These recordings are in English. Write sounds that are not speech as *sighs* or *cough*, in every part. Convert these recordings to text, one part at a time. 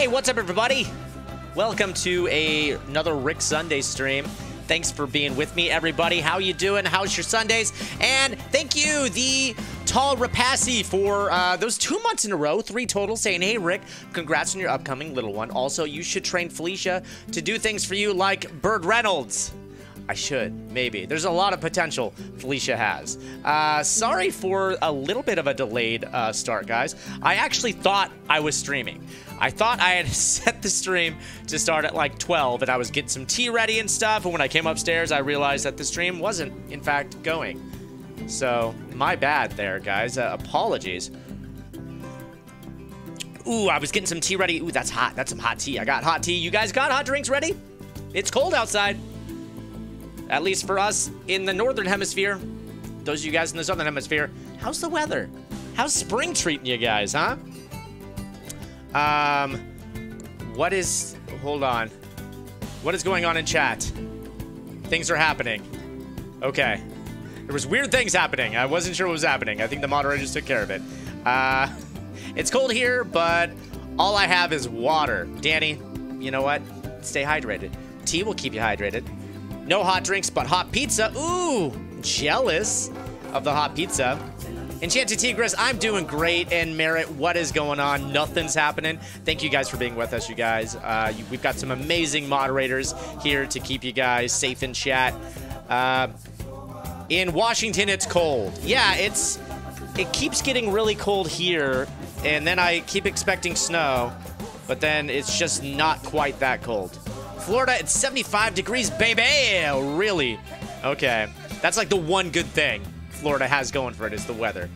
Hey, what's up, everybody? Welcome to a, another Rick Sunday stream. Thanks for being with me, everybody. How you doing? How's your Sundays? And thank you, the Tall Rapassi, for uh, those two months in a row, three total, saying, hey, Rick, congrats on your upcoming little one. Also, you should train Felicia to do things for you like Burt Reynolds. I should, maybe. There's a lot of potential Felicia has. Uh, sorry for a little bit of a delayed uh, start, guys. I actually thought I was streaming. I thought I had *laughs* set the stream to start at like 12 and I was getting some tea ready and stuff. And when I came upstairs, I realized that the stream wasn't, in fact, going. So, my bad there, guys. Uh, apologies. Ooh, I was getting some tea ready. Ooh, that's hot. That's some hot tea. I got hot tea. You guys got hot drinks ready? It's cold outside. At least for us in the northern hemisphere. Those of you guys in the southern hemisphere, how's the weather? How's spring treating you guys, huh? Um, what is, hold on. What is going on in chat? Things are happening. Okay. There was weird things happening. I wasn't sure what was happening. I think the moderators took care of it. Uh, *laughs* it's cold here, but all I have is water. Danny, you know what? Stay hydrated. Tea will keep you hydrated. No hot drinks, but hot pizza. Ooh, jealous of the hot pizza. Enchanted Tigress, I'm doing great. And Merritt, what is going on? Nothing's happening. Thank you guys for being with us, you guys. Uh, you, we've got some amazing moderators here to keep you guys safe in chat. Uh, in Washington, it's cold. Yeah, it's it keeps getting really cold here, and then I keep expecting snow, but then it's just not quite that cold. Florida, it's 75 degrees, baby. Really? Okay. That's like the one good thing Florida has going for it is the weather.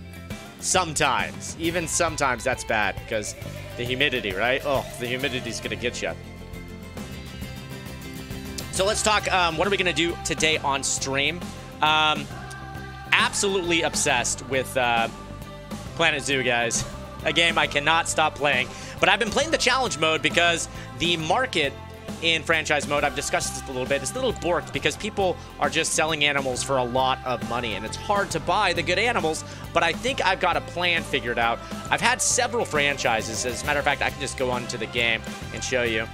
Sometimes. Even sometimes that's bad because the humidity, right? Oh, the humidity's going to get you. So let's talk. Um, what are we going to do today on stream? Um, absolutely obsessed with uh, Planet Zoo, guys. A game I cannot stop playing. But I've been playing the challenge mode because the market in franchise mode, I've discussed this a little bit, it's a little borked because people are just selling animals for a lot of money and it's hard to buy the good animals, but I think I've got a plan figured out. I've had several franchises. As a matter of fact, I can just go on to the game and show you.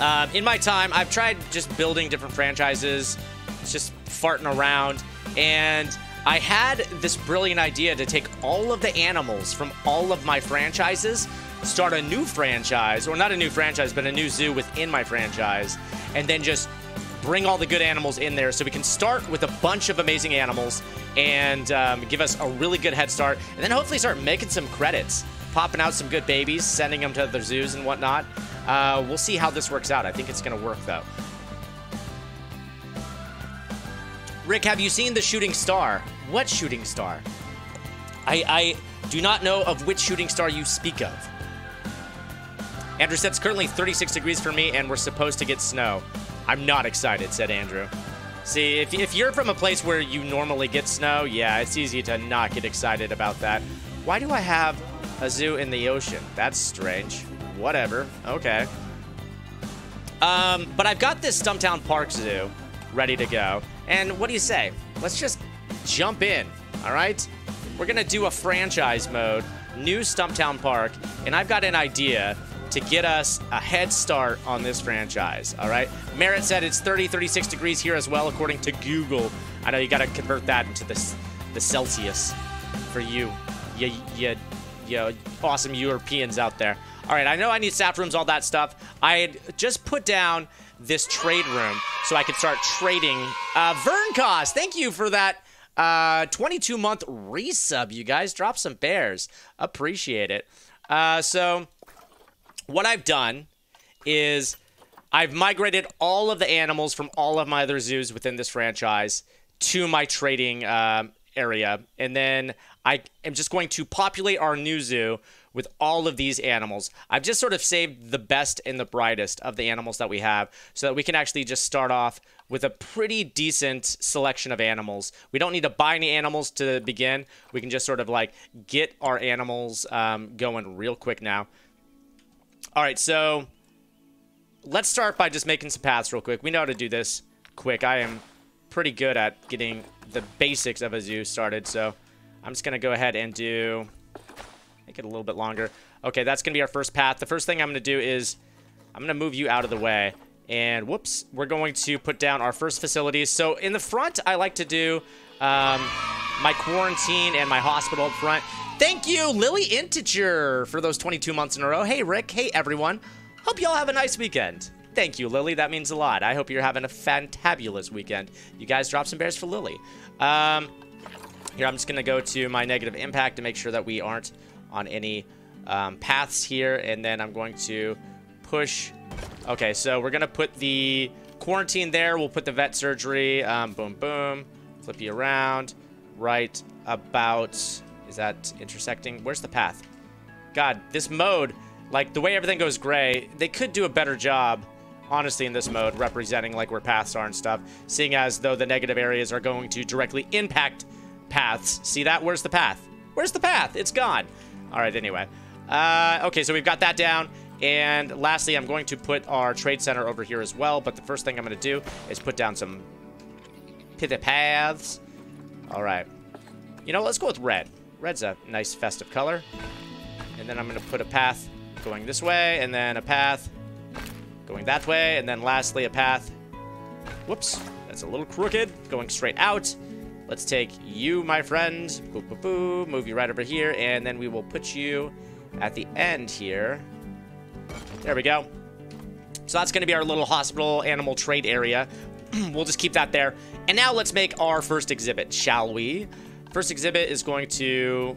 Um, in my time, I've tried just building different franchises, just farting around, and I had this brilliant idea to take all of the animals from all of my franchises start a new franchise, or not a new franchise, but a new zoo within my franchise, and then just bring all the good animals in there so we can start with a bunch of amazing animals and um, give us a really good head start, and then hopefully start making some credits, popping out some good babies, sending them to other zoos and whatnot. Uh, we'll see how this works out. I think it's going to work though. Rick, have you seen the shooting star? What shooting star? I, I do not know of which shooting star you speak of. Andrew said it's currently 36 degrees for me and we're supposed to get snow. I'm not excited, said Andrew. See, if, if you're from a place where you normally get snow, yeah, it's easy to not get excited about that. Why do I have a zoo in the ocean? That's strange. Whatever. Okay. Um, but I've got this Stumptown Park Zoo ready to go. And what do you say? Let's just jump in, all right? We're going to do a franchise mode, new Stumptown Park, and I've got an idea to get us a head start on this franchise, all right? Merritt said it's 30, 36 degrees here as well, according to Google. I know you got to convert that into the, the Celsius for you, you, you, you awesome Europeans out there. All right, I know I need staff rooms, all that stuff. I had just put down this trade room so I could start trading. Uh, Verncos, thank you for that uh, 22 month resub, you guys. Drop some bears. Appreciate it. Uh, so what I've done is I've migrated all of the animals from all of my other zoos within this franchise to my trading um, area. And then I am just going to populate our new zoo with all of these animals. I've just sort of saved the best and the brightest of the animals that we have so that we can actually just start off with a pretty decent selection of animals. We don't need to buy any animals to begin. We can just sort of like get our animals um, going real quick now. All right, so let's start by just making some paths real quick. We know how to do this quick. I am pretty good at getting the basics of a zoo started, so I'm just going to go ahead and do... Make it a little bit longer. Okay, that's going to be our first path. The first thing I'm going to do is I'm going to move you out of the way. And whoops, we're going to put down our first facilities. So in the front, I like to do um, my quarantine and my hospital up front. Thank you, Lily Integer, for those 22 months in a row. Hey, Rick. Hey, everyone. Hope you all have a nice weekend. Thank you, Lily. That means a lot. I hope you're having a fantabulous weekend. You guys drop some bears for Lily. Um, here, I'm just going to go to my negative impact to make sure that we aren't on any um, paths here. And then I'm going to push. Okay, so we're going to put the quarantine there. We'll put the vet surgery. Um, boom, boom. Flip you around. Right about... Is that intersecting? Where's the path? God, this mode, like, the way everything goes gray, they could do a better job honestly in this mode representing like where paths are and stuff seeing as though the negative areas are going to directly impact paths. See that? Where's the path? Where's the path? It's gone. All right anyway. Uh, okay so we've got that down. And lastly i'm going to put our trade center over here as well but the first thing i'm going to do is put down some pithy paths. All right. You know let's go with red red's a nice festive color and then i'm going to put a path going this way and then a path going that way, and then lastly a path. Whoops, that's a little crooked, going straight out. Let's take you, my friend, boop, boop, boop, move you right over here, and then we will put you at the end here. There we go. So that's going to be our little hospital animal trade area. *clears throat* we'll just keep that there. And now let's make our first exhibit, shall we? First exhibit is going to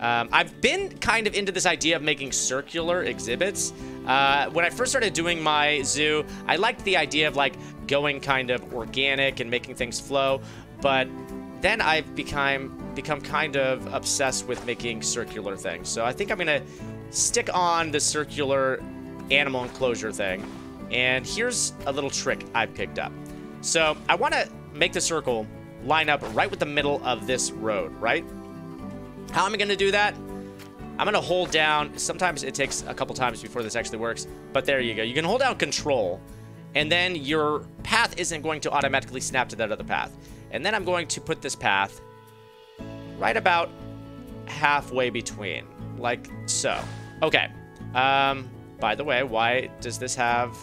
um, I've been kind of into this idea of making circular exhibits. Uh, when I first started doing my zoo, I liked the idea of like going kind of organic and making things flow, but then I've become become kind of obsessed with making circular things. So I think I'm gonna stick on the circular animal enclosure thing. And here's a little trick I've picked up. So I want to make the circle line up right with the middle of this road, right? How am I going to do that? I'm going to hold down. Sometimes it takes a couple times before this actually works, but there you go. You can hold down control, and then your path isn't going to automatically snap to that other path. And then I'm going to put this path right about halfway between, like so. Okay. Um, by the way, why does this have...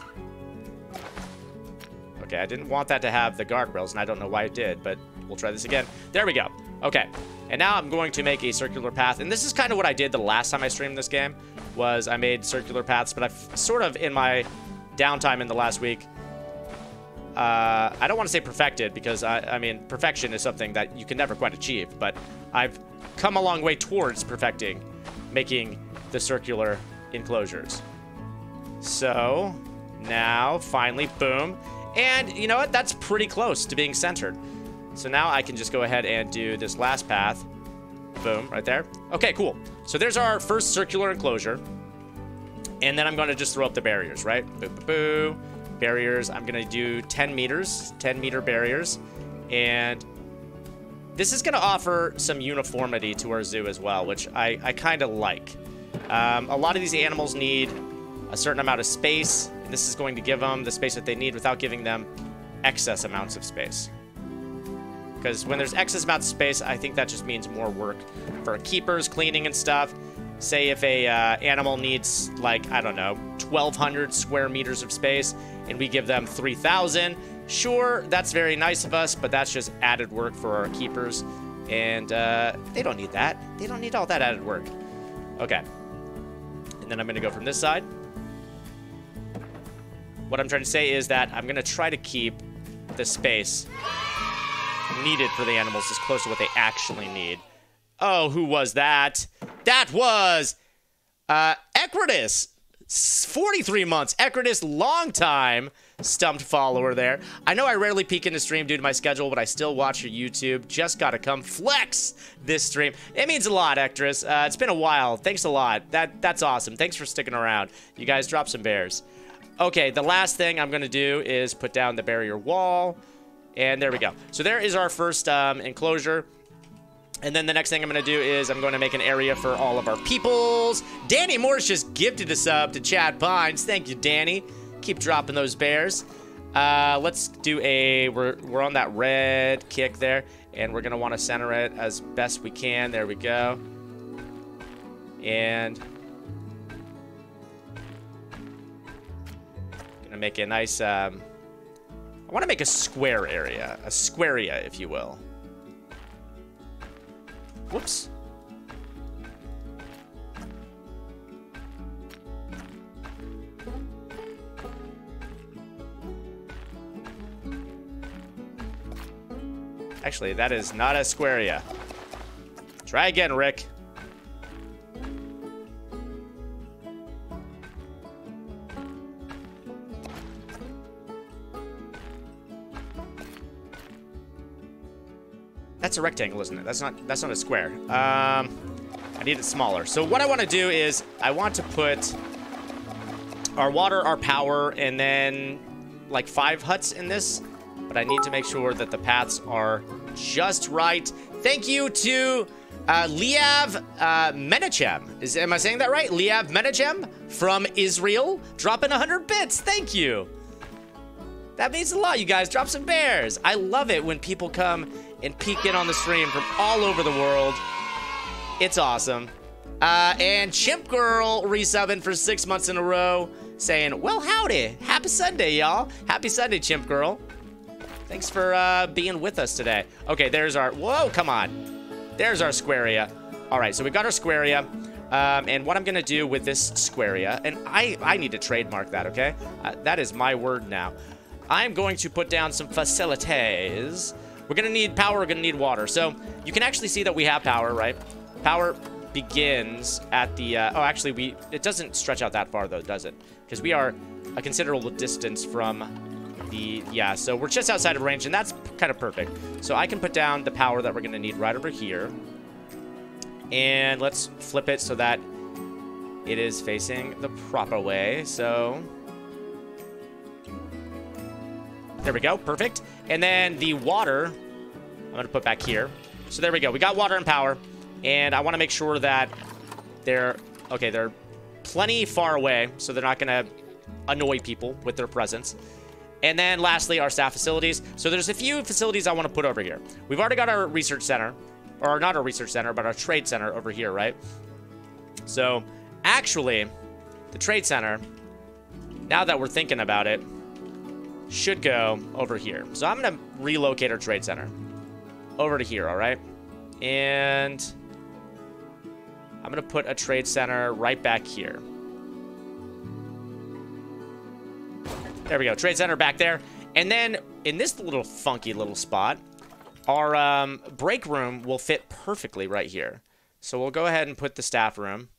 Okay, I didn't want that to have the guardrails, and I don't know why it did, but we'll try this again. There we go. Okay. And now I'm going to make a circular path. And this is kind of what I did the last time I streamed this game, was I made circular paths. But I've sort of, in my downtime in the last week, uh, I don't want to say perfected, because, I, I mean, perfection is something that you can never quite achieve. But I've come a long way towards perfecting making the circular enclosures. So, now, finally, boom. And you know what? That's pretty close to being centered. So now I can just go ahead and do this last path. Boom, right there. Okay, cool. So there's our first circular enclosure. And then I'm going to just throw up the barriers, right? Boo, boo, boo. Barriers. I'm going to do 10 meters, 10 meter barriers. And this is going to offer some uniformity to our zoo as well, which I, I kind of like. Um, a lot of these animals need a certain amount of space. This is going to give them the space that they need without giving them excess amounts of space because when there's excess amounts of space, I think that just means more work for keepers, cleaning and stuff. Say if a uh, animal needs like, I don't know, 1,200 square meters of space and we give them 3,000, sure, that's very nice of us, but that's just added work for our keepers. And uh, they don't need that. They don't need all that added work. Okay. And then I'm going to go from this side. What I'm trying to say is that I'm going to try to keep the space needed for the animals is close to what they actually need. Oh, who was that? That was uh, Equitus. 43 months. Equitus, long time Stumpt follower there. I know I rarely peek into stream due to my schedule, but I still watch your YouTube. Just gotta come flex this stream. It means a lot, Ectris. Uh, it's been a while. Thanks a lot. That That's awesome. Thanks for sticking around. You guys drop some bears. Okay, the last thing I'm gonna do is put down the barrier wall. And there we go. So there is our first um, enclosure. And then the next thing I'm going to do is I'm going to make an area for all of our peoples. Danny Morris just gifted a sub to Chad Pines. Thank you, Danny. Keep dropping those bears. Uh, let's do a... We're, we're on that red kick there. And we're going to want to center it as best we can. There we go. And gonna make a nice, um, I want to make a square area, a squarea, if you will. Whoops. Actually, that is not a squarea. Try again, Rick. That's a rectangle, isn't it? That's not that's not a square. Um, I need it smaller. So what I want to do is I want to put our water, our power, and then like five huts in this. But I need to make sure that the paths are just right. Thank you to uh, Liav uh, Menachem. Is, am I saying that right? Liav Menachem from Israel. Dropping 100 bits. Thank you. That means a lot, you guys. Drop some bears. I love it when people come and peek in on the stream from all over the world. It's awesome. Uh, and Chimp Girl resubbing for six months in a row, saying, Well, howdy. Happy Sunday, y'all. Happy Sunday, Chimp Girl. Thanks for uh, being with us today. Okay, there's our... Whoa, come on. There's our Squaria. All right, so we got our Squaria. Um, and what I'm going to do with this Squaria, And I, I need to trademark that, okay? Uh, that is my word now. I'm going to put down some facilities. We're going to need power. We're going to need water. So you can actually see that we have power, right? Power begins at the... Uh, oh, actually, we it doesn't stretch out that far, though, does it? Because we are a considerable distance from the, yeah, so we're just outside of range, and that's kind of perfect. So I can put down the power that we're going to need right over here. And let's flip it so that it is facing the proper way. So there we go, perfect. And then the water, I'm going to put back here. So there we go. We got water and power. And I want to make sure that they're, okay, they're plenty far away, so they're not going to annoy people with their presence. And then lastly, our staff facilities. So there's a few facilities I want to put over here. We've already got our research center, or not our research center, but our trade center over here, right? So actually, the trade center, now that we're thinking about it, should go over here. So I'm going to relocate our trade center over to here, all right? And I'm going to put a trade center right back here. There we go. Trade center back there. And then in this little funky little spot, our um, break room will fit perfectly right here. So we'll go ahead and put the staff room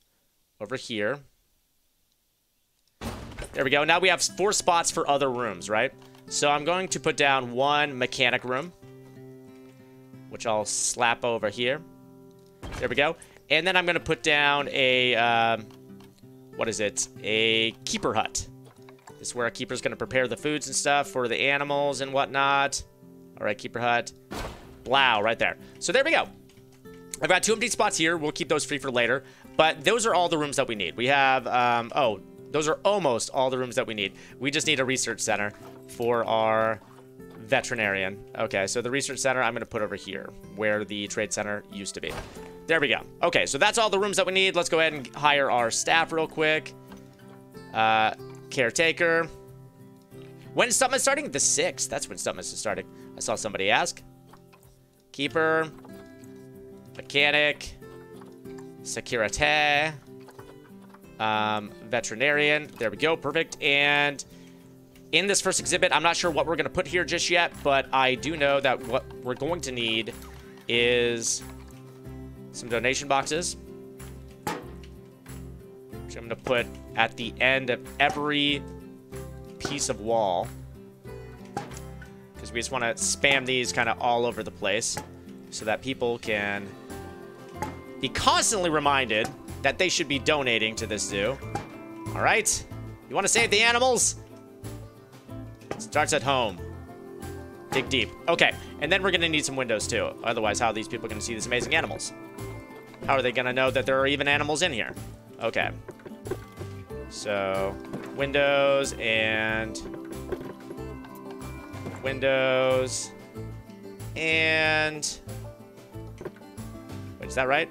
over here. There we go. Now we have four spots for other rooms, right? So I'm going to put down one mechanic room, which I'll slap over here. There we go. And then I'm going to put down a, um, what is it? A keeper hut. This is where a keeper's going to prepare the foods and stuff for the animals and whatnot. All right, keeper hut. Blow, right there. So there we go. I've got two empty spots here. We'll keep those free for later. But those are all the rooms that we need. We have, um, oh, those are almost all the rooms that we need. We just need a research center for our veterinarian. Okay, so the research center I'm going to put over here, where the trade center used to be. There we go. Okay, so that's all the rooms that we need. Let's go ahead and hire our staff real quick. Uh, Caretaker. When is Stuntman starting? The 6th. That's when Stuntman is starting. I saw somebody ask. Keeper. Mechanic. Security. Um, veterinarian. There we go. Perfect. And in this first exhibit, I'm not sure what we're going to put here just yet, but I do know that what we're going to need is some donation boxes. Which I'm going to put at the end of every piece of wall. Because we just want to spam these kind of all over the place so that people can be constantly reminded that they should be donating to this zoo. All right? You want to save the animals? Starts at home. Dig deep. Okay, and then we're to need some windows too. Otherwise, how are these people to see these amazing animals? How are they to know that there are even animals in here? Okay. So, Windows and Windows and wait, is that right?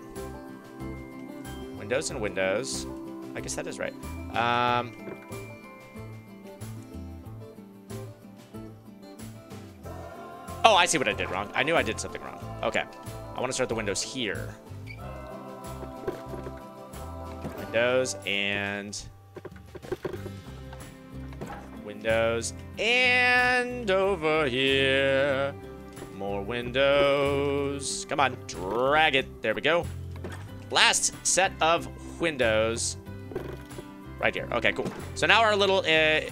Windows and Windows. I guess that is right. Um, Oh, I see what I did wrong. I knew I did something wrong. Okay. I want to start the windows here. Windows and... Windows and over here. More windows. Come on, drag it. There we go. Last set of windows. Right here. Okay, cool. So now our little uh,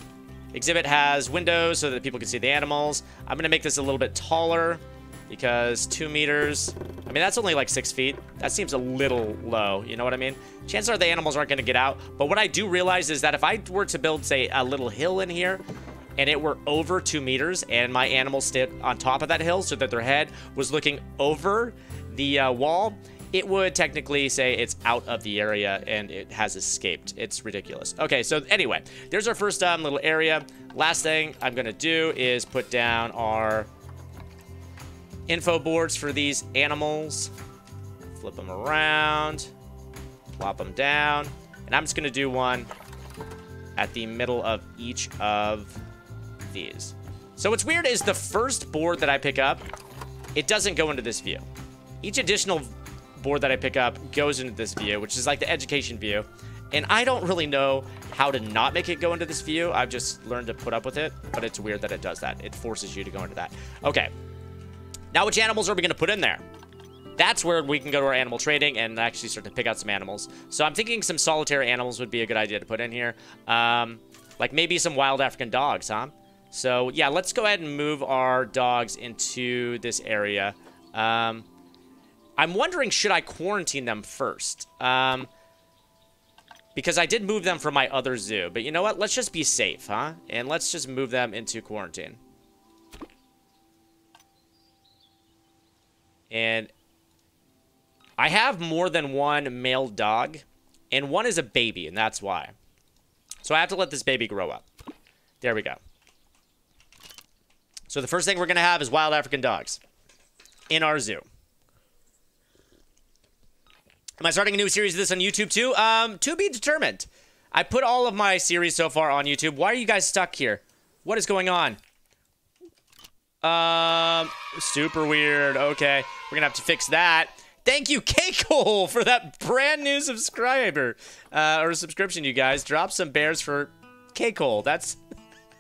exhibit has windows so that people can see the animals. I'm going to make this a little bit taller because two meters, I mean, that's only like six feet. That seems a little low, you know what I mean? Chances are the animals aren't going to get out. But what I do realize is that if I were to build, say, a little hill in here, and it were over two meters, and my animals stayed on top of that hill so that their head was looking over the uh, wall, it would technically say it's out of the area and it has escaped. It's ridiculous. Okay, so anyway, there's our first um, little area. Last thing I'm going to do is put down our info boards for these animals. Flip them around, plop them down, and I'm just going to do one at the middle of each of these. So what's weird is the first board that I pick up, it doesn't go into this view. Each additional board that I pick up goes into this view, which is like the education view. And I don't really know how to not make it go into this view. I've just learned to put up with it, but it's weird that it does that. It forces you to go into that. Okay. Now, which animals are we going to put in there? That's where we can go to our animal trading and actually start to pick out some animals. So I'm thinking some solitary animals would be a good idea to put in here. Um, like maybe some wild African dogs, huh? So yeah, let's go ahead and move our dogs into this area. Um, I'm wondering, should I quarantine them first? Um, because I did move them from my other zoo. But you know what? Let's just be safe, huh? And let's just move them into quarantine. And I have more than one male dog. And one is a baby, and that's why. So I have to let this baby grow up. There we go. So the first thing we're going to have is wild African dogs in our zoo. Am I starting a new series of this on YouTube too? Um, to be determined. I put all of my series so far on YouTube. Why are you guys stuck here? What is going on? Um, super weird. Okay, we're gonna have to fix that. Thank you, Keiko, *laughs* for that brand new subscriber uh, or subscription. You guys drop some bears for Keiko. That's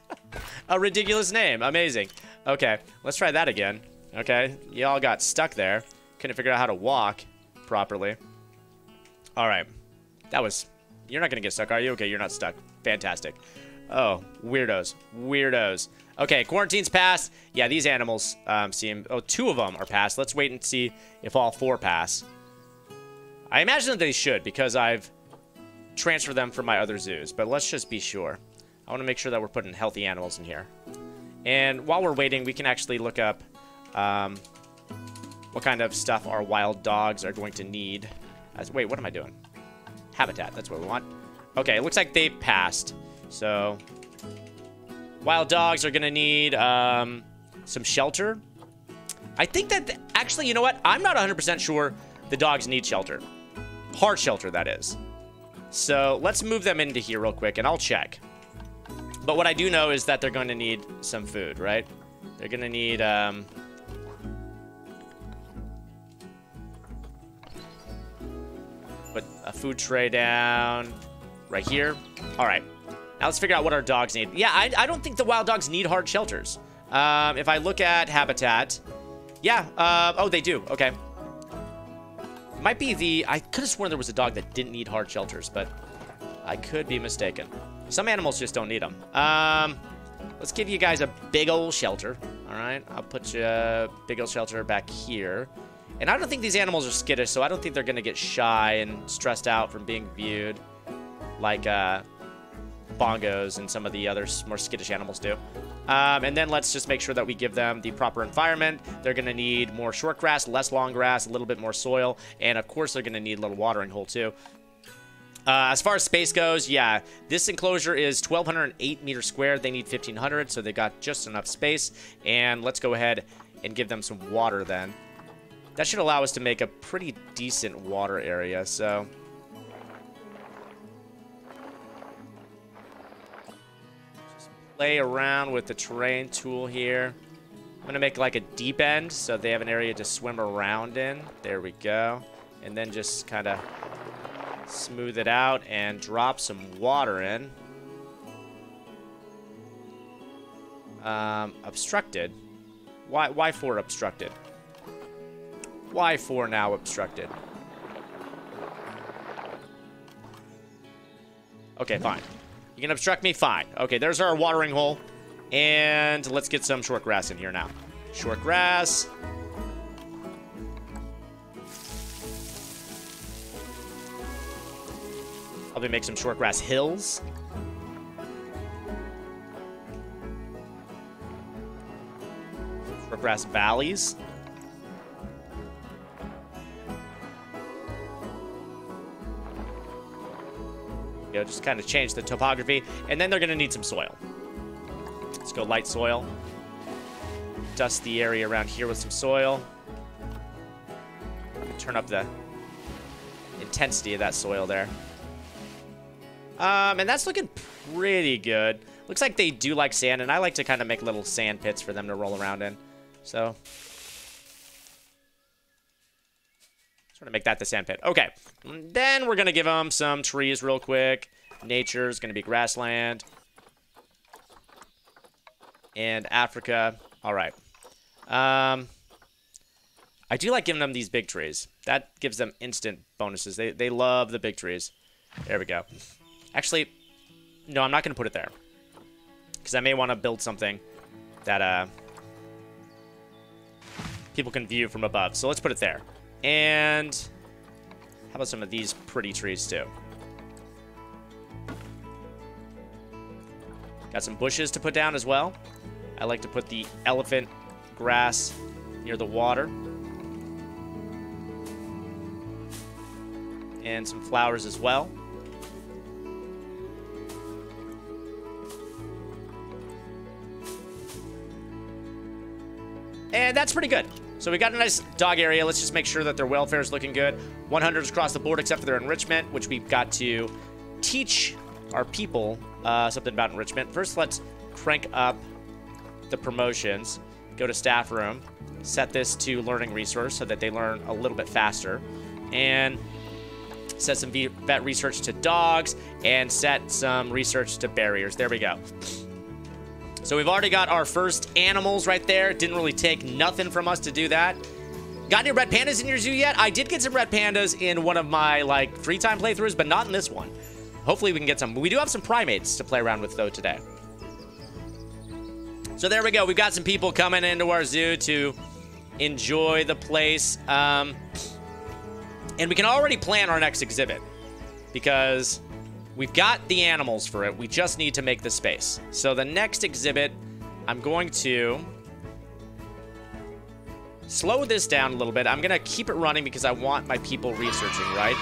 *laughs* a ridiculous name. Amazing. Okay, let's try that again. Okay, y'all got stuck there. Couldn't figure out how to walk properly. All right. That was... You're not going to get stuck, are you? Okay, you're not stuck. Fantastic. Oh, weirdos. Weirdos. Okay, quarantine's passed. Yeah, these animals um, seem... Oh, two of them are passed. Let's wait and see if all four pass. I imagine that they should because I've transferred them from my other zoos. But let's just be sure. I want to make sure that we're putting healthy animals in here. And while we're waiting, we can actually look up um, what kind of stuff our wild dogs are going to need. As, wait, what am I doing? Habitat, that's what we want. Okay, it looks like they've passed. So, wild dogs are to need um, some shelter. I think that, actually, you know what? I'm not 100% sure the dogs need shelter. Hard shelter, that is. So, let's move them into here real quick, and I'll check. But what I do know is that they're going to need some food, right? They're going to need, um... food tray down right here. All right. Now let's figure out what our dogs need. Yeah, I, I don't think the wild dogs need hard shelters. Um, if I look at habitat, yeah, uh, oh, they do. Okay. Might be the, I could have sworn there was a dog that didn't need hard shelters, but I could be mistaken. Some animals just don't need them. Um, let's give you guys a big old shelter. All right, I'll put you a big old shelter back here. And I don't think these animals are skittish, so I don't think they're going to get shy and stressed out from being viewed like uh, bongos and some of the other more skittish animals do. Um, and then let's just make sure that we give them the proper environment. They're going to need more short grass, less long grass, a little bit more soil, and of course they're going to need a little watering hole too. Uh, as far as space goes, yeah, this enclosure is 1,208 meters squared. They need 1,500, so they got just enough space. And let's go ahead and give them some water then. That should allow us to make a pretty decent water area, so... Just play around with the terrain tool here. I'm gonna make like a deep end so they have an area to swim around in. There we go. And then just kind of smooth it out and drop some water in. Um, obstructed. Why, why for obstructed? Why for now obstructed? Okay, fine. You can obstruct me? Fine. Okay, there's our watering hole. And let's get some short grass in here now. Short grass. Probably make some short grass hills. Short grass valleys. You know, just kind of change the topography. And then they're going to need some soil. Let's go light soil. Dust the area around here with some soil. Turn up the intensity of that soil there. Um, and that's looking pretty good. Looks like they do like sand, and I like to kind of make little sand pits for them to roll around in. So, sort of make that the sand pit. Okay, then we're going to give them some trees real quick. Nature is going to be grassland. And Africa. All right. Um, I do like giving them these big trees. That gives them instant bonuses. They, they love the big trees. There we go. Actually, no, I'm not going to put it there. Because I may want to build something that uh, people can view from above. So let's put it there. And how about some of these pretty trees too? Got some bushes to put down as well. I like to put the elephant grass near the water. And some flowers as well. And that's pretty good. So we got a nice dog area. Let's just make sure that their welfare is looking good. 100 across the board except for their enrichment, which we've got to teach our people uh, something about enrichment. First, let's crank up the promotions. Go to staff room. Set this to learning resource so that they learn a little bit faster. And set some vet research to dogs and set some research to barriers. There we go. So we've already got our first animals right there. Didn't really take nothing from us to do that. Got any red pandas in your zoo yet? I did get some red pandas in one of my like free time playthroughs, but not in this one. Hopefully we can get some. We do have some primates to play around with though today. So there we go. We've got some people coming into our zoo to enjoy the place. Um, and we can already plan our next exhibit because We've got the animals for it. We just need to make the space. So the next exhibit, I'm going to slow this down a little bit. I'm going to keep it running because I want my people researching, right?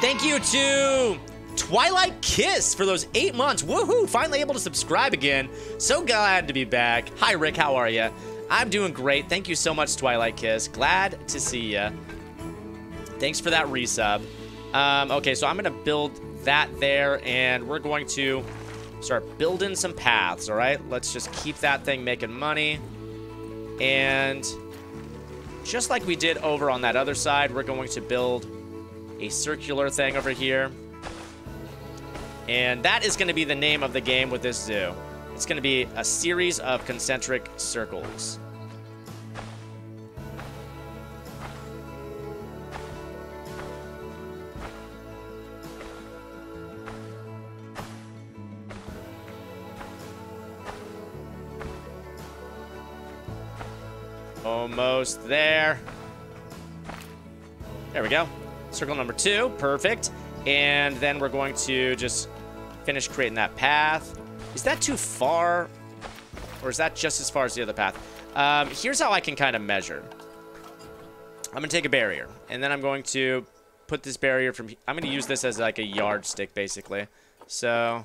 Thank you to Twilight Kiss for those eight months. Woohoo! Finally able to subscribe again. So glad to be back. Hi, Rick. How are you? I'm doing great. Thank you so much, Twilight Kiss. Glad to see you. Thanks for that resub. Um, okay, so I'm going to build that there, and we're going to start building some paths, all right? Let's just keep that thing making money. And just like we did over on that other side, we're going to build a circular thing over here. And that is going to be the name of the game with this zoo. It's going to be a series of concentric circles. Almost there. There we go. Circle number two. Perfect. And then we're going to just finish creating that path. Is that too far? Or is that just as far as the other path? Um, here's how I can kind of measure. I'm going to take a barrier. And then I'm going to put this barrier from... I'm going to use this as like a yardstick, basically. So...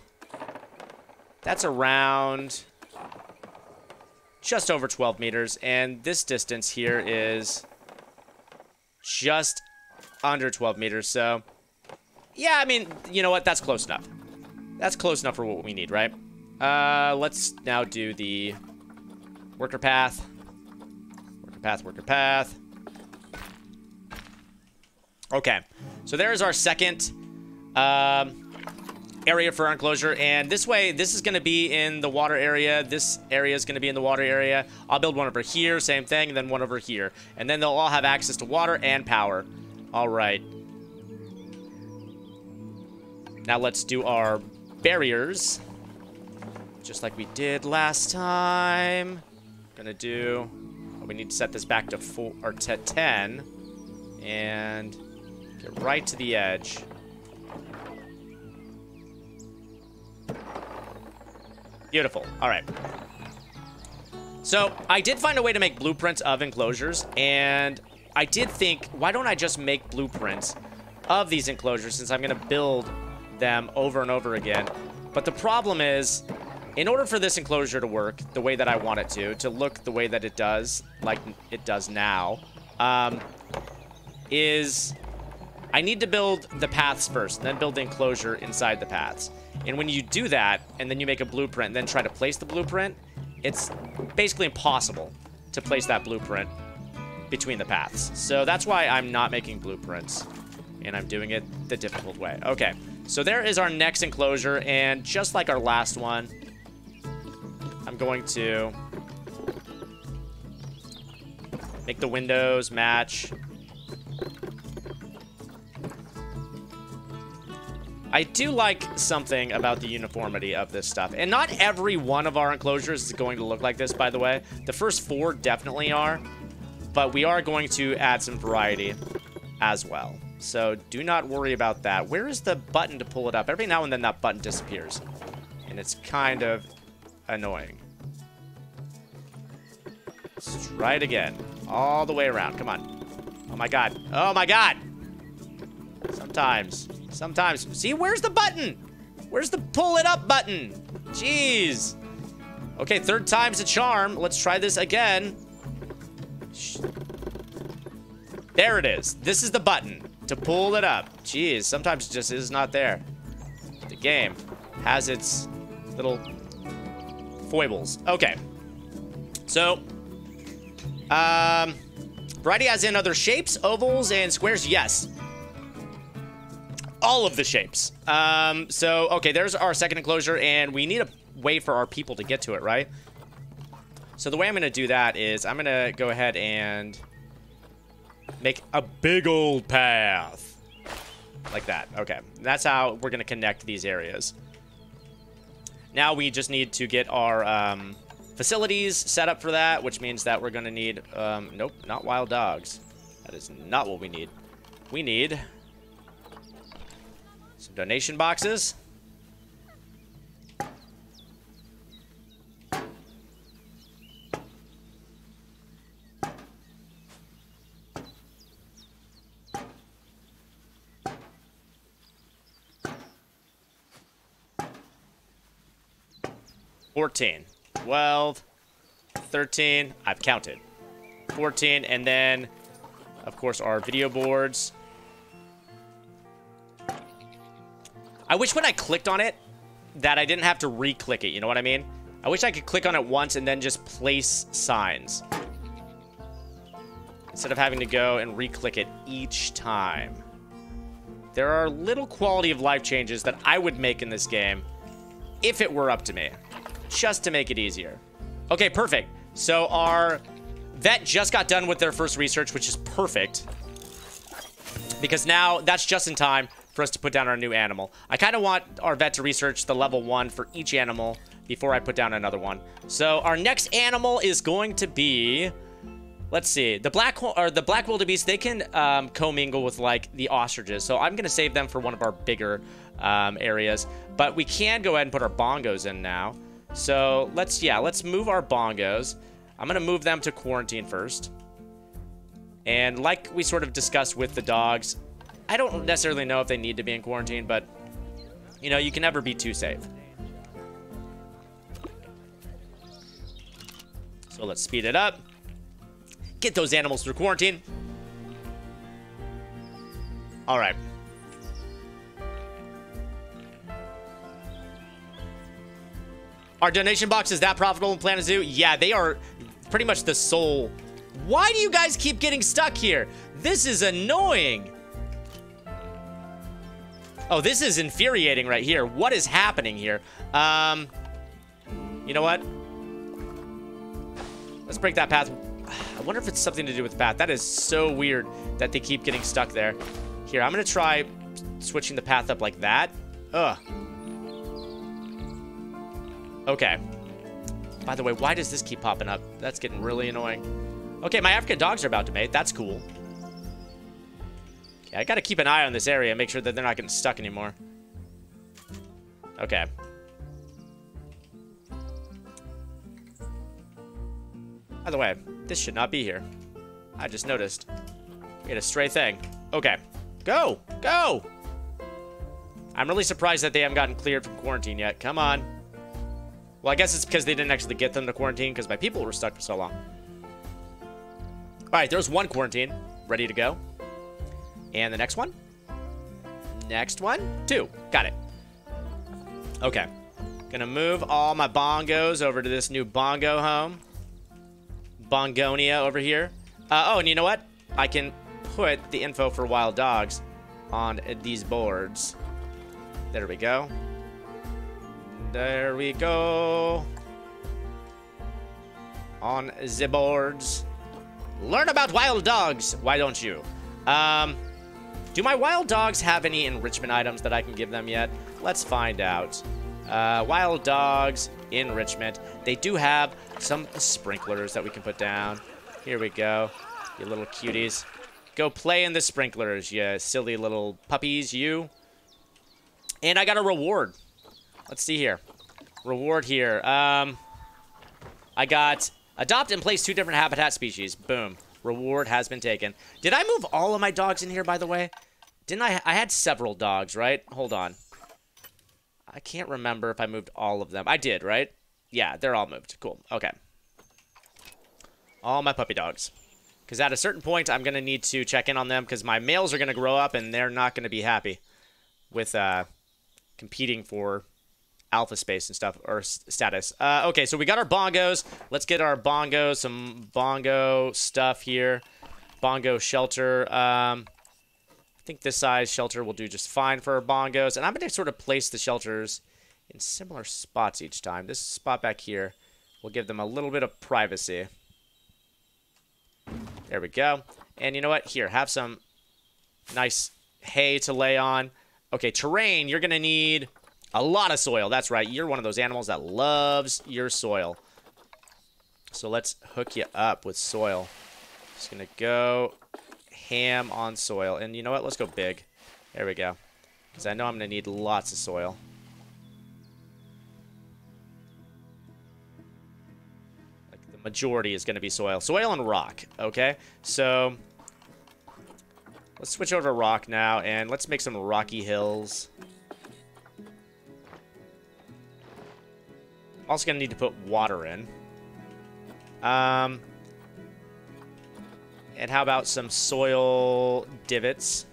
That's around just over 12 meters. And this distance here is just under 12 meters. So, yeah, I mean, you know what? That's close enough. That's close enough for what we need, right? Uh, let's now do the Worker path. Worker path, worker path. Okay, so there's our second um, area for our enclosure. And this way, this is going to be in the water area. This area is going to be in the water area. I'll build one over here, same thing, and then one over here. And then they'll all have access to water and power. All right. Now let's do our barriers. Just like we did last time. Gonna do... Oh, we need to set this back to four or to 10. And get right to the edge. Beautiful. All right. So I did find a way to make blueprints of enclosures, and I did think, why don't I just make blueprints of these enclosures since I'm going to build them over and over again. But the problem is, in order for this enclosure to work the way that I want it to, to look the way that it does, like it does now, um, is I need to build the paths first, then build the enclosure inside the paths. And when you do that, and then you make a blueprint, and then try to place the blueprint, it's basically impossible to place that blueprint between the paths. So that's why I'm not making blueprints, and I'm doing it the difficult way. Okay, so there is our next enclosure, and just like our last one, I'm going to make the windows match I do like something about the uniformity of this stuff. And not every one of our enclosures is going to look like this, by the way. The first four definitely are. But we are going to add some variety as well. So do not worry about that. Where is the button to pull it up? Every now and then that button disappears. And it's kind of annoying. Let's try it again. All the way around. Come on. Oh my god. Oh my god! Sometimes Sometimes. See, where's the button? Where's the pull it up button? Jeez. Okay, third time's a charm. Let's try this again. There it is. This is the button to pull it up. Jeez, sometimes it just is not there. The game has its little foibles. Okay. So, um, variety as in other shapes, ovals, and squares? Yes all of the shapes. Um, so, okay, there's our second enclosure, and we need a way for our people to get to it, right? So the way I'm going to do that is I'm going to go ahead and make a big old path. Like that. Okay. That's how we're going to connect these areas. Now we just need to get our um, facilities set up for that, which means that we're going to need... Um, nope, not wild dogs. That is not what we need. We need donation boxes. Fourteen, twelve, thirteen. I've counted. 14, and then, of course, our video boards. I wish when I clicked on it that I didn't have to re-click it, you know what I mean? I wish I could click on it once and then just place signs. Instead of having to go and re-click it each time. There are little quality of life changes that I would make in this game if it were up to me. Just to make it easier. Okay, perfect. So our vet just got done with their first research, which is perfect. Because now that's just in time for us to put down our new animal. I kind of want our vet to research the level one for each animal before I put down another one. So our next animal is going to be, let's see, the black or the black wildebeest. They can um, commingle with like the ostriches. So I'm gonna save them for one of our bigger um, areas. But we can go ahead and put our bongos in now. So let's yeah, let's move our bongos. I'm gonna move them to quarantine first. And like we sort of discussed with the dogs, I don't necessarily know if they need to be in quarantine, but, you know, you can never be too safe. So let's speed it up. Get those animals through quarantine. All right. Are donation boxes that profitable in Planet Zoo? Yeah, they are pretty much the sole. Why do you guys keep getting stuck here? This is annoying. Oh, this is infuriating right here. What is happening here? Um, you know what? Let's break that path. I wonder if it's something to do with the path. That is so weird that they keep getting stuck there. Here, I'm going to try switching the path up like that. Ugh. Okay. By the way, why does this keep popping up? That's getting really annoying. Okay, my African dogs are about to mate. That's cool. Okay, I gotta keep an eye on this area and make sure that they're not getting stuck anymore. Okay. By the way, this should not be here. I just noticed. We had a stray thing. Okay. Go! Go! I'm really surprised that they haven't gotten cleared from quarantine yet. Come on. Well, I guess it's because they didn't actually get them to quarantine because my people were stuck for so long. All right, there's one quarantine ready to go. And the next one? Next one? Two. Got it. Okay. Gonna move all my bongos over to this new bongo home. Bongonia over here. Uh, oh, and you know what? I can put the info for wild dogs on these boards. There we go. There we go. On the boards. Learn about wild dogs. Why don't you? Um, do my wild dogs have any enrichment items that I can give them yet? Let's find out. Uh, wild dogs, enrichment. They do have some sprinklers that we can put down. Here we go. You little cuties. Go play in the sprinklers, you silly little puppies, you. And I got a reward. Let's see here. Reward here. Um, I got adopt and place two different habitat species. Boom. Reward has been taken. Did I move all of my dogs in here, by the way? Didn't I? I had several dogs, right? Hold on. I can't remember if I moved all of them. I did, right? Yeah, they're all moved. Cool. Okay. All my puppy dogs. Because at a certain point, I'm going to need to check in on them because my males are going to grow up and they're not going to be happy with uh, competing for alpha space and stuff, or status. Uh, okay, so we got our bongos. Let's get our bongos, some bongo stuff here. Bongo shelter. Um, think this size shelter will do just fine for our bongos. And I'm going to sort of place the shelters in similar spots each time. This spot back here will give them a little bit of privacy. There we go. And you know what? Here, have some nice hay to lay on. Okay, terrain, you're going to need a lot of soil. That's right. You're one of those animals that loves your soil. So let's hook you up with soil. Just going to go ham on soil. And you know what? Let's go big. There we go. Because I know I'm going to need lots of soil. Like the majority is going to be soil. Soil and rock, okay? So, let's switch over to rock now, and let's make some rocky hills. Also going to need to put water in. Um, and how about some soil divots?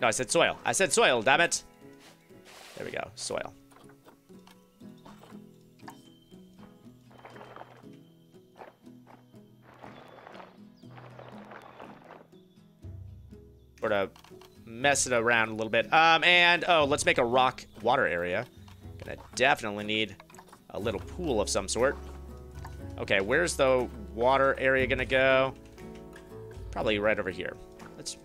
No, I said soil. I said soil, damn it. There we go, soil. sort of mess it around a little bit. Um, and, oh, let's make a rock water area. Gonna definitely need a little pool of some sort. Okay, where's the water area gonna go? Probably right over here. Let's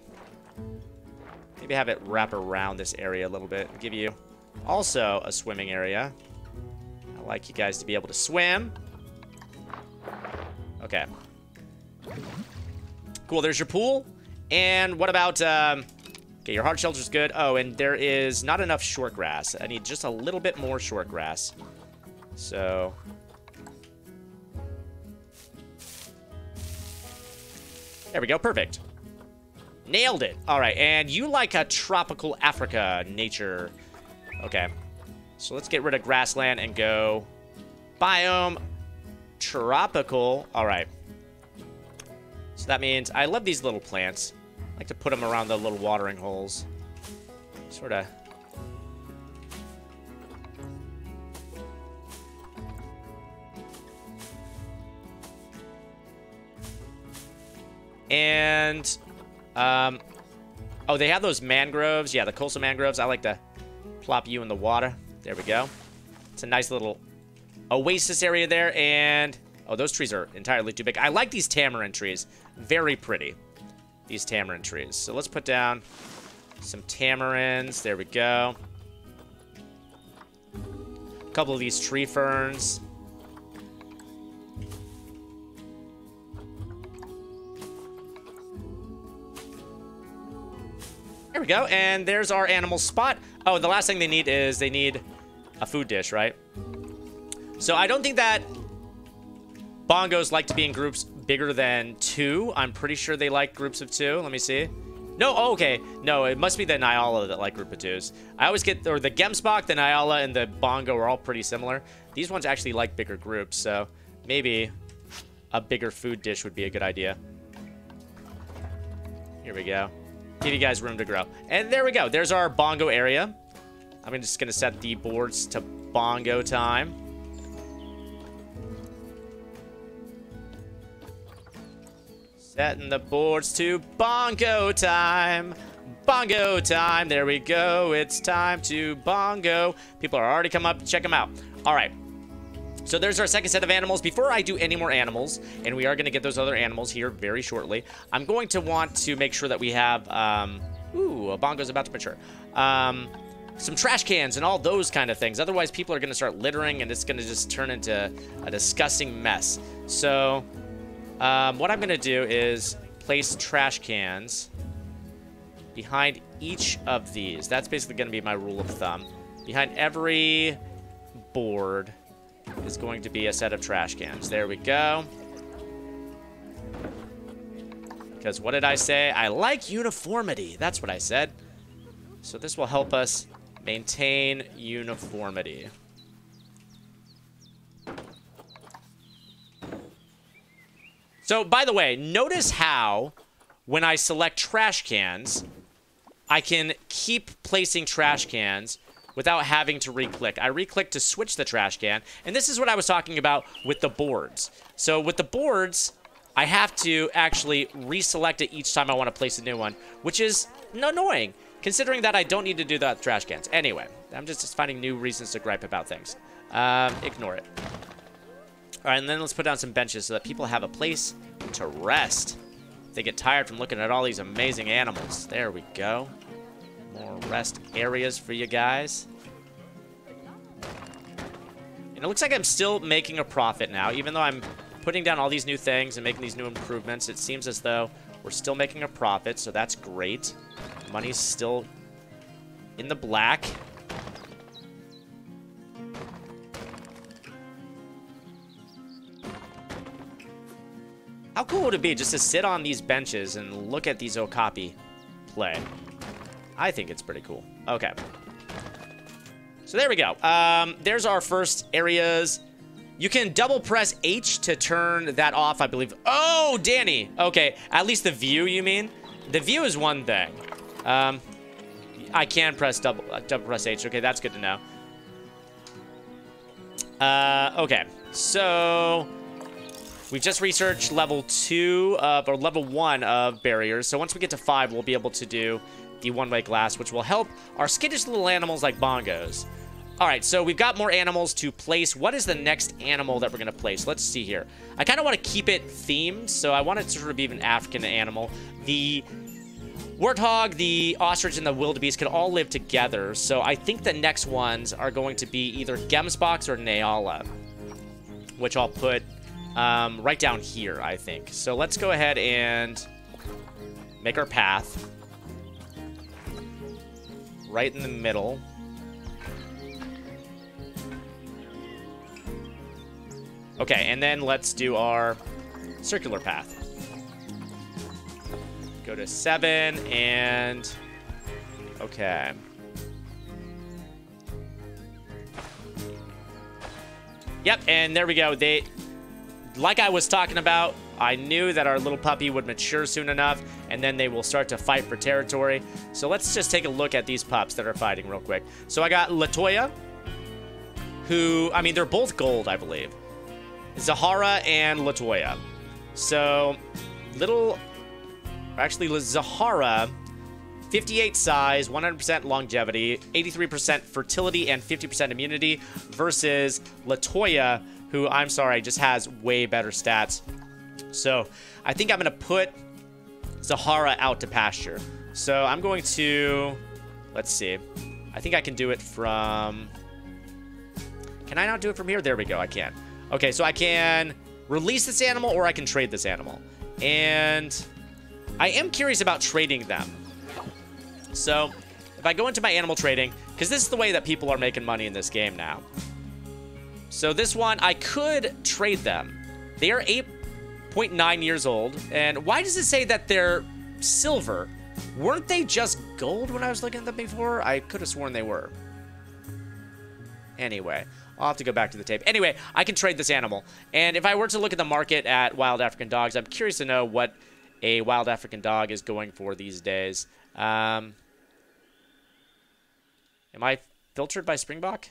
maybe have it wrap around this area a little bit. Give you also a swimming area. I like you guys to be able to swim. Okay. Cool, there's your pool. And what about, um, okay, your hard shelter's good. Oh, and there is not enough short grass. I need just a little bit more short grass. So, there we go, perfect. Nailed it. All right, and you like a tropical Africa nature. Okay, so let's get rid of grassland and go biome tropical. All right. So that means I love these little plants. I like to put them around the little watering holes. Sort of... And, um, oh, they have those mangroves. Yeah, the coastal mangroves. I like to plop you in the water. There we go. It's a nice little oasis area there. And, oh, those trees are entirely too big. I like these tamarind trees. Very pretty, these tamarind trees. So let's put down some tamarinds. There we go. A couple of these tree ferns. There we go. And there's our animal spot. Oh, the last thing they need is they need a food dish, right? So I don't think that bongos like to be in groups bigger than two. I'm pretty sure they like groups of two. Let me see. No, oh, okay. No, it must be the Nyala that like group of twos. I always get, or the Gemsbok, the Nyala, and the Bongo are all pretty similar. These ones actually like bigger groups, so maybe a bigger food dish would be a good idea. Here we go. Give you guys room to grow. And there we go. There's our bongo area. I'm just going to set the boards to bongo time. Setting the boards to bongo time. Bongo time. There we go. It's time to bongo. People are already come up. Check them out. All right. So there's our second set of animals. Before I do any more animals, and we are going to get those other animals here very shortly, I'm going to want to make sure that we have, um, ooh, a bongo's about to mature. Um, some trash cans and all those kind of things. Otherwise, people are going to start littering, and it's going to just turn into a disgusting mess. So um, what I'm going to do is place trash cans behind each of these. That's basically going to be my rule of thumb. Behind every board is going to be a set of trash cans. There we go. Because what did I say? I like uniformity. That's what I said. So this will help us maintain uniformity. So, by the way, notice how when I select trash cans, I can keep placing trash cans without having to re-click. I re-click to switch the trash can, and this is what I was talking about with the boards. So with the boards, I have to actually reselect it each time I want to place a new one, which is annoying, considering that I don't need to do that trash cans. Anyway, I'm just finding new reasons to gripe about things. Um, ignore it. All right, and then let's put down some benches so that people have a place to rest. They get tired from looking at all these amazing animals. There we go more rest areas for you guys. And it looks like I'm still making a profit now, even though I'm putting down all these new things and making these new improvements. It seems as though we're still making a profit, so that's great. Money's still in the black. How cool would it be just to sit on these benches and look at these Okapi play? I think it's pretty cool. Okay. So there we go. Um, there's our first areas. You can double press H to turn that off, I believe. Oh, Danny. Okay, at least the view, you mean? The view is one thing. Um, I can press double, uh, double press H. Okay, that's good to know. Uh, okay, so we've just researched level two of, or level one of barriers. So once we get to five, we'll be able to do the one-way glass, which will help our skittish little animals like bongos. All right, so we've got more animals to place. What is the next animal that we're going to place? Let's see here. I kind of want to keep it themed, so I want it to sort of be an African animal. The warthog, the ostrich, and the wildebeest can all live together, so I think the next ones are going to be either Gemsboks or Nyala, which I'll put um, right down here, I think. So let's go ahead and make our path right in the middle. Okay, and then let's do our circular path. Go to seven and... Okay. Yep, and there we go. They, like I was talking about, I knew that our little puppy would mature soon enough, and then they will start to fight for territory. So let's just take a look at these pups that are fighting real quick. So I got Latoya, who, I mean, they're both gold, I believe. Zahara and Latoya. So, little Actually, Zahara, 58 size, 100% longevity, 83% fertility, and 50% immunity versus Latoya, who I'm sorry, just has way better stats. So I think I'm going to put Zahara out to pasture. So I'm going to, let's see. I think I can do it from, can I not do it from here? There we go, I can. Okay, so I can release this animal or I can trade this animal. And I am curious about trading them. So if I go into my animal trading, because this is the way that people are making money in this game now. So this one, I could trade them. They are 8.9 years old. And why does it say that they're silver? Weren't they just gold when I was looking at them before? I could have sworn they were. Anyway, I'll have to go back to the tape. Anyway, I can trade this animal. And if I were to look at the market at wild African dogs, I'm curious to know what a wild African dog is going for these days. Um, am I filtered by Springbok?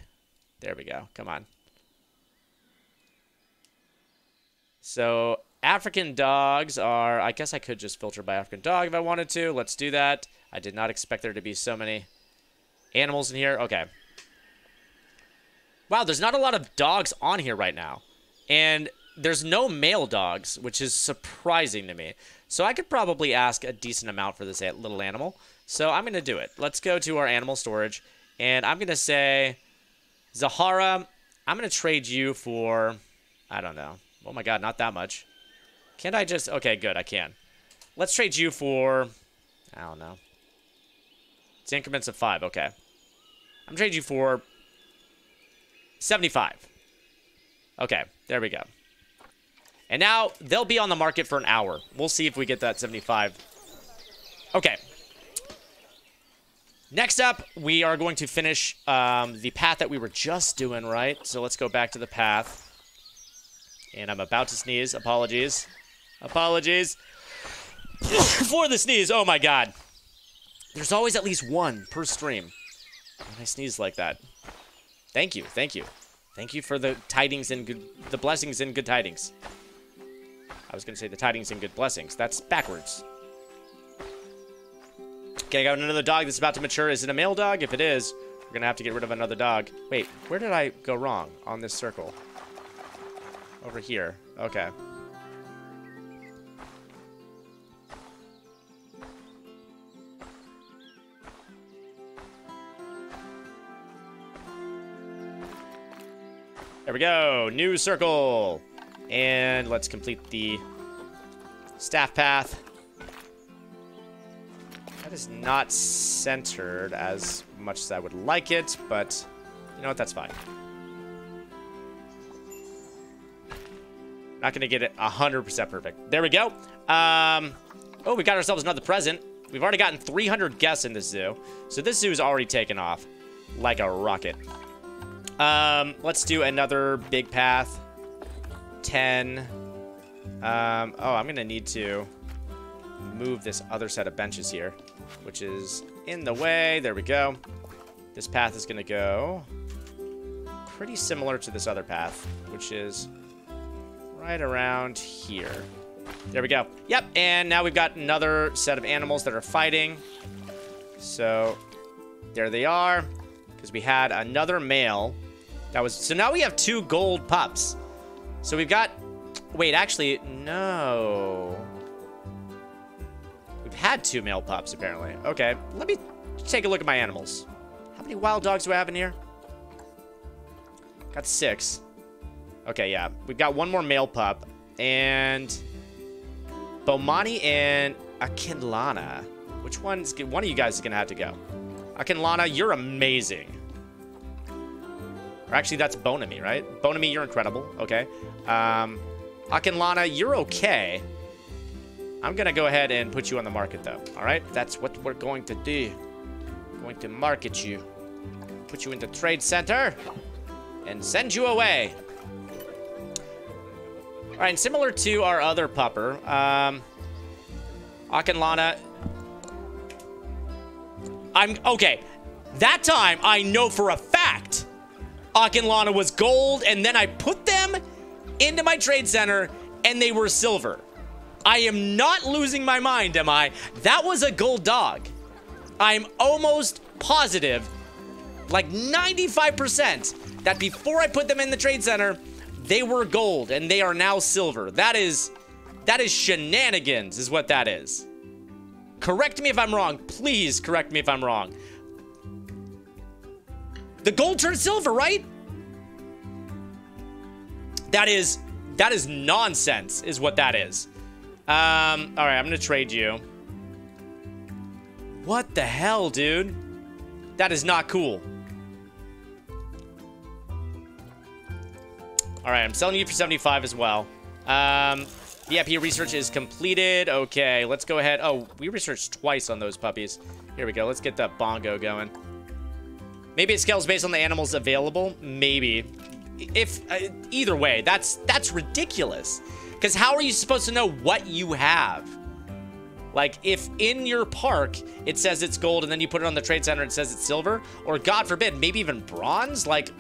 There we go. Come on. So African dogs are, I guess I could just filter by African dog if I wanted to. Let's do that. I did not expect there to be so many animals in here. Okay. Wow, there's not a lot of dogs on here right now. And there's no male dogs, which is surprising to me. So I could probably ask a decent amount for this little animal. So I'm going to do it. Let's go to our animal storage. And I'm going to say, Zahara, I'm going to trade you for, I don't know. Oh my god, not that much. Can't I just... Okay, good, I can. Let's trade you for... I don't know. It's increments of 5, okay. I'm trading you for 75. Okay, there we go. And now they'll be on the market for an hour. We'll see if we get that 75. Okay. Next up, we are going to finish um, the path that we were just doing, right? So let's go back to the path. And I'm about to sneeze. Apologies. Apologies. *sighs* for the sneeze. Oh my god. There's always at least one per stream. When I sneeze like that. Thank you. Thank you. Thank you for the tidings and good, the blessings and good tidings. I was to say the tidings and good blessings. That's backwards. Okay, I got another dog that's about to mature. Is it a male dog? If it is, we're to have to get rid of another dog. Wait, where did I go wrong on this circle? Over here. Okay. There we go. New circle. And let's complete the staff path. That is not centered as much as I would like it, but you know what? That's fine. Not going to get it 100% perfect. There we go. Um, oh, we got ourselves another present. We've already gotten 300 guests in this zoo. So this zoo is already taken off like a rocket. Um, let's do another big path. 10. Um, oh, I'm going to need to move this other set of benches here, which is in the way. There we go. This path is going to go pretty similar to this other path, which is right around here. There we go. Yep, and now we've got another set of animals that are fighting. So, there they are. Because we had another male that was so now we have two gold pups. So we've got wait, actually, no. We've had two male pups, apparently. Okay, let me take a look at my animals. How many wild dogs do I have in here? Got six. Okay, yeah. We've got one more male pup. And Bomani and Akinlana. Which one's one of you guys is gonna have to go? Akinlana, you're amazing. Or actually, that's Bonami, right? Bonami, you're incredible. Okay. Um, Akinlana, you're okay. I'm going to go ahead and put you on the market, though. All right? That's what we're going to do. Going to market you. Put you in the trade center. And send you away. All right, and similar to our other pupper, um, Akinlana... I'm... Okay. That time, I know for a fact Akinlana was gold, and then I put them into my trade center, and they were silver. I am not losing my mind, am I? That was a gold dog. I'm almost positive, like 95%, that before I put them in the trade center, they were gold and they are now silver. That is, that is shenanigans is what that is. Correct me if I'm wrong. Please correct me if I'm wrong. The gold turned silver, right? That is, that is nonsense is what that is. Um, all right, I'm gonna trade you. What the hell, dude? That is not cool. All right, I'm selling you for 75 as well. Um, the IP research is completed. Okay, let's go ahead. Oh, we researched twice on those puppies. Here we go. Let's get that bongo going. Maybe it scales based on the animals available. Maybe. If uh, either way, that's that's ridiculous. Because how are you supposed to know what you have? Like, if in your park it says it's gold and then you put it on the trade center and it says it's silver, or God forbid, maybe even bronze, like.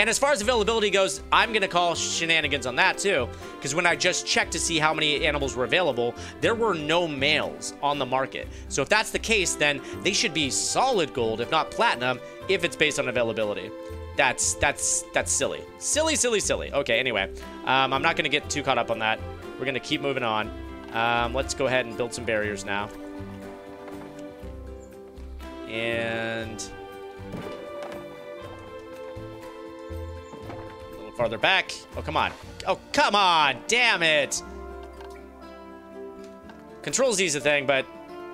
And as far as availability goes, I'm going to call shenanigans on that too. Because when I just checked to see how many animals were available, there were no males on the market. So if that's the case, then they should be solid gold, if not platinum, if it's based on availability. That's that's that's silly. Silly, silly, silly. Okay, anyway. Um, I'm not going to get too caught up on that. We're going to keep moving on. Um, let's go ahead and build some barriers now. And... farther back. Oh, come on. Oh, come on! Damn it! Control Z is a thing, but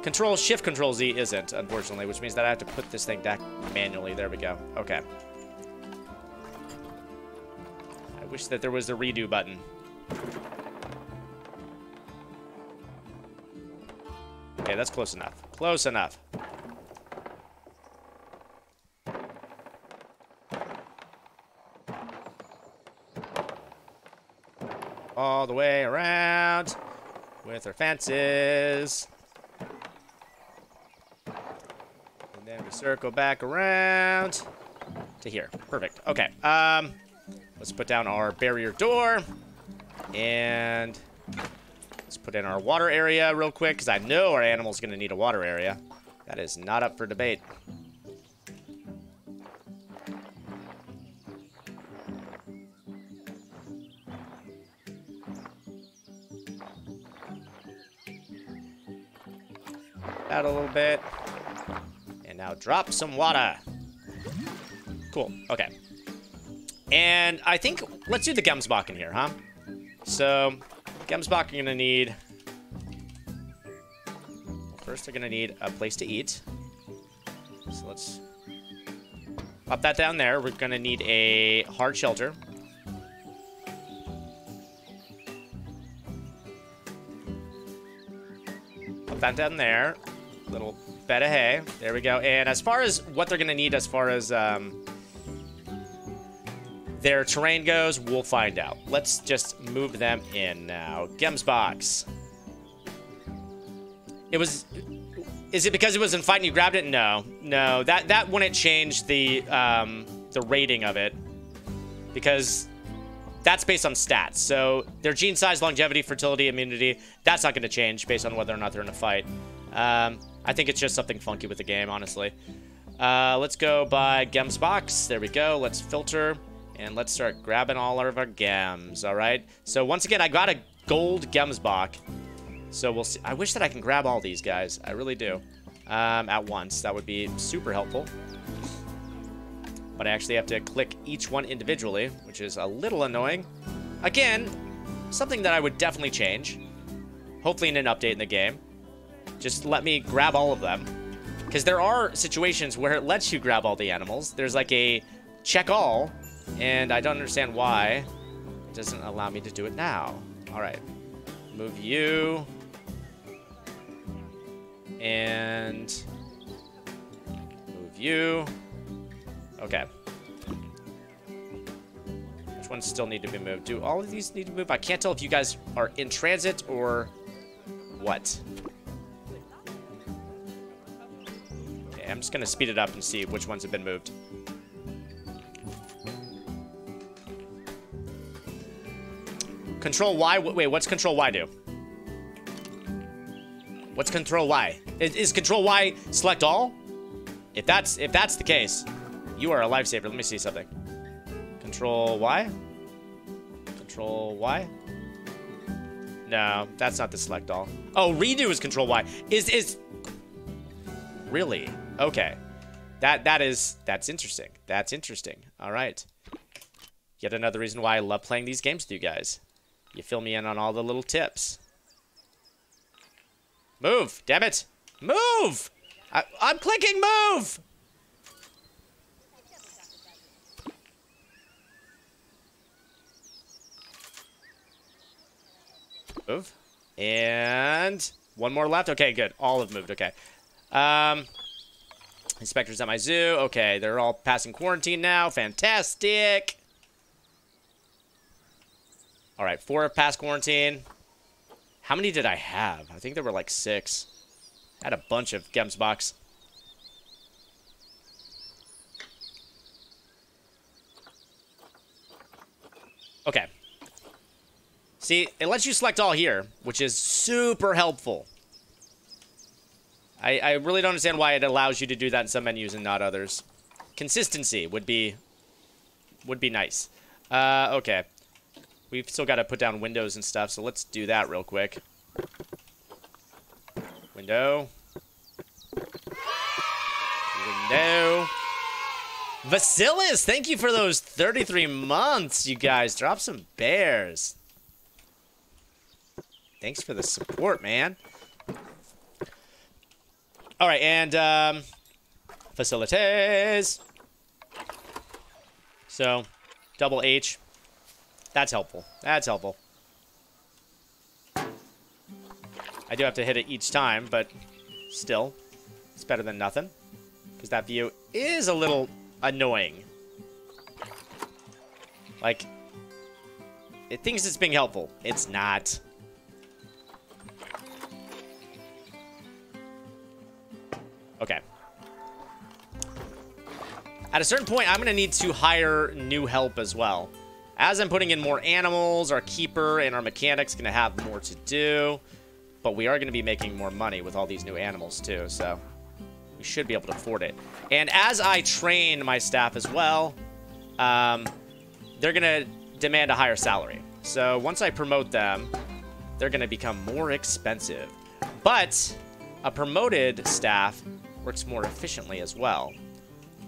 Control Shift Control Z isn't, unfortunately, which means that I have to put this thing back manually. There we go. Okay. I wish that there was a redo button. Okay, that's close enough. Close enough. All the way around with our fences. And then we circle back around to here. Perfect. Okay. Um, Let's put down our barrier door. And let's put in our water area real quick, because I know our animal's going to need a water area. That is not up for debate. Out a little bit. And now drop some water. Cool. Okay. And I think, let's do the Gemsbok in here, huh? So, Gemsbok are to need... First, they're to need a place to eat. So let's pop that down there. We're to need a hard shelter. Pop that down there. Little bed of hay. There we go. And as far as what they're going to need as far as... Um, their terrain goes, we'll find out. Let's just move them in now. Gemsboks. It was... Is it because it was in fight and you grabbed it? No. No. That that wouldn't change the, um, the rating of it. Because that's based on stats. So their gene size, longevity, fertility, immunity, that's not going to change based on whether or not they're in a fight. Um, I think it's just something funky with the game, honestly. Uh, let's go by Gemsboks. There we go. Let's filter. And let's start grabbing all of our gems, all right? So once again, I got a gold Gemsbok. So we'll see. I wish that I can grab all these guys. I really do. Um, at once. That would be super helpful. But I actually have to click each one individually, which is a little annoying. Again, something that I would definitely change. Hopefully in an update in the game. Just let me grab all of them. Because there are situations where it lets you grab all the animals. There's like a check all and I don't understand why it doesn't allow me to do it now. All right. Move you. And move you. Okay. Which ones still need to be moved? Do all of these need to move? I can't tell if you guys are in transit or what. I'm just going to speed it up and see which ones have been moved. Control Y? Wait, what's Control Y do? What's control Y? Is, is control Y select all? If that's if that's the case, you are a lifesaver. Let me see something. Control Y? Control Y? No, that's not the select all. Oh, redo is control Y. Is is really? Okay. That that is that's interesting. That's interesting. All right. Yet another reason why I love playing these games with you guys. You fill me in on all the little tips. Move! Damn it! Move! I, I'm clicking move! Move. And one more left. Okay, good. All have moved. Okay. Um, inspectors at my zoo. Okay, they're all passing quarantine now. Fantastic. All right, four have passed quarantine. How many did I have? I think there were like six. I had a bunch of Gemsboks. Okay. See, it lets you select all here, which is super helpful. I, I really don't understand why it allows you to do that in some menus and not others. Consistency would be would be nice. Uh, okay. We've still got to put down windows and stuff, so let's do that real quick. Window. Window. Vasilis, thank you for those 33 months, you guys. Drop some bears. Thanks for the support, man. All right, and um, facilities. So, double H. That's helpful. That's helpful. I do have to hit it each time, but still, it's better than nothing. Because that view is a little annoying. Like, it thinks it's being helpful. It's not. Okay. At a certain point, I'm going to need to hire new help as well. As I'm putting in more animals, our keeper and our mechanic's going to have more to do. But we are going to be making more money with all these new animals too, so we should be able to afford it. And as I train my staff as well, um, they're going to demand a higher salary. So once I promote them, they're going to become more expensive. But a promoted staff works more efficiently as well.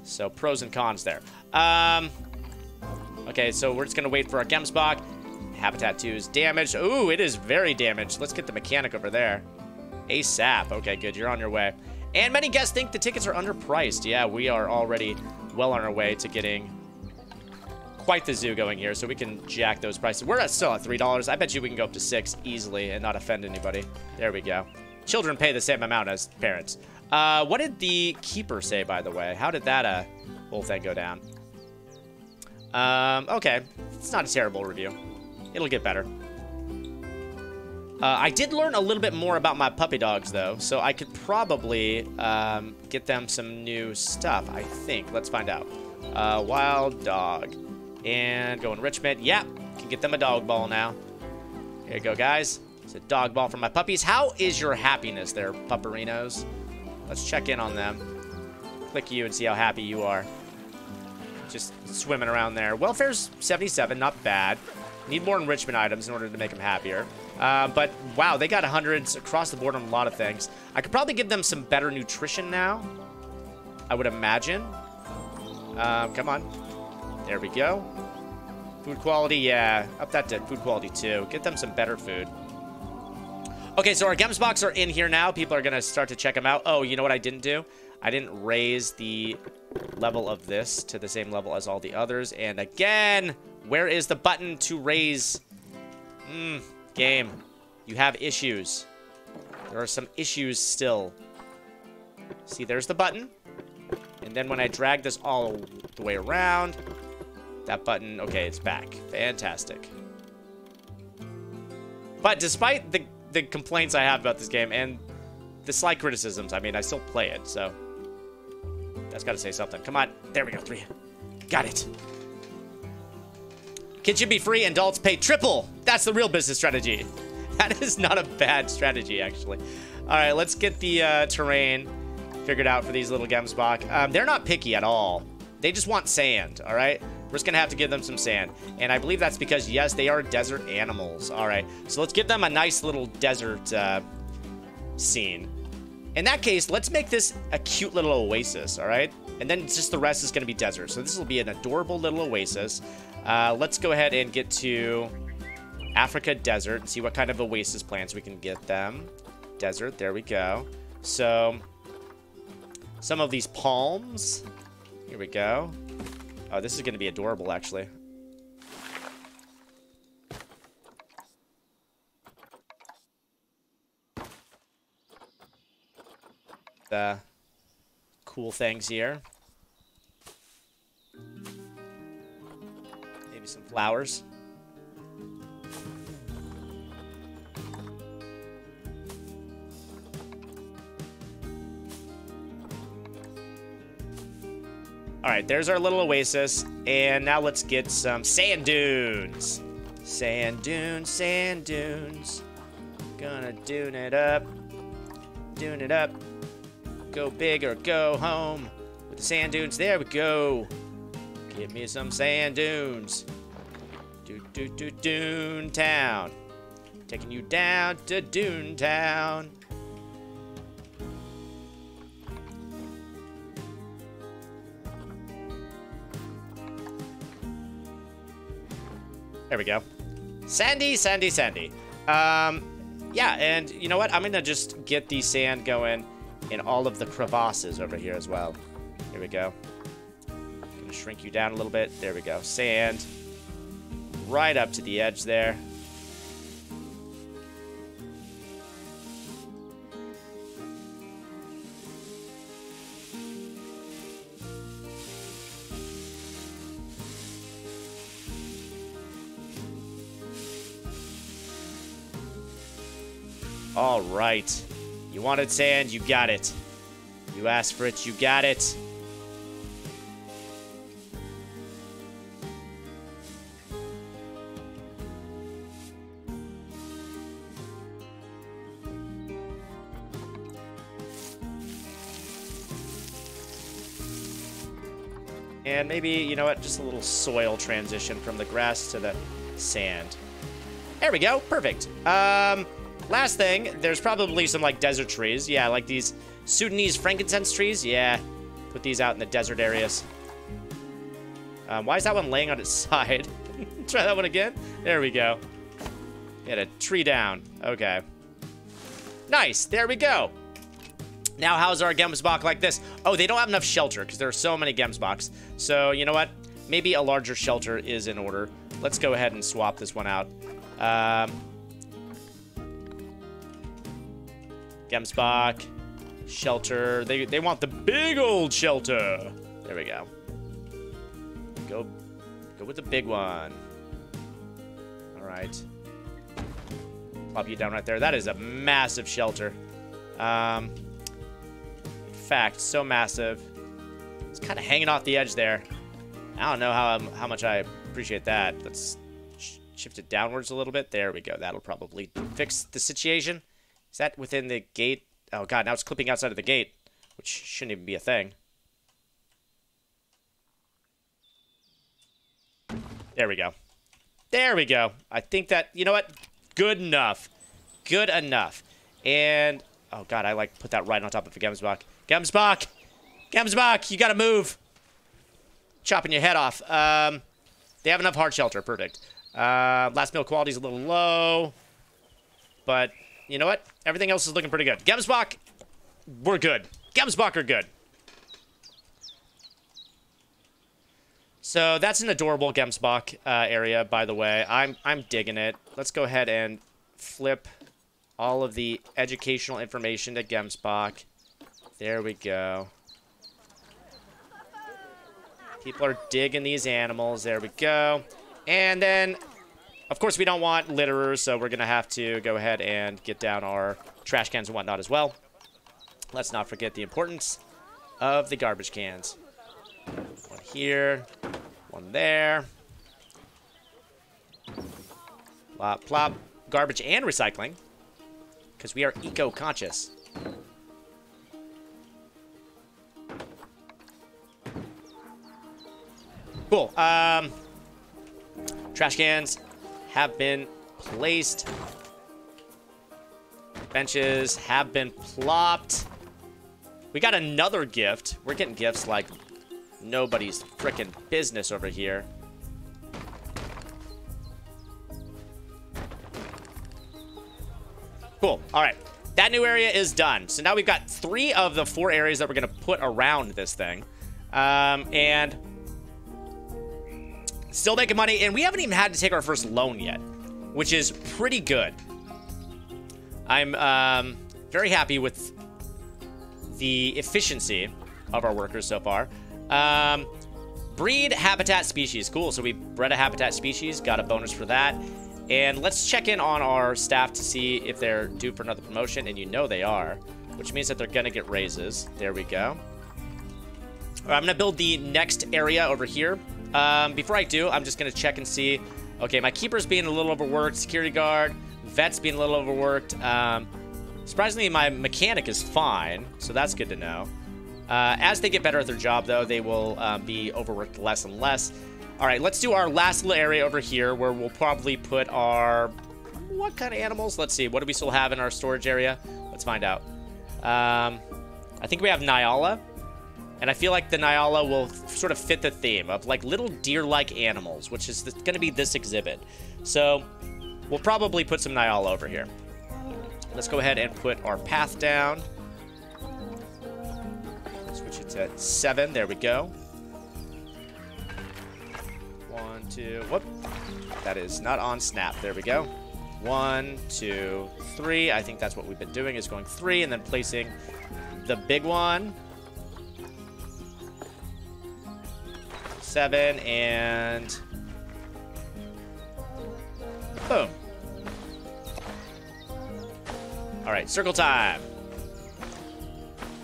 So pros and cons there. Um, okay, so we're just going to wait for our Gemsbok. Habitat 2 is damaged. Ooh, it is very damaged. Let's get the mechanic over there. ASAP. Okay, good. You're on your way. And many guests think the tickets are underpriced. Yeah, we are already well on our way to getting quite the zoo going here, so we can jack those prices. We're at still at $3. I bet you we can go up to 6 easily and not offend anybody. There we go. Children pay the same amount as parents. Uh, what did the keeper say, by the way? How did that uh, whole thing go down? Um, okay. It's not a terrible review. It'll get better. Uh, I did learn a little bit more about my puppy dogs, though, so I could probably um, get them some new stuff, I think. Let's find out. Uh, wild dog. And go enrichment. Yep, can get them a dog ball now. Here you go, guys. It's a dog ball for my puppies. How is your happiness there, pupperinos? Let's check in on them. Click you and see how happy you are. Just swimming around there. Welfare's 77, not bad. Need more enrichment items in order to make them happier. Uh, but, wow, they got hundreds across the board on a lot of things. I could probably give them some better nutrition now. I would imagine. Um, come on. There we go. Food quality, yeah. Up that to food quality, too. Get them some better food. Okay, so our Gemsboks are in here now. People are going to start to check them out. Oh, you know what I didn't do? I didn't raise the level of this to the same level as all the others. And again, where is the button to raise? Hmm, game. You have issues. There are some issues still. See, there's the button. And then when I drag this all the way around, that button, okay, it's back. Fantastic. But despite the the complaints I have about this game and the slight criticisms. I mean, I still play it, so that's got to say something. Come on. There we go. Three. Got it. Kids should be free and adults pay triple. That's the real business strategy. *laughs* That is not a bad strategy, actually. All right, let's get the uh, terrain figured out for these little Gemsbok. Um, they're not picky at all. They just want sand, all right? We're just going to have to give them some sand. And I believe that's because, yes, they are desert animals. All right, so let's give them a nice little desert uh, scene. In that case, let's make this a cute little oasis, all right? And then just the rest is going to be desert. So this will be an adorable little oasis. Uh, let's go ahead and get to Africa Desert and see what kind of oasis plants we can get them. Desert, there we go. So, some of these palms. Here we go. Oh, this is going to be adorable, actually. The cool things here. Maybe some flowers. All right, there's our little oasis. And now let's get some sand dunes. Sand dunes, sand dunes. Gonna dune it up. Dune it up. Go big or go home. With the sand dunes, there we go. Give me some sand dunes. Do do do Dune Town. Taking you down to Dune Town. There we go. Sandy, Sandy, Sandy. Um, yeah, and you know what? I'm gonna just get the sand going in all of the crevasses over here as well. Here we go. Gonna shrink you down a little bit. There we go. Sand. Right up to the edge there. All right. You wanted sand, you got it. You asked for it, you got it. And maybe, you know what, just a little soil transition from the grass to the sand. There we go. Perfect. Um, last thing, there's probably some, like, desert trees. Yeah, like these Sudanese frankincense trees. Yeah, put these out in the desert areas. Um, why is that one laying on its *laughs* side? *laughs* Try that one again. There we go. Get a tree down. Okay. Nice. There we go. Now, how's our Gemsbok like this? Oh, they don't have enough shelter because there are so many Gemsboks. So, you know what? Maybe a larger shelter is in order. Let's go ahead and swap this one out. Um, Gemsbok, shelter. They, they want the big old shelter. There we go. Go, go with the big one. All right. Plop you down right there. That is a massive shelter. Um, in fact, so massive. It's kind of hanging off the edge there. I don't know how how much I appreciate that. Let's sh shift it downwards a little bit. There we go. That'll probably fix the situation. Is that within the gate? Oh god, now it's clipping outside of the gate, which shouldn't even be a thing. There we go. There we go. I think that, you know what? Good enough. Good enough. And, oh god, I like put that right on top of the Gemsbok. Gemsbok! Gemsbok, you gotta move! Chopping your head off. Um, they have enough hard shelter. Perfect. Uh, last meal quality is a little low. But, you know what? Everything else is looking pretty good. Gemsbok, we're good. Gemsbok are good. So that's an adorable Gemsbok uh, area, by the way. I'm, I'm digging it. Let's go ahead and flip all of the educational information to Gemsbok. There we go. People are digging these animals. There we go. And then, of course, we don't want litterers, so we're going to have to go ahead and get down our trash cans and whatnot as well. Let's not forget the importance of the garbage cans. One here, one there. Plop, plop. garbage and recycling. Because we are eco-conscious. Cool. Um, trash cans have been placed. Benches have been plopped. We got another gift. We're getting gifts like nobody's freaking business over here. Cool. All right. That new area is done. So now we've got three of the four areas that we're going to put around this thing. Um, and still making money. And we haven't even had to take our first loan yet, which is pretty good. I'm um, very happy with the efficiency of our workers so far. Um, breed habitat species. Cool. So we bred a habitat species. Got a bonus for that. And let's check in on our staff to see if they're due for another promotion. And you know they are, which means that they're going to get raises. There we go. Right, I'm going to build the next area over here. Um, before I do, I'm just going to check and see. Okay, my keeper's being a little overworked. Security guard. Vet's being a little overworked. Um, surprisingly, my mechanic is fine, so that's good to know. Uh, as they get better at their job, though, they will uh, be overworked less and less. All right, let's do our last little area over here where we'll probably put our... What kind of animals? Let's see. What do we still have in our storage area? Let's find out. Um, I think we have Nyala. And I feel like the Nyala will sort of fit the theme of like little deer-like animals, which is going to be this exhibit. So we'll probably put some Nyala over here. Let's go ahead and put our path down. Switch it to seven. There we go. One, two, whoop. That is not on snap. There we go. One, two, three. I think that's what we've been doing is going three and then placing the big one. Seven and boom. All right, circle time.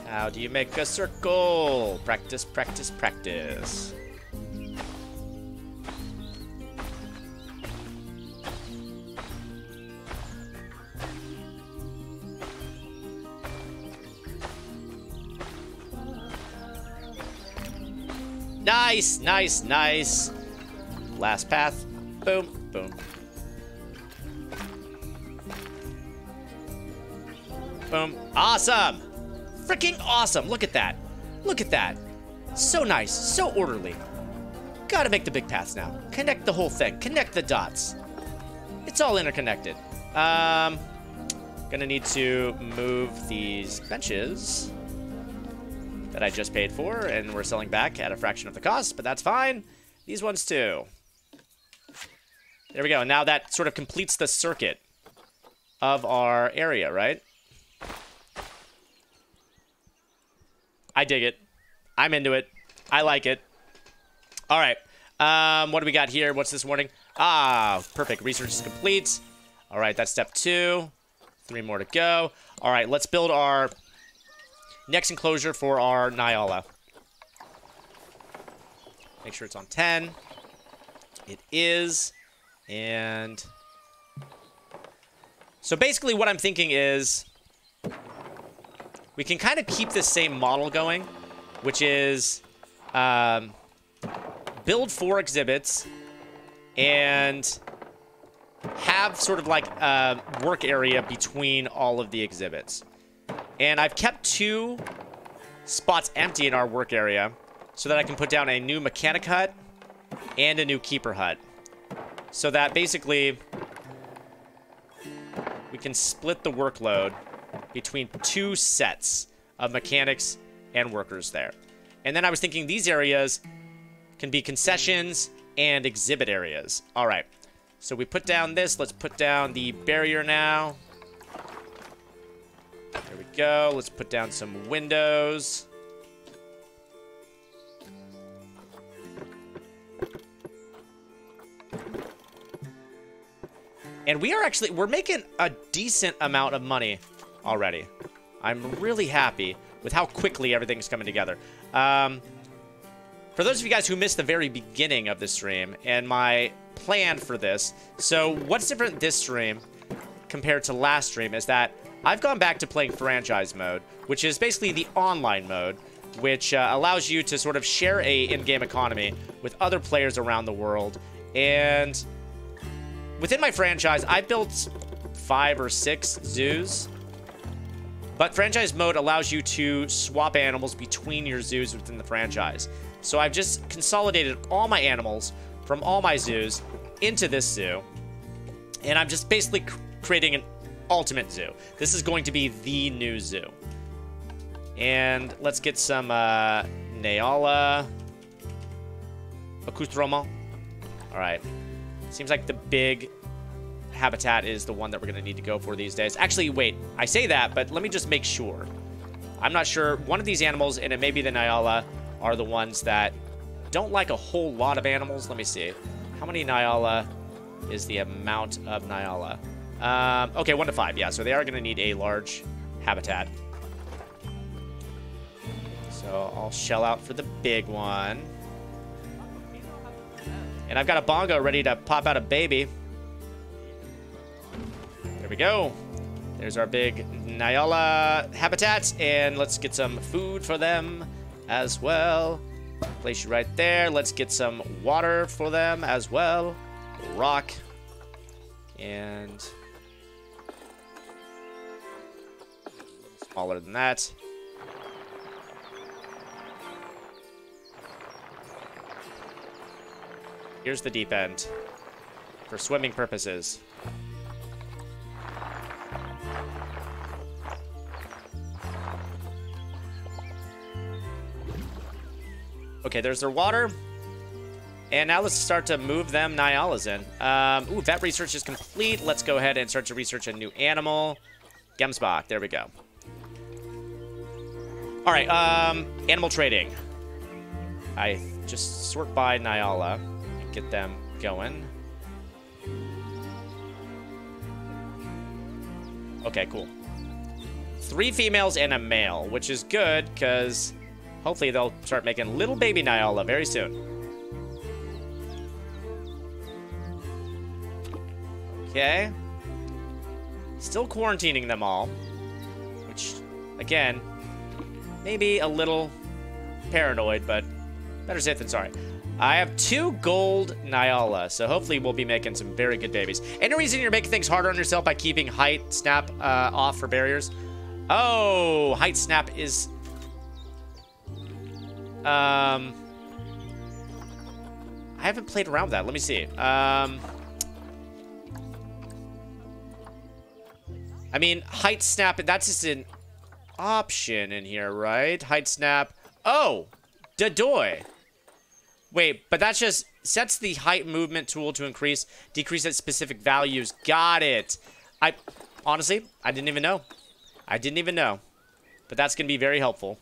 How do you make a circle? Practice, practice, practice. Nice, nice, nice. Last path. Boom, boom. Boom. Awesome. Freaking awesome. Look at that. Look at that. So nice. So orderly. Gotta make the big paths now. Connect the whole thing. Connect the dots. It's all interconnected. Um, gonna need to move these benches that I just paid for, and we're selling back at a fraction of the cost, but that's fine. These ones too. There we go. Now that sort of completes the circuit of our area, right? I dig it. I'm into it. I like it. All right. Um, what do we got here? What's this warning? Ah, perfect. Research is complete. All right, that's step two. Three more to go. All right, let's build our Next enclosure for our Nyala. Make sure it's on 10. It is. And... So basically what I'm thinking is... We can kind of keep this same model going, which is... Um, build four exhibits and have sort of like a work area between all of the exhibits. And I've kept two spots empty in our work area so that I can put down a new mechanic hut and a new keeper hut. So that basically we can split the workload between two sets of mechanics and workers there. And then I was thinking these areas can be concessions and exhibit areas. All right. So we put down this. Let's put down the barrier now. There we go. Let's put down some windows. And we are actually, we're making a decent amount of money already. I'm really happy with how quickly everything's coming together. Um, for those of you guys who missed the very beginning of the stream and my plan for this, so what's different this stream compared to last stream is that I've gone back to playing franchise mode, which is basically the online mode, which uh, allows you to sort of share a in-game economy with other players around the world. And within my franchise, I built five or six zoos. But franchise mode allows you to swap animals between your zoos within the franchise. So I've just consolidated all my animals from all my zoos into this zoo. And I'm just basically creating an ultimate zoo. This is going to be the new zoo. And let's get some uh, Nyala accoutrement. All right. Seems like the big habitat is the one that we're going to need to go for these days. Actually, wait. I say that, but let me just make sure. I'm not sure. One of these animals, and it may be the Nyala, are the ones that don't like a whole lot of animals. Let me see. How many Nyala is the amount of Nyala? Um, okay, one to five. Yeah, so they are going to need a large habitat. So I'll shell out for the big one. And I've got a bongo ready to pop out a baby. There we go. There's our big Nyala habitat. And let's get some food for them as well. Place you right there. Let's get some water for them as well. Rock. And... Smaller than that. Here's the deep end. For swimming purposes. Okay, there's their water. And now let's start to move them Nyalas in. Um, ooh, vet research is complete. Let's go ahead and start to research a new animal. Gemsbok, there we go. All right, um, animal trading. I just sort by Nyala and get them going. Okay, cool. Three females and a male, which is good because Hopefully they'll start making little baby Nyala very soon. Okay. Still quarantining them all. Which, again, maybe a little paranoid, but better safe than sorry. I have two gold Nyala, so hopefully we'll be making some very good babies. Any reason you're making things harder on yourself by keeping height snap uh, off for barriers? Oh, height snap is um, I haven't played around with that. Let me see. Um, I mean, height snap, that's just an option in here, right? Height snap. Oh, Dadoy. Wait, but that just sets the height movement tool to increase, decrease at specific values. Got it. I, honestly, I didn't even know. I didn't even know. But that's going to be very helpful.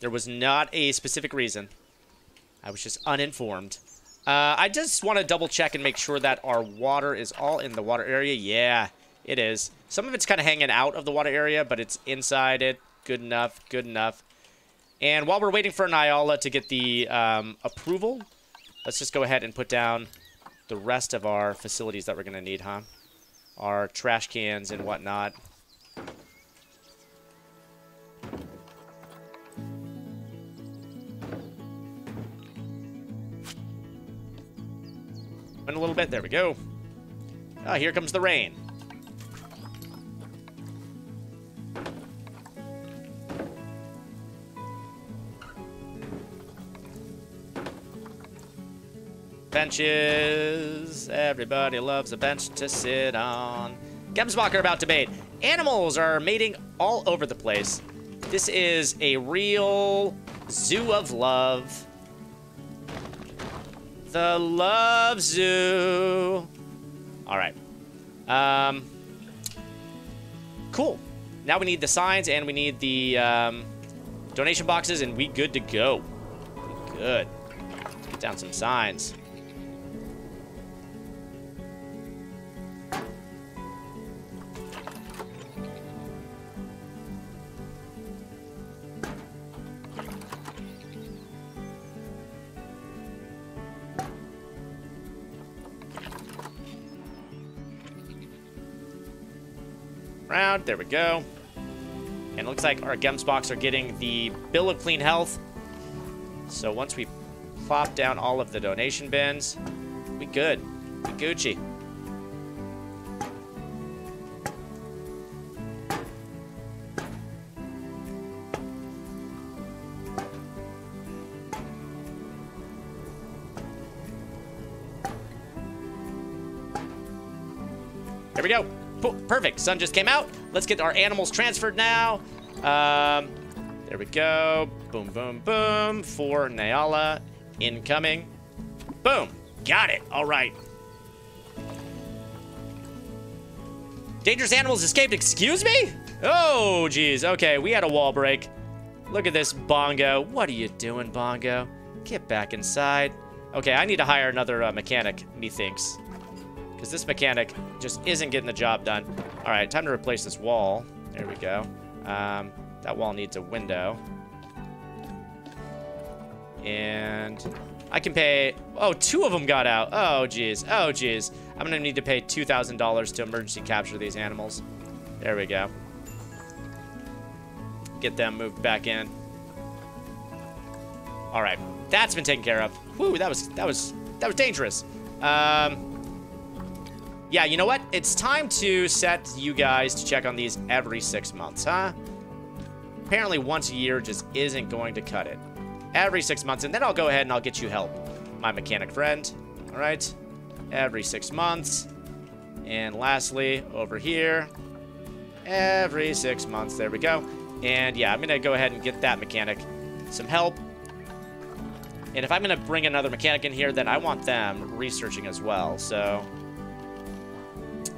There was not a specific reason. I was just uninformed. Uh, I just want to double check and make sure that our water is all in the water area. Yeah, it is. Some of it's kind of hanging out of the water area, but it's inside it. Good enough, good enough. And while we're waiting for Nyala to get the um, approval, let's just go ahead and put down the rest of our facilities that we're going to need, huh? Our trash cans and whatnot. In a little bit. There we go. Ah, here comes the rain. Benches. Everybody loves a bench to sit on. Gemsbacher about to mate. Animals are mating all over the place. This is a real zoo of love. The Love Zoo. All right. Um, cool. Now we need the signs and we need the um, donation boxes and we good to go. Good. Let's get down some signs. There we go. And it looks like our Gemsboks are getting the Bill of Clean Health. So once we plop down all of the donation bins, we good. We Gucci. Perfect. Sun just came out. Let's get our animals transferred now. Um, there we go. Boom, boom, boom. For Nyala. Incoming. Boom. Got it. All right. Dangerous animals escaped. Excuse me? Oh, geez. Okay, we had a wall break. Look at this, Bongo. What are you doing, Bongo? Get back inside. Okay, I need to hire another uh, mechanic, methinks. Because this mechanic just isn't getting the job done. All right, time to replace this wall. There we go. Um, that wall needs a window. And I can pay... Oh, two of them got out. Oh, jeez. Oh, jeez. I'm going to need to pay $2,000 to emergency capture these animals. There we go. Get them moved back in. All right. That's been taken care of. Whew, that was, that was, that was dangerous. Um, yeah, you know what? It's time to set you guys to check on these every six months, huh? Apparently once a year just isn't going to cut it. Every six months, and then I'll go ahead and I'll get you help, my mechanic friend. All right? Every six months. And lastly, over here, every six months. There we go. And yeah, I'm going to go ahead and get that mechanic some help. And if I'm going to bring another mechanic in here, then I want them researching as well. So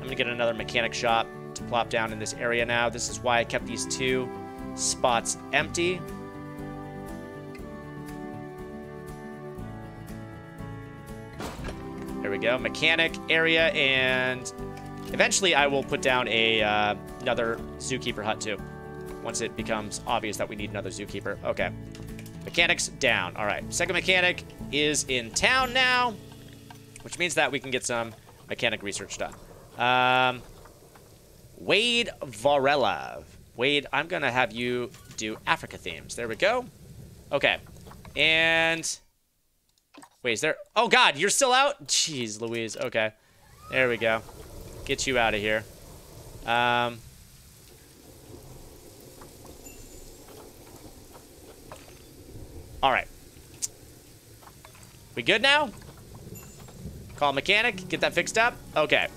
going to get another mechanic shop to plop down in this area now. This is why I kept these two spots empty. There we go. Mechanic area, and eventually I will put down a uh, another zookeeper hut too. Once it becomes obvious that we need another zookeeper. Okay. Mechanics down. All right. Second mechanic is in town now, which means that we can get some mechanic research done. Um, Wade Varela. Wade, I'm going to have you do Africa themes. There we go. Okay. And... Wait, is there... Oh, God, you're still out? Jeez, Louise. Okay. There we go. Get you out of here. Um... All right. We good now? Call mechanic, get that fixed up? Okay.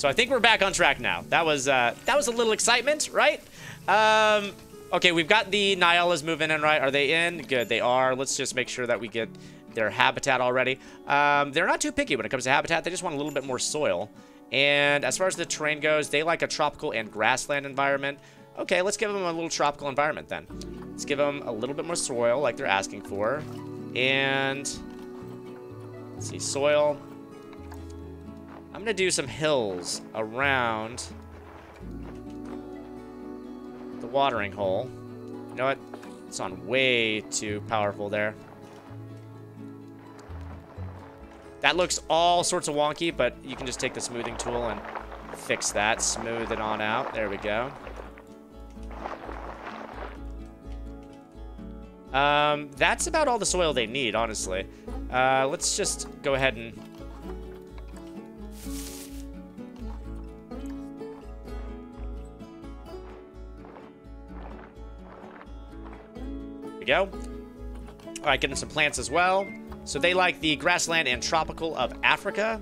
So I think we're back on track now. That was uh, that was a little excitement, right? Um, okay, we've got the Nyalas moving in, right? Are they in? Good, they are. Let's just make sure that we get their habitat already. Um, they're not too picky when it comes to habitat. They just want a little bit more soil. And as far as the terrain goes, they like a tropical and grassland environment. Okay, let's give them a little tropical environment then. Let's give them a little bit more soil like they're asking for. And, let's see, soil. I'm to do some hills around the watering hole. You know what? It's on way too powerful there. That looks all sorts of wonky, but you can just take the smoothing tool and fix that. Smooth it on out. There we go. Um, that's about all the soil they need, honestly. Uh, let's just go ahead and go. All right, getting some plants as well. So they like the grassland and tropical of Africa.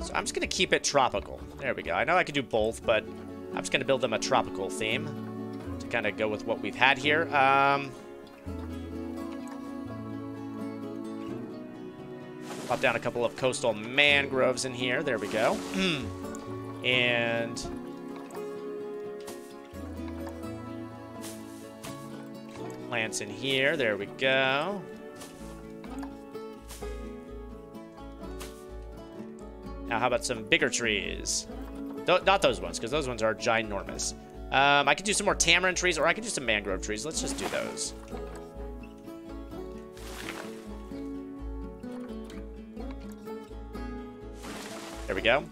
So I'm just going to keep it tropical. There we go. I know I could do both, but I'm just going to build them a tropical theme to kind of go with what we've had here. Um, pop down a couple of coastal mangroves in here. There we go. and plants in here. There we go. Now, how about some bigger trees? Th not those ones, because those ones are ginormous. Um, I could do some more tamarind trees, or I could do some mangrove trees. Let's just do those. There we go.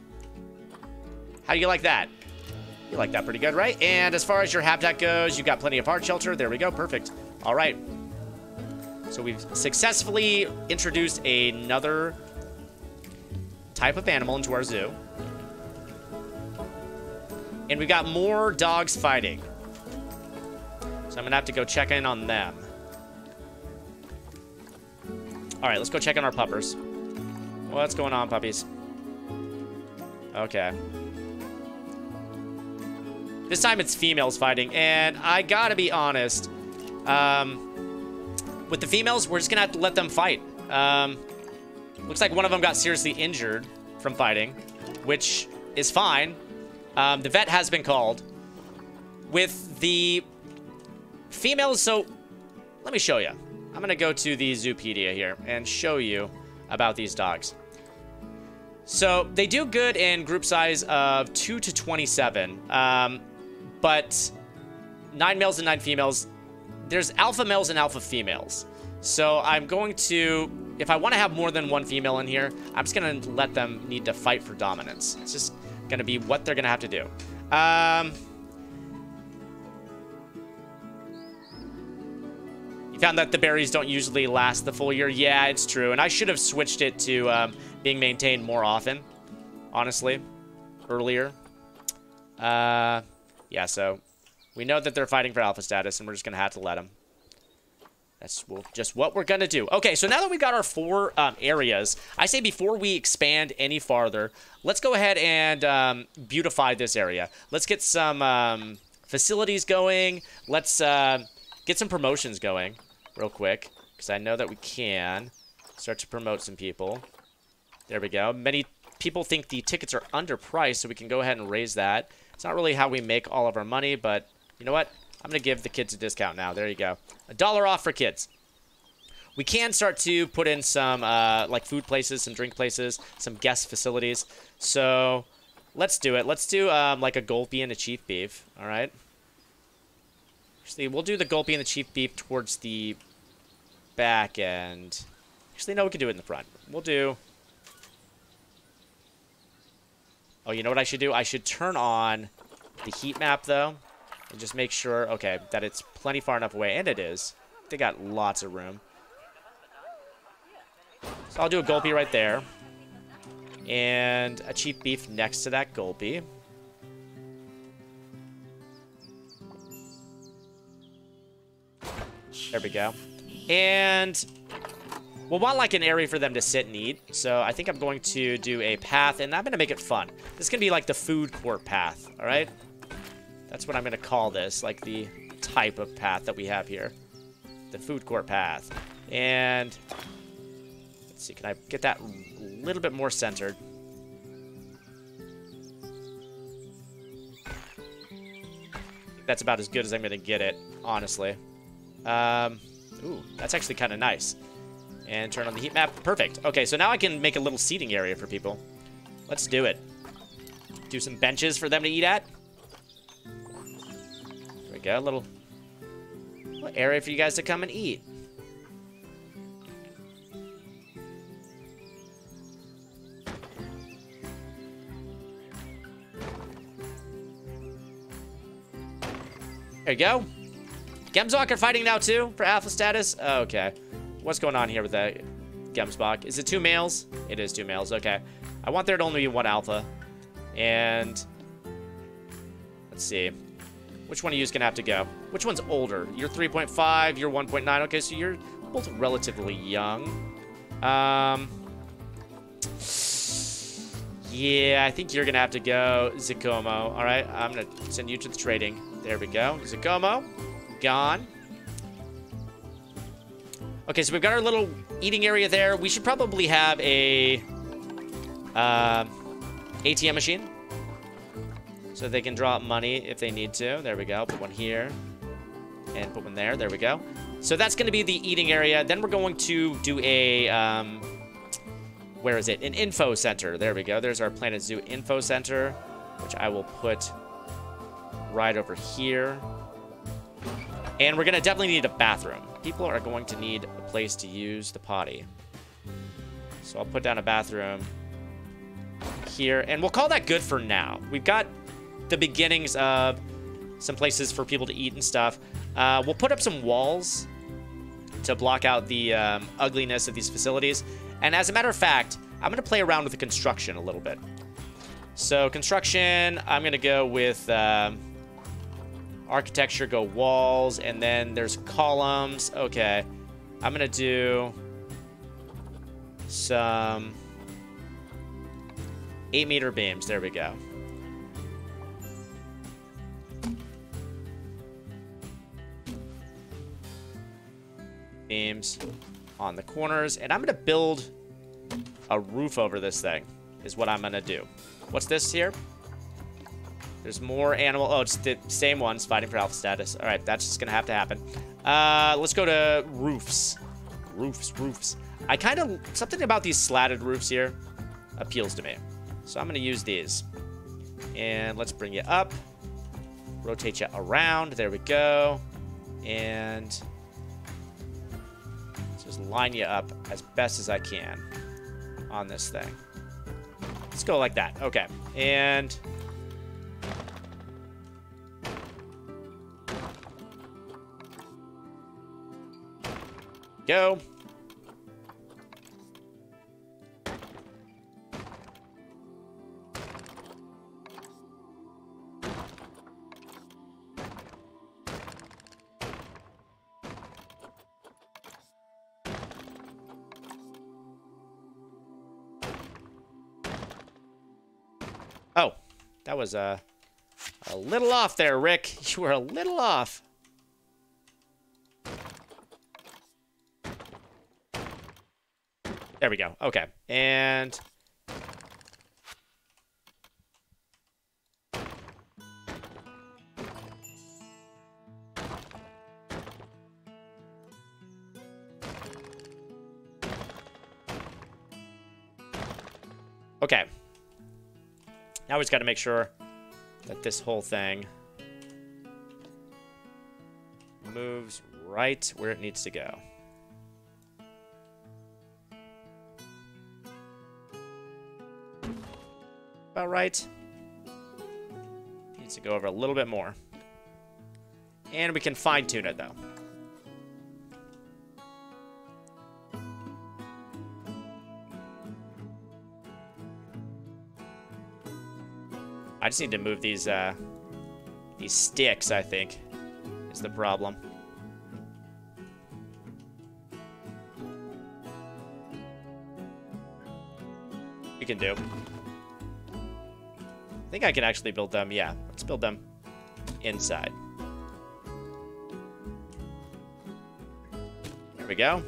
How do you like that? You like that pretty good, right? And as far as your habitat goes, you've got plenty of hard shelter. There we go. Perfect. All right. So we've successfully introduced another type of animal into our zoo. And we've got more dogs fighting. So I'm going to have to go check in on them. All right, let's go check on our puppers. What's going on, puppies? Okay. This time it's females fighting, and I gotta be honest. Um, with the females, we're just gonna have to let them fight. Um, looks like one of them got seriously injured from fighting, which is fine. Um, the vet has been called. With the females, so let me show you. I'm going to go to the Zoopedia here and show you about these dogs. So they do good in group size of 2 to 27, um, but 9 males and 9 females, there's alpha males and alpha females. So I'm going to, if I want to have more than one female in here, I'm just going to let them need to fight for dominance. It's just going to be what they're going to have to do. Um, found that the berries don't usually last the full year. Yeah, it's true. And I should have switched it to um, being maintained more often, honestly, earlier. Uh, yeah, so we know that they're fighting for alpha status, and we're just going to have to let them. That's just what we're going to do. Okay, so now that we've got our four um, areas, I say before we expand any farther, let's go ahead and um, beautify this area. Let's get some um, facilities going. Let's uh, get some promotions going real quick, because I know that we can start to promote some people. There we go. Many people think the tickets are underpriced, so we can go ahead and raise that. It's not really how we make all of our money, but you know what? I'm going to give the kids a discount now. There you go. A dollar off for kids. We can start to put in some uh, like food places, some drink places, some guest facilities. So let's do it. Let's do um, like a Gulpy and a Chief Beef. All right. Actually, we'll do the Gulpy and the Chief Beef towards the back end. Actually, no, we can do it in the front. We'll do... Oh, you know what I should do? I should turn on the heat map, though, and just make sure, okay, that it's plenty far enough away. And it is. They got lots of room. So I'll do a Gulpy right there. And a Chief Beef next to that Gulpy. There we go. And we'll want like an area for them to sit and eat. So I think I'm going to do a path, and I'm going to make it fun. This is going to be like the food court path, all right? That's what I'm going to call this, like the type of path that we have here. The food court path. And let's see, can I get that a little bit more centered? That's about as good as I'm going to get it, honestly. Um, ooh, that's actually kind of nice. And turn on the heat map. Perfect. Okay, so now I can make a little seating area for people. Let's do it. Do some benches for them to eat at. We. A little, little area for you guys to come and eat. There you go. Gemsbok are fighting now too for alpha status? Okay. What's going on here with that Gemsbok? Is it two males? It is two males. Okay. I want there to only be one alpha. And let's see. Which one of you is going to have to go? Which one's older? You're 3.5, you're 1.9. Okay, so you're both relatively young. Um, yeah, I think you're going to have to go Zikomo. All right, I'm going to send you to the trading. There we go. Zikomo gone. Okay, so we've got our little eating area there. We should probably have a uh, ATM machine. So they can draw up money if they need to. There we go. Put one here. And put one there. There we go. So that's going to be the eating area. Then we're going to do a... Um, where is it? An info center. There we go. There's our Planet Zoo info center, which I will put right over here. And we're going to definitely need a bathroom. People are going to need a place to use the potty. So I'll put down a bathroom here. And we'll call that good for now. We've got the beginnings of some places for people to eat and stuff. Uh, we'll put up some walls to block out the um, ugliness of these facilities. And as a matter of fact, I'm going to play around with the construction a little bit. So construction, I'm going to go with um, architecture, go walls, and then there's columns. Okay, I'm going to do some 8 meter beams. There we go. Beams on the corners. And I'm going to build a roof over this thing is what I'm going to do. What's this here? There's more animal. Oh, it's the same ones fighting for alpha status. All right, that's just going to have to happen. Uh, let's go to roofs. Roofs, roofs. I kind of... Something about these slatted roofs here appeals to me. So I'm going to use these. And let's bring you up. Rotate you around. There we go. And just line you up as best as I can on this thing. Let's go like that. Okay. And... Go. That was uh, a little off there, Rik. *laughs* You were a little off. There we go. Okay. And... Okay. Now we just got to make sure that this whole thing moves right where it needs to go. About right. Needs to go over a little bit more. And we can fine tune it though. Just need to move these, uh, these sticks, I think, is the problem. We can do. I think I can actually build them. Yeah, let's build them inside. There we go.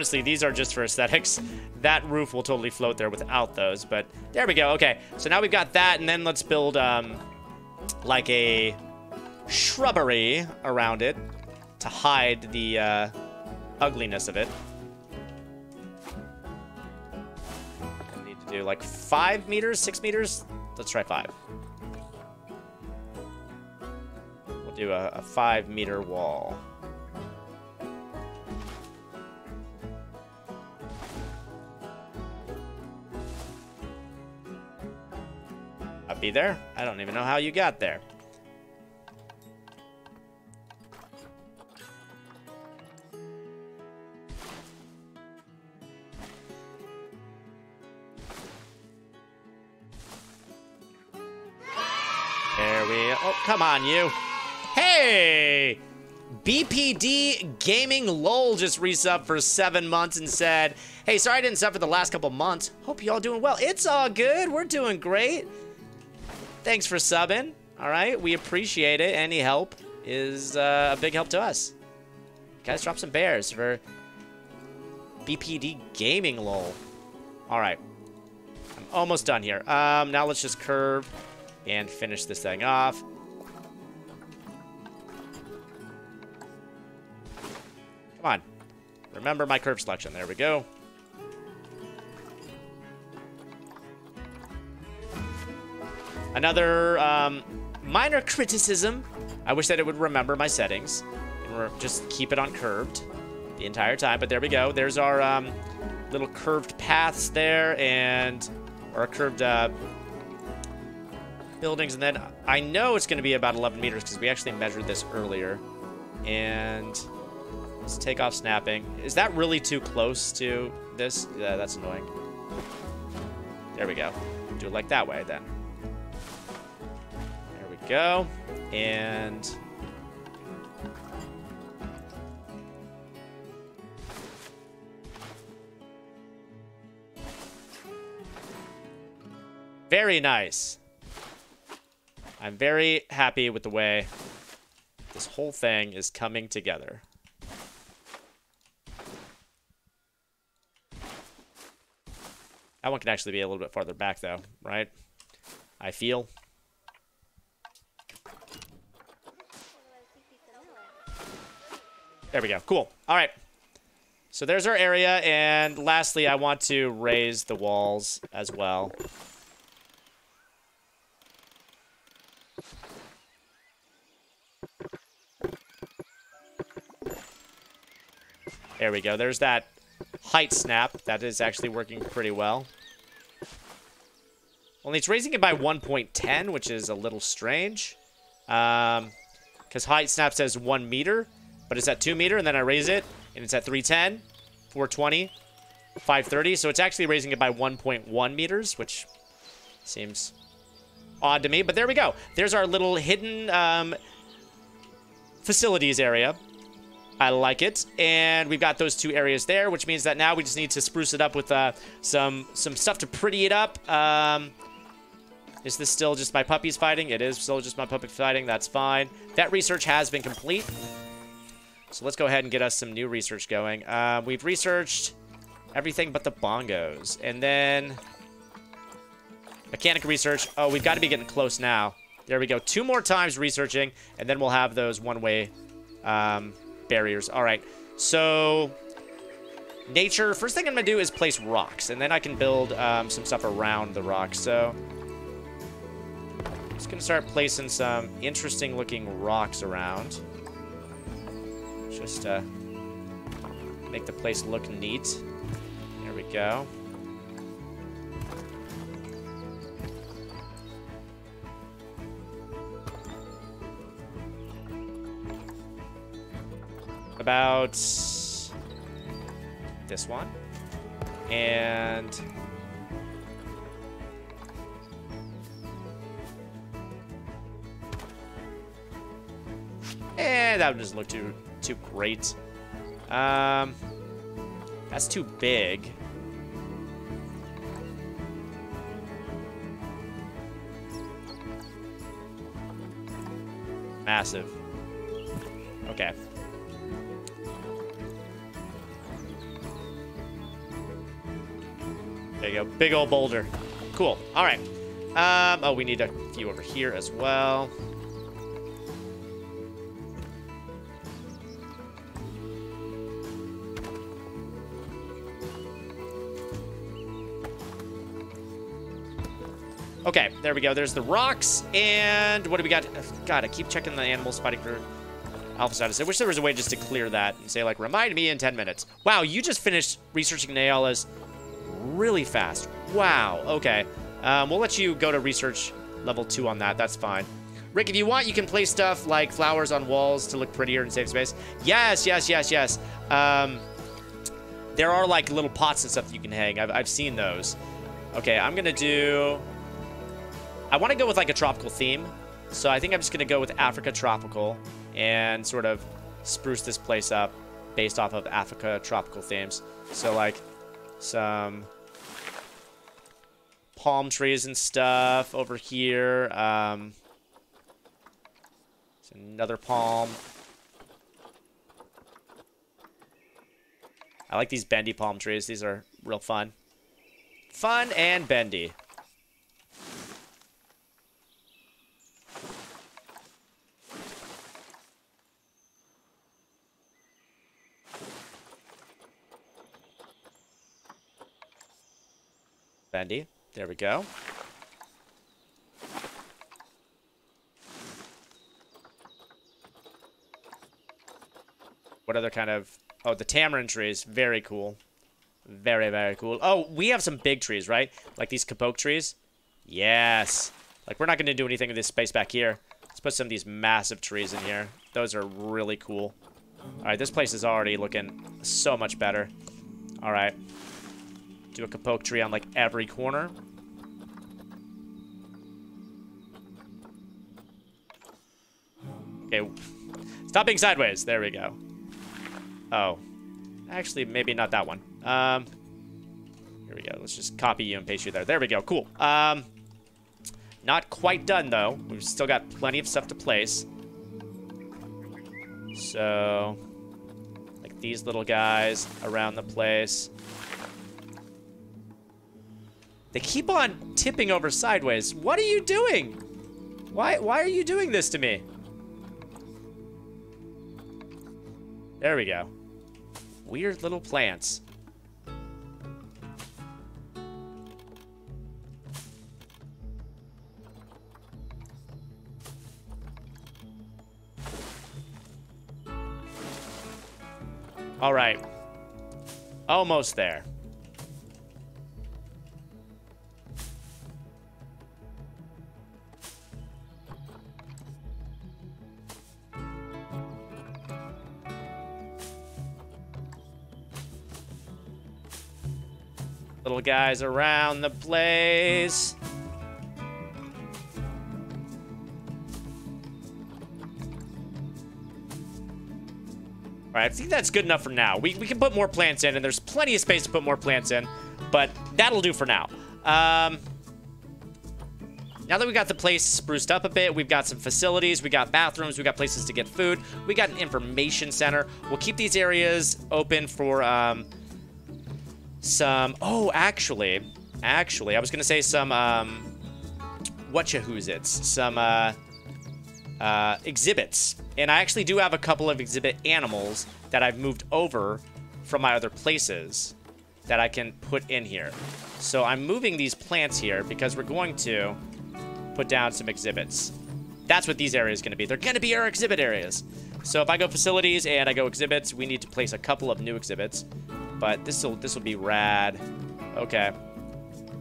Honestly, these are just for aesthetics. That roof will totally float there without those, but there we go. Okay, so now we've got that, and then let's build, um, like a shrubbery around it to hide the uh, ugliness of it. I need to do like five meters, six meters. Let's try five. We'll do a, a five meter wall. Be there. I don't even know how you got there. There we... Oh, come on, you. Hey! BPD Gaming LOL just resubbed for seven months and said, Hey, sorry I didn't sub for the last couple months. Hope you all doing well. It's all good. We're doing great. Thanks for subbing. All right, we appreciate it. Any help is uh, a big help to us. Guys, drop some bears for BPD Gaming LOL. All right, I'm almost done here. Um, now let's just curve and finish this thing off. Come on. Remember my curve selection. There we go. Another um, minor criticism. I wish that it would remember my settings. And just keep it on curved. the entire time. But there we go. There's our um, little curved paths there and or curved uh, buildings. And then I know it's going to be about 11 meters because we actually measured this earlier. And let's take off snapping. Is that really too close to this? Yeah, that's annoying. There we go. Do it like that way then. Go. And Very nice. I'm very happy with the way this whole thing is coming together. That one can actually be a little bit farther back, though, right? I feel. There we go. Cool. All right. So there's our area, and lastly, I want to raise the walls as well. There we go. There's that height snap. That is actually working pretty well. Only it's raising it by 1.10, which is a little strange. Because um, height snap says 1 meter, but it's at 2 meter, and then I raise it, and it's at 310, 420, 530. So it's actually raising it by 1.1 meters, which seems odd to me. But there we go. There's our little hidden um, facilities area. I like it. And we've got those two areas there, which means that now we just need to spruce it up with uh, some some stuff to pretty it up. Um, is this still just my puppies fighting? It is still just my puppy fighting. That's fine. That research has been complete. So let's go ahead and get us some new research going. Uh, we've researched everything but the bongos. And then mechanic research. Oh, we've got to be getting close now. There we go. Two more times researching, and then we'll have those one-way um, barriers. All right, so nature. First thing I'm gonna do is place rocks, and then I can build um, some stuff around the rocks. So I'm just gonna start placing some interesting looking rocks around. Just uh, make the place look neat. There we go. about this one. And Eh, that doesn't look too too great. Um, that's too big. Massive. Okay. There you go. Big old boulder. Cool. All right. Um, oh, we need a few over here as well. Okay, there we go. There's the rocks, and what do we got? God, I keep checking the animals fighting for alpha status. I wish there was a way just to clear that and say, like, remind me in 10 minutes. Wow, you just finished researching Nyala's really fast. Wow, okay. Um, we'll let you go to research level 2 on that. That's fine. Rik, if you want, you can place stuff like flowers on walls to look prettier and save space. Yes, yes, yes, yes. Um, there are like little pots and stuff you can hang. I've, I've seen those. Okay, I'm going to do... I want to go with like a tropical theme. So I think I'm just going to go with Africa Tropical and sort of spruce this place up based off of Africa Tropical themes. So like some palm trees and stuff over here. Um, another palm. I like these bendy palm trees. These are real fun. Fun and bendy. Bendy. There we go. What other kind of Oh, the tamarind trees. Very cool. Very, very cool. Oh, we have some big trees, right? Like these kapok trees. Yes. Like, we're not going to do anything with this space back here. Let's put some of these massive trees in here. Those are really cool. All right, this place is already looking so much better. All right. Do a kapok tree on, like, every corner. Okay. Stop being sideways. There we go. Oh. Actually, maybe not that one. Um, here we go. Let's just copy you and paste you there. There we go. Cool. Um, not quite done, though. We've still got plenty of stuff to place. So, like these little guys around the place. They keep on tipping over sideways. What are you doing? Why, why are you doing this to me? There we go. Weird little plants. All right. Almost there. Guys around the place. All right, I think that's good enough for now. We, we can put more plants in, and there's plenty of space to put more plants in, but that'll do for now. Um, now that we got the place spruced up a bit, we've got some facilities, we got bathrooms, we got places to get food, we got an information center. We'll keep these areas open for um, some... Oh, actually, actually, I was going to say some... Um, whatcha-who's-its, some... Uh, uh, exhibits. And I actually do have a couple of exhibit animals that I've moved over from my other places that I can put in here. So I'm moving these plants here because we're going to put down some exhibits. That's what these areas are going to be. They're going to be our exhibit areas. So if I go facilities and I go exhibits, we need to place a couple of new exhibits. But this will this will be rad. Okay.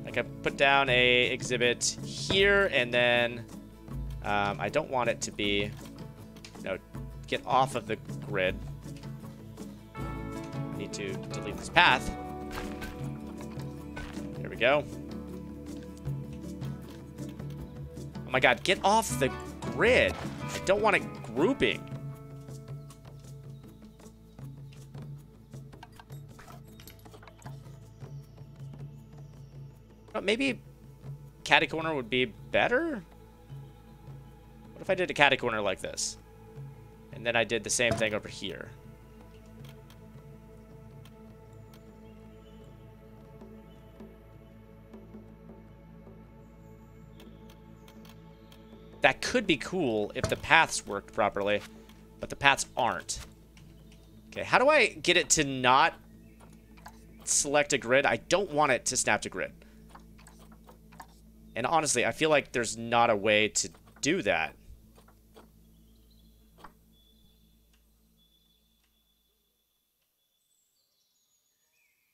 I can put down a exhibit here and then um, I don't want it to be, you know, get off of the grid. I need to delete this path. There we go. Oh my god, get off the grid. I don't want it grouping. Maybe catty corner would be better? What if I did a catty corner like this? And then I did the same thing over here. That could be cool if the paths worked properly, but the paths aren't. Okay, how do I get it to not select a grid? I don't want it to snap to grid. And honestly, I feel like there's not a way to do that.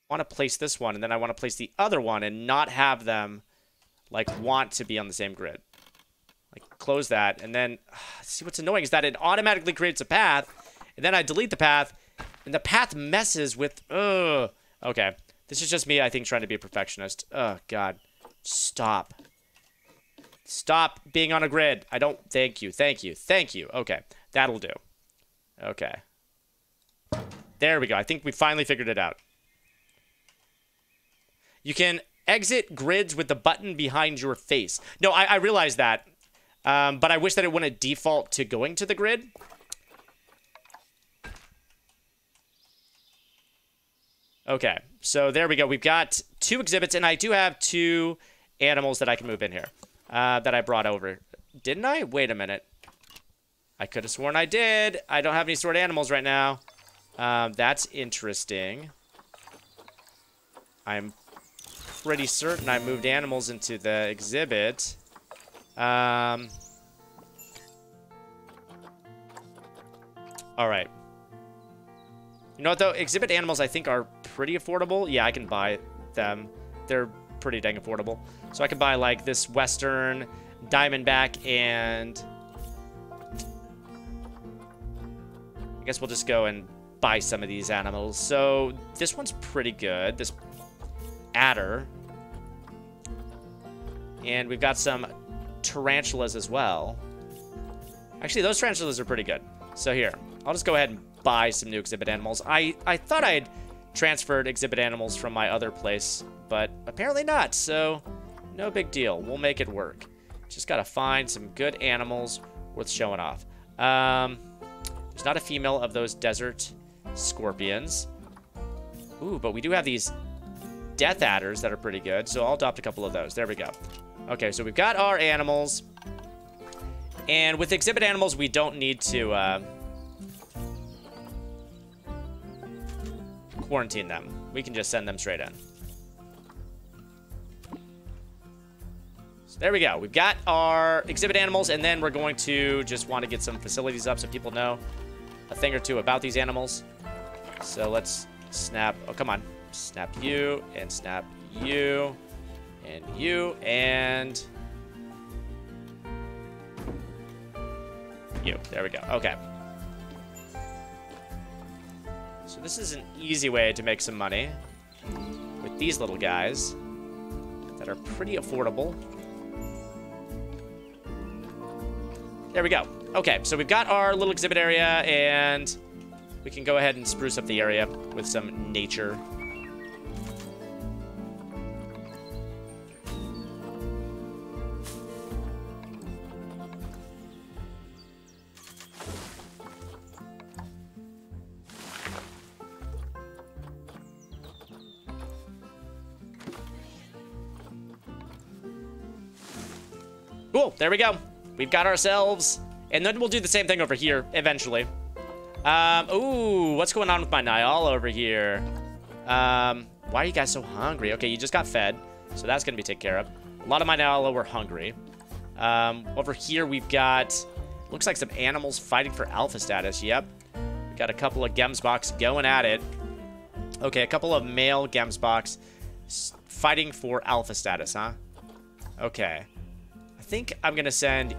I want to place this one, and then I want to place the other one and not have them, like, want to be on the same grid. Like, close that, and then, *sighs* see what's annoying is that it automatically creates a path, and then I delete the path, and the path messes with, ugh. Okay, this is just me, I think, trying to be a perfectionist. Oh, God. Stop. Stop being on a grid. I don't, thank you, thank you, thank you. Okay, that'll do. Okay. There we go. I think we finally figured it out. You can exit grids with the button behind your face. No, I, I realize that. Um, but I wish that it wouldn't default to going to the grid. Okay, so there we go. We've got two exhibits, and I do have two animals that I can move in here uh, that I brought over. Didn't I? Wait a minute. I could have sworn I did. I don't have any stored animals right now. Um, that's interesting. I'm pretty certain I moved animals into the exhibit. Um, all right. You know what, though? Exhibit animals, I think, are pretty affordable. Yeah, I can buy them. They're pretty dang affordable. So I can buy, like, this Western Diamondback and... I guess we'll just go and buy some of these animals. So this one's pretty good. This adder. And we've got some tarantulas as well. Actually, those tarantulas are pretty good. So here, I'll just go ahead and buy some new exhibit animals. I, I thought I had transferred exhibit animals from my other place, but apparently not, so no big deal. We'll make it work. Just gotta find some good animals worth showing off. Um, there's not a female of those desert scorpions. Ooh, but we do have these death adders that are pretty good, so I'll adopt a couple of those. There we go. Okay, so we've got our animals. And with exhibit animals, we don't need to uh, quarantine them. We can just send them straight in. So there we go. We've got our exhibit animals, and then we're going to just want to get some facilities up so people know a thing or two about these animals. So let's snap. Oh, come on. Snap you, and snap you, and you, and... You. There we go. Okay. So this is an easy way to make some money with these little guys that are pretty affordable. There we go. Okay, so we've got our little exhibit area, and we can go ahead and spruce up the area with some nature. Cool, there we go. We've got ourselves, and then we'll do the same thing over here eventually. Um, ooh, what's going on with my Nyala over here? Um, why are you guys so hungry? Okay, you just got fed, so that's gonna be taken care of. A lot of my Nyala were hungry. Um, over here we've got, looks like some animals fighting for alpha status. Yep. We got a couple of Gemsboks going at it. Okay, a couple of male Gemsboks fighting for alpha status, huh? Okay think I'm going to send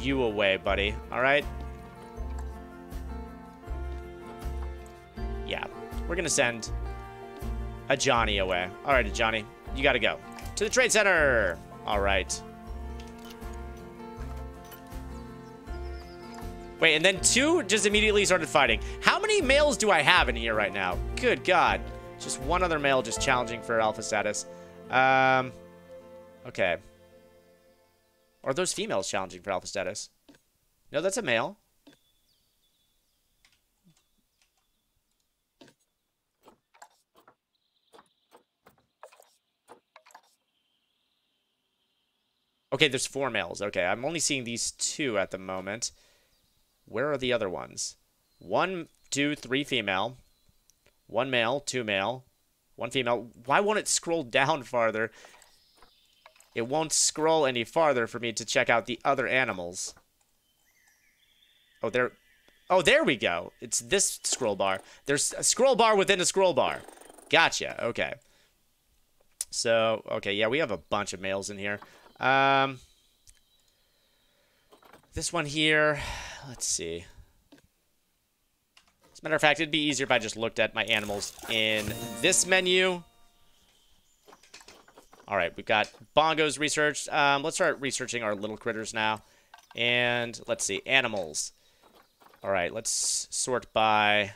you away, buddy. All right? Yeah. We're going to send a Johnny away. All right, Johnny. You got to go. To the trade center. All right. Wait, and then two just immediately started fighting. How many males do I have in here right now? Good God. Just one other male just challenging for alpha status. Um, okay. Or those females challenging for alpha status? No, that's a male. Okay, there's four males. Okay, I'm only seeing these two at the moment. Where are the other ones? One, two, three female. One male, two male. One female. Why won't it scroll *laughs* down farther? It won't scroll any farther for me to check out the other animals. Oh, there... Oh, there we go. It's this scroll bar. There's a scroll bar within a scroll bar. Gotcha. Okay. So, okay, yeah, we have a bunch of males in here. Um, this one here, let's see. As a matter of fact, it'd be easier if I just looked at my animals in this menu. All right, we've got bongos researched. Um, let's start researching our little critters now. And let's see, animals. All right, let's sort by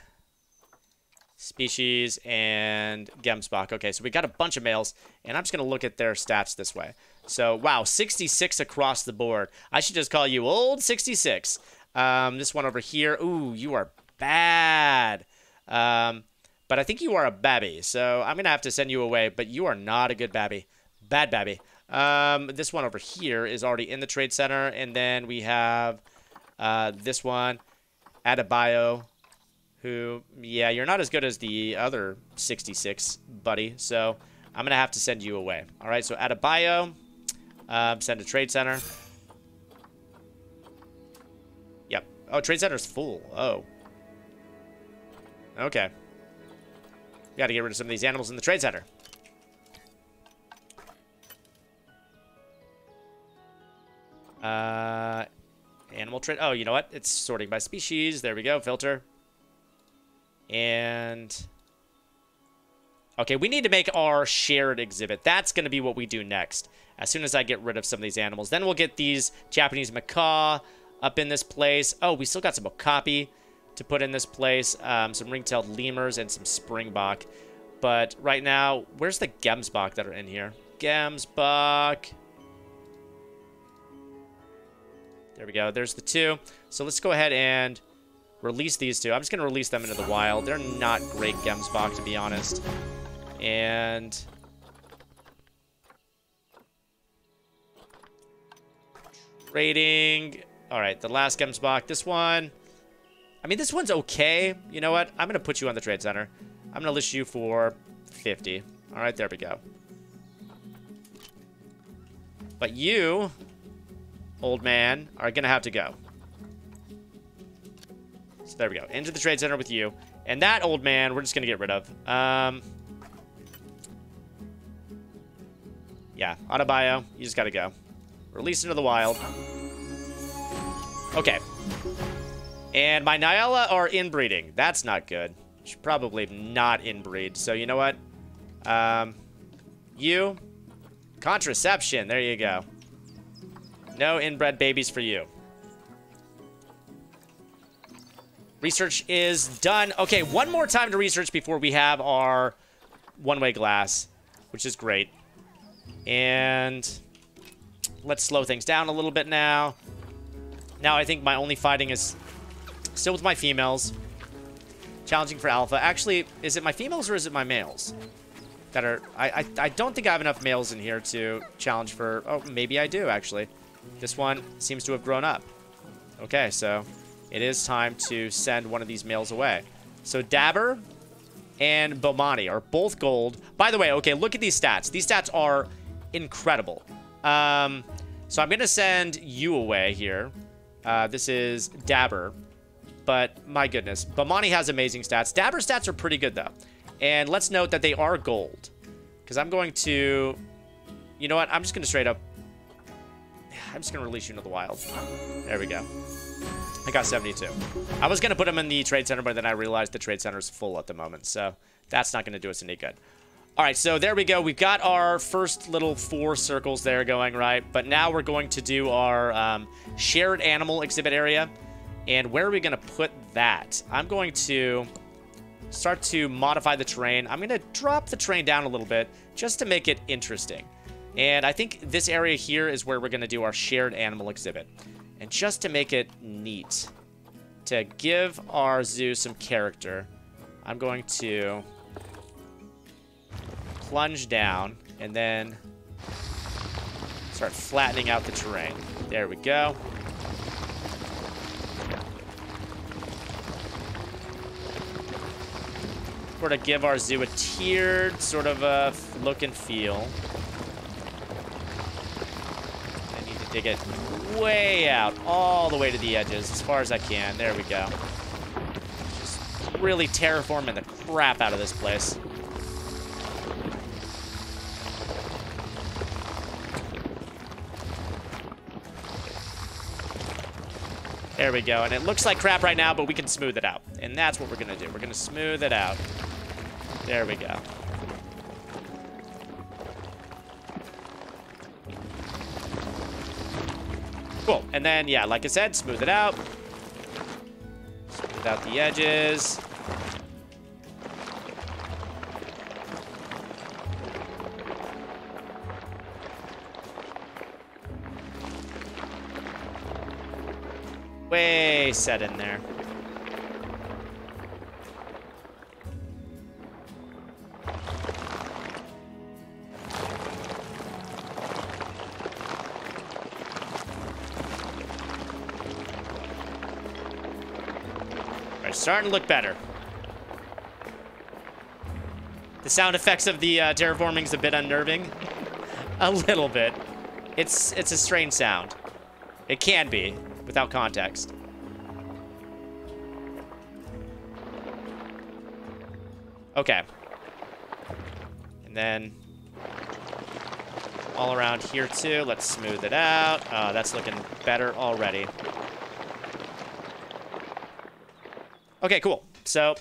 species and Gemsbok. Okay, so we got a bunch of males, and I'm just going to look at their stats this way. So, wow, 66 across the board. I should just call you old 66. Um, this one over here, ooh, you are bad. Um, but I think you are a babby, so I'm going to have to send you away, but you are not a good babby. Bad Babby. Um, this one over here is already in the trade center. And then we have uh, this one, Adebayo, who, yeah, you're not as good as the other 66, buddy. So I'm going to have to send you away. All right, so Adebayo, um, send to trade center. Yep. Oh, trade center's full. Oh. Okay. Got to get rid of some of these animals in the trade center. Uh, animal trade. Oh, you know what? It's sorting by species. There we go. Filter. And okay, we need to make our shared exhibit. That's going to be what we do next. As soon as I get rid of some of these animals, then we'll get these Japanese macaque up in this place. Oh, we still got some okapi to put in this place. Um, some ring-tailed lemurs and some springbok. But right now, where's the gemsbok that are in here? Gemsbok. There we go. There's the two. So let's go ahead and release these two. I'm just going to release them into the wild. They're not great gemsbok, to be honest. And... Rating. All right, the last gemsbok. This one... I mean, this one's okay. You know what? I'm going to put you on the trade center. I'm going to list you for 50. All right, there we go. But you, old man, are going to have to go. So there we go. Into the trade center with you. And that old man, we're just going to get rid of. Um, yeah, Adebayo, you just got to go. Release into the wild. Okay. And my Nyala are inbreeding. That's not good. Should probably not inbreed. So you know what? Um, you. Contraception. There you go. No inbred babies for you. Research is done. Okay, one more time to research before we have our one-way glass, which is great. And let's slow things down a little bit now. Now I think my only fighting is still with my females. Challenging for alpha. Actually, is it my females or is it my males? That are... I, I, I don't think I have enough males in here to challenge for... Oh, maybe I do, actually. This one seems to have grown up. Okay, so it is time to send one of these males away. So Dabber and Bomani are both gold. By the way, okay, look at these stats. These stats are incredible. Um, so I'm going to send you away here. Uh, this is Dabber. But my goodness, Bomani has amazing stats. Dabber's stats are pretty good, though. And let's note that they are gold. Because I'm going to... You know what? I'm just going to straight up... *sighs* I'm just going to release you into the wild. There we go. I got 72. I was going to put him in the trade center, but then I realized the trade center is full at the moment. So that's not going to do us any good. All right, so there we go. We've got our first little four circles there going, right? But now we're going to do our um, shared animal exhibit area. And where are we going to put that? I'm going to start to modify the terrain. I'm going to drop the terrain down a little bit just to make it interesting. And I think this area here is where we're going to do our shared animal exhibit. And just to make it neat, to give our zoo some character, I'm going to plunge down and then start flattening out the terrain. There we go. Sort to give our zoo a tiered sort of a look and feel. I need to it way out, all the way to the edges, as far as I can. There we go. Just really terraforming the crap out of this place. There we go. And it looks like crap right now, but we can smooth it out. And that's what we're going to do. We're going to smooth it out. There we go. Cool. And then, yeah, like I said, smooth it out. Smooth out the edges. Way set in there. Starting to look better. The sound effects of the uh, is a bit unnerving. *laughs* a little bit. It's it's a strange sound. It can be without context. Okay. And then all around here too. Let's smooth it out. Oh, that's looking better already. Okay, cool. So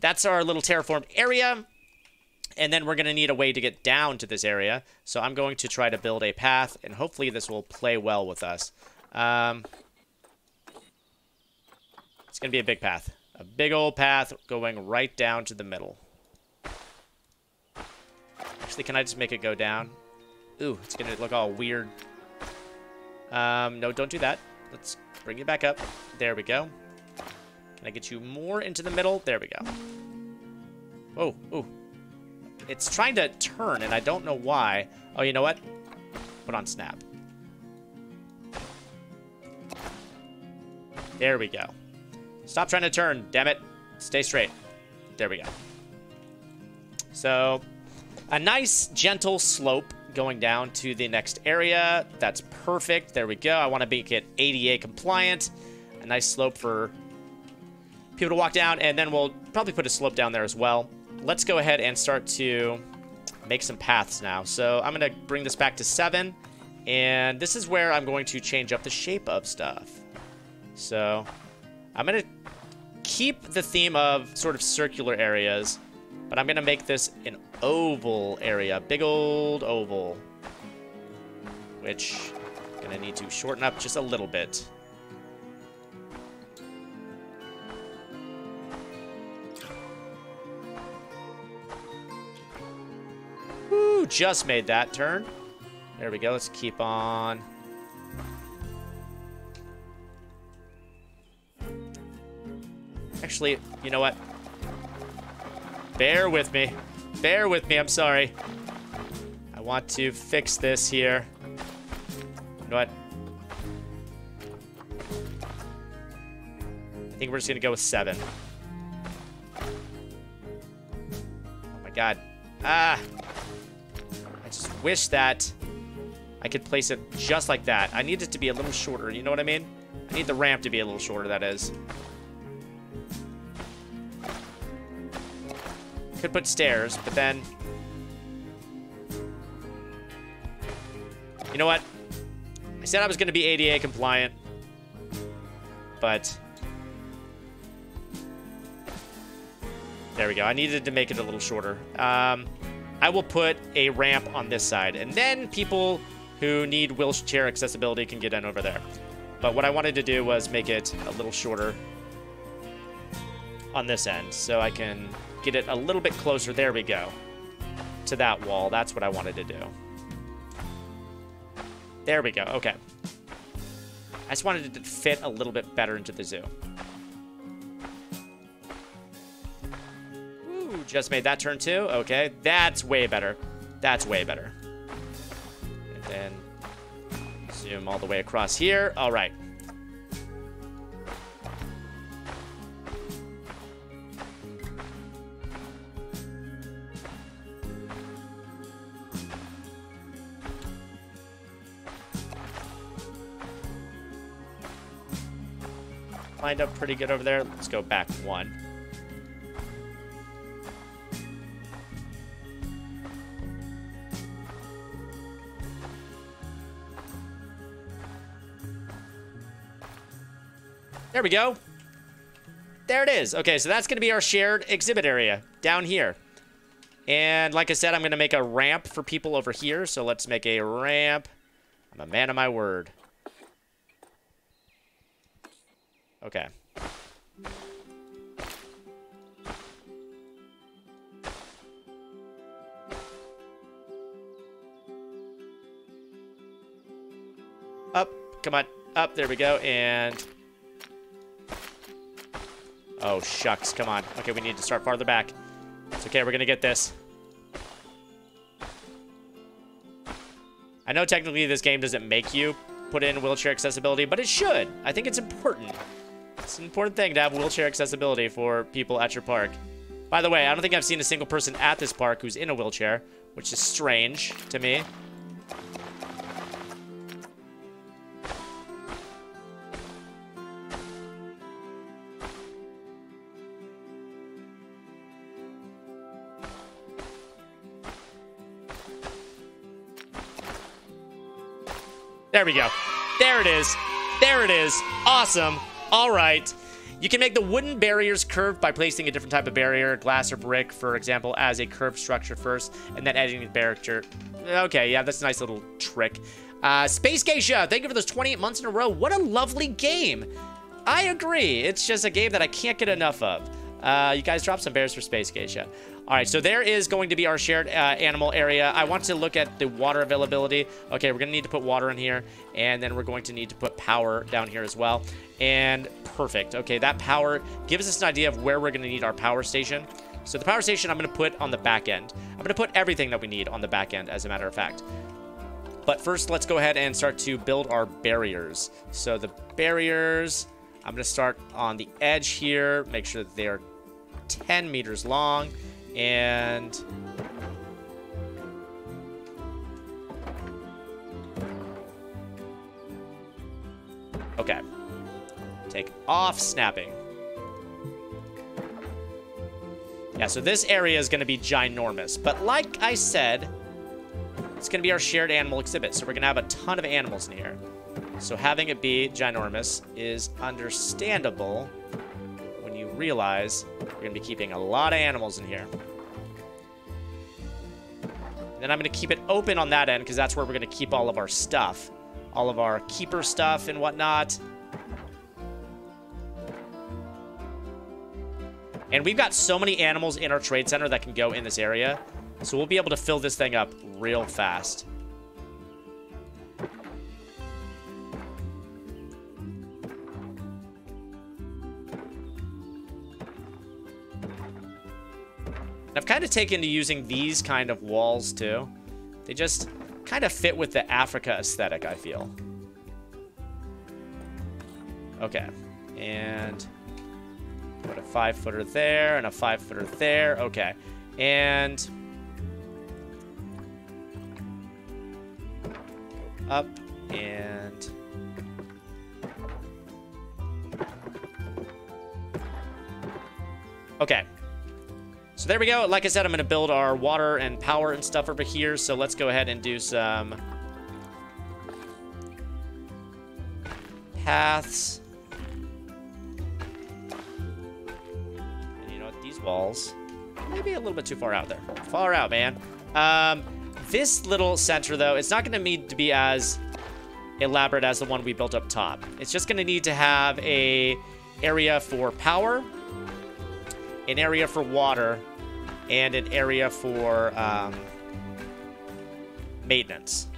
that's our little terraformed area. And then we're going to need a way to get down to this area. So I'm going to try to build a path, and hopefully this will play well with us. Um, it's going to be a big path. A big old path going right down to the middle. Actually, can I just make it go down? Ooh, it's going to look all weird. Um, no, don't do that. Let's bring it back up. There we go. Can I get you more into the middle? There we go. Oh, oh. It's trying to turn, and I don't know why. Oh, you know what? Put on snap. There we go. Stop trying to turn, damn it. Stay straight. There we go. So, a nice, gentle slope going down to the next area. That's perfect. There we go. I want to make it ADA compliant. A nice slope for people to walk down, and then we'll probably put a slope down there as well. Let's go ahead and start to make some paths now. So I'm going to bring this back to 7, and this is where I'm going to change up the shape of stuff. So I'm going to keep the theme of sort of circular areas, but I'm going to make this an oval area, big old oval, which I'm going to need to shorten up just a little bit. Woo, just made that turn. There we go. Let's keep on. Actually, you know what? Bear with me. Bear with me. I'm sorry. I want to fix this here. You know what? I think we're just going to go with seven. Oh my god. Ah! Wish that I could place it just like that. I need it to be a little shorter, you know what I mean? I need the ramp to be a little shorter, that is. Could put stairs, but then... You know what? I said I was going to be ADA compliant, but... There we go. I needed to make it a little shorter. Um, I will put a ramp on this side, and then people who need wheelchair accessibility can get in over there. But what I wanted to do was make it a little shorter on this end, so I can get it a little bit closer. There we go. To that wall. That's what I wanted to do. There we go. Okay. I just wanted it to fit a little bit better into the zoo. Just made that turn too. Okay, that's way better. That's way better. And then zoom all the way across here. All right. Lined up pretty good over there. Let's go back one. There we go. There it is. Okay, so that's going to be our shared exhibit area down here. And like I said, I'm going to make a ramp for people over here. So let's make a ramp. I'm a man of my word. Okay. Up. Come on. Up. There we go. And Oh, shucks. Come on. Okay, we need to start farther back. It's okay. We're going to get this. I know technically this game doesn't make you put in wheelchair accessibility, but it should. I think it's important. It's an important thing to have wheelchair accessibility for people at your park. By the way, I don't think I've seen a single person at this park who's in a wheelchair, which is strange to me. There we go. There it is. There it is. Awesome. All right. You can make the wooden barriers curved by placing a different type of barrier, glass or brick, for example, as a curved structure first, and then adding the barrier. Okay, yeah, that's a nice little trick. Uh, Space Geisha, thank you for those 28 months in a row. What a lovely game. I agree. It's just a game that I can't get enough of. Uh, you guys drop some bears for Space Geisha. All right, so there is going to be our shared uh, animal area. I want to look at the water availability. Okay, we're going to need to put water in here, and then we're going to need to put power down here as well. And perfect. Okay, that power gives us an idea of where we're going to need our power station. So the power station I'm going to put on the back end. I'm going to put everything that we need on the back end, as a matter of fact. But first, let's go ahead and start to build our barriers. So the barriers, I'm going to start on the edge here, make sure that they're 10 meters long. And... Okay. Take off snapping. Yeah, so this area is going to be ginormous. But like I said, it's going to be our shared animal exhibit. So we're going to have a ton of animals in here. So having it be ginormous is understandable when you realize you're going to be keeping a lot of animals in here. Then I'm going to keep it open on that end because that's where we're going to keep all of our stuff. All of our keeper stuff and whatnot. And we've got so many animals in our trade center that can go in this area. So we'll be able to fill this thing up real fast. I've kind of taken to using these kind of walls too. They just kind of fit with the Africa aesthetic, I feel. Okay. And put a five footer there and a five footer there. Okay. And up and okay so there we go. Like I said, I'm going to build our water and power and stuff over here. So let's go ahead and do some paths. And you know what? These walls, maybe a little bit too far out there. Far out, man. Um, this little center, though, it's not going to need to be as elaborate as the one we built up top. It's just going to need to have a area for power, an area for water, and an area for um, maintenance.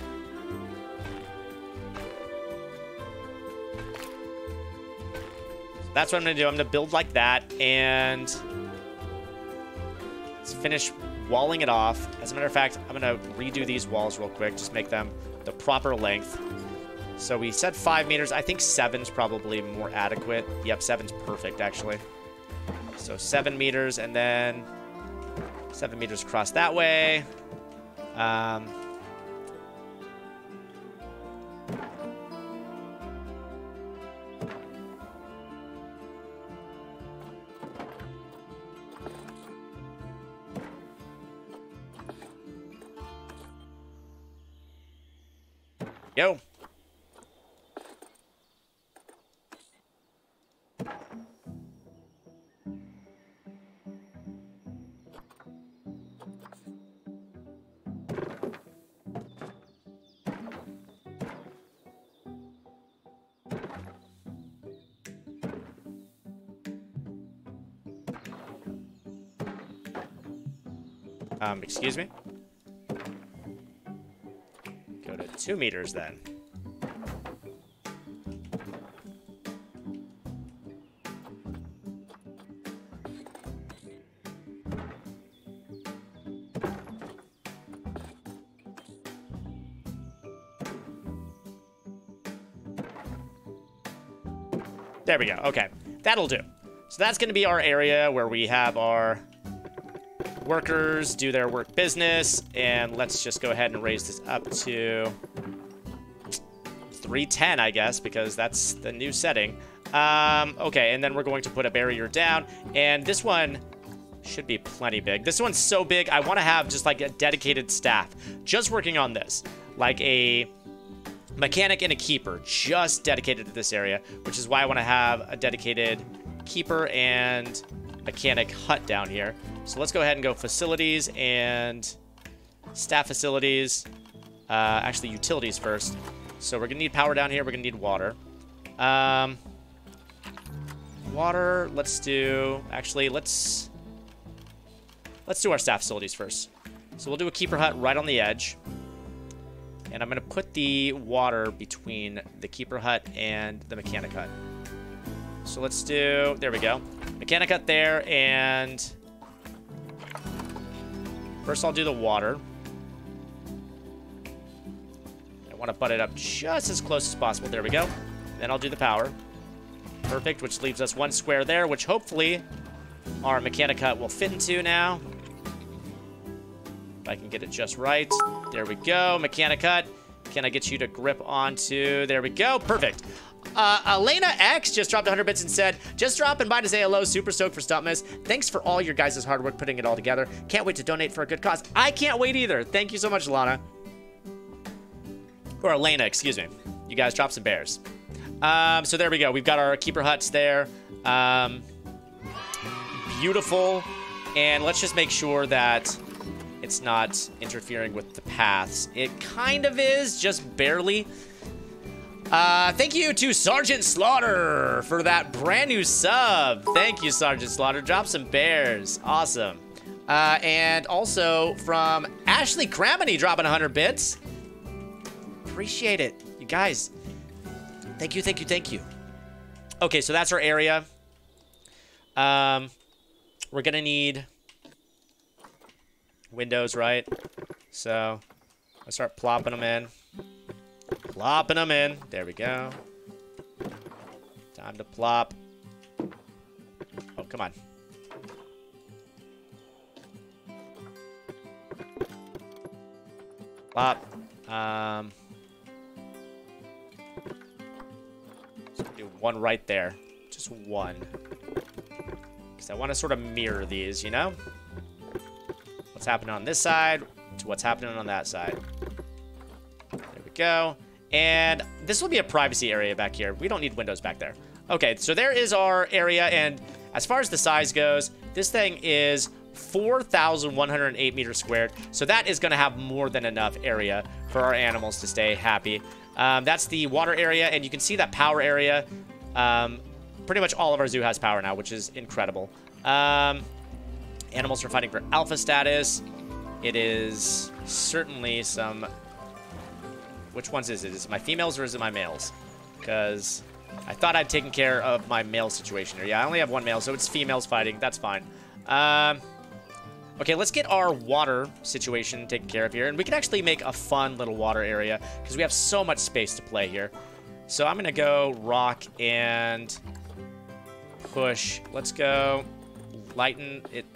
that's what I'm going to do. I'm going to build like that and let's finish walling it off. As a matter of fact, I'm going to redo these walls real quick. Just make them the proper length. So we said five meters. I think seven's probably more adequate. Yep, seven's perfect, actually. So seven meters, and then Seven meters across that way. Um, Yo. Um, excuse me? Go to two meters then. There we go. Okay. That'll do. So that's going to be our area where we have our workers do their work business. And let's just go ahead and raise this up to 310, I guess, because that's the new setting. Um, okay, and then we're going to put a barrier down. And this one should be plenty big. This one's so big, I want to have just like a dedicated staff just working on this. Like a mechanic and a keeper just dedicated to this area, which is why I want to have a dedicated keeper and mechanic hut down here. So let's go ahead and go facilities and staff facilities. Uh, actually, utilities first. So we're going to need power down here. We're going to need water. Um, water, let's do... Actually, let's... Let's do our staff facilities first. So we'll do a keeper hut right on the edge. And I'm going to put the water between the keeper hut and the mechanic hut. So let's do... There we go. Mechanic hut there, and... First I'll do the water. I want to butt it up just as close as possible. There we go. Then I'll do the power. Perfect, which leaves us one square there, which hopefully our mechanic hut will fit into now. If I can get it just right. There we go. Mechanic hut. Can I get you to grip onto? There we go. Perfect. Uh, Elena X just dropped 100 bits and said, just dropping by to say hello. Super stoked for Stumptmas. Thanks for all your guys' hard work putting it all together. Can't wait to donate for a good cause. I can't wait either. Thank you so much, Lana. Or Elena, excuse me. You guys dropped some bears. Um, so there we go. We've got our keeper huts there. Um, beautiful. And let's just make sure that it's not interfering with the paths. It kind of is, just barely. Uh, thank you to Sergeant Slaughter for that brand new sub. Thank you, Sergeant Slaughter. Drop some bears. Awesome. Uh, and also from Ashley Cramony dropping 100 bits. Appreciate it. You guys, thank you, thank you, thank you. Okay, so that's our area. Um, we're going to need windows, right? So I start plopping them in. Plopping them in. There we go. Time to plop. Oh, come on. Plop. Um, do one right there. Just one. Because I want to sort of mirror these, you know? What's happening on this side to what's happening on that side. Go. And this will be a privacy area back here. We don't need windows back there. Okay, so there is our area, and as far as the size goes, this thing is 4,108 meters squared, so that is going to have more than enough area for our animals to stay happy. Um, that's the water area, and you can see that power area. Um, pretty much all of our zoo has power now, which is incredible. Um, animals are fighting for alpha status. It is certainly some which ones is it? Is it my females or is it my males? Because I thought I'd taken care of my male situation here. Yeah, I only have one male, so it's females fighting. That's fine. Um, okay, let's get our water situation taken care of here. And we can actually make a fun little water area because we have so much space to play here. So I'm going to go rock and push. Let's go lighten it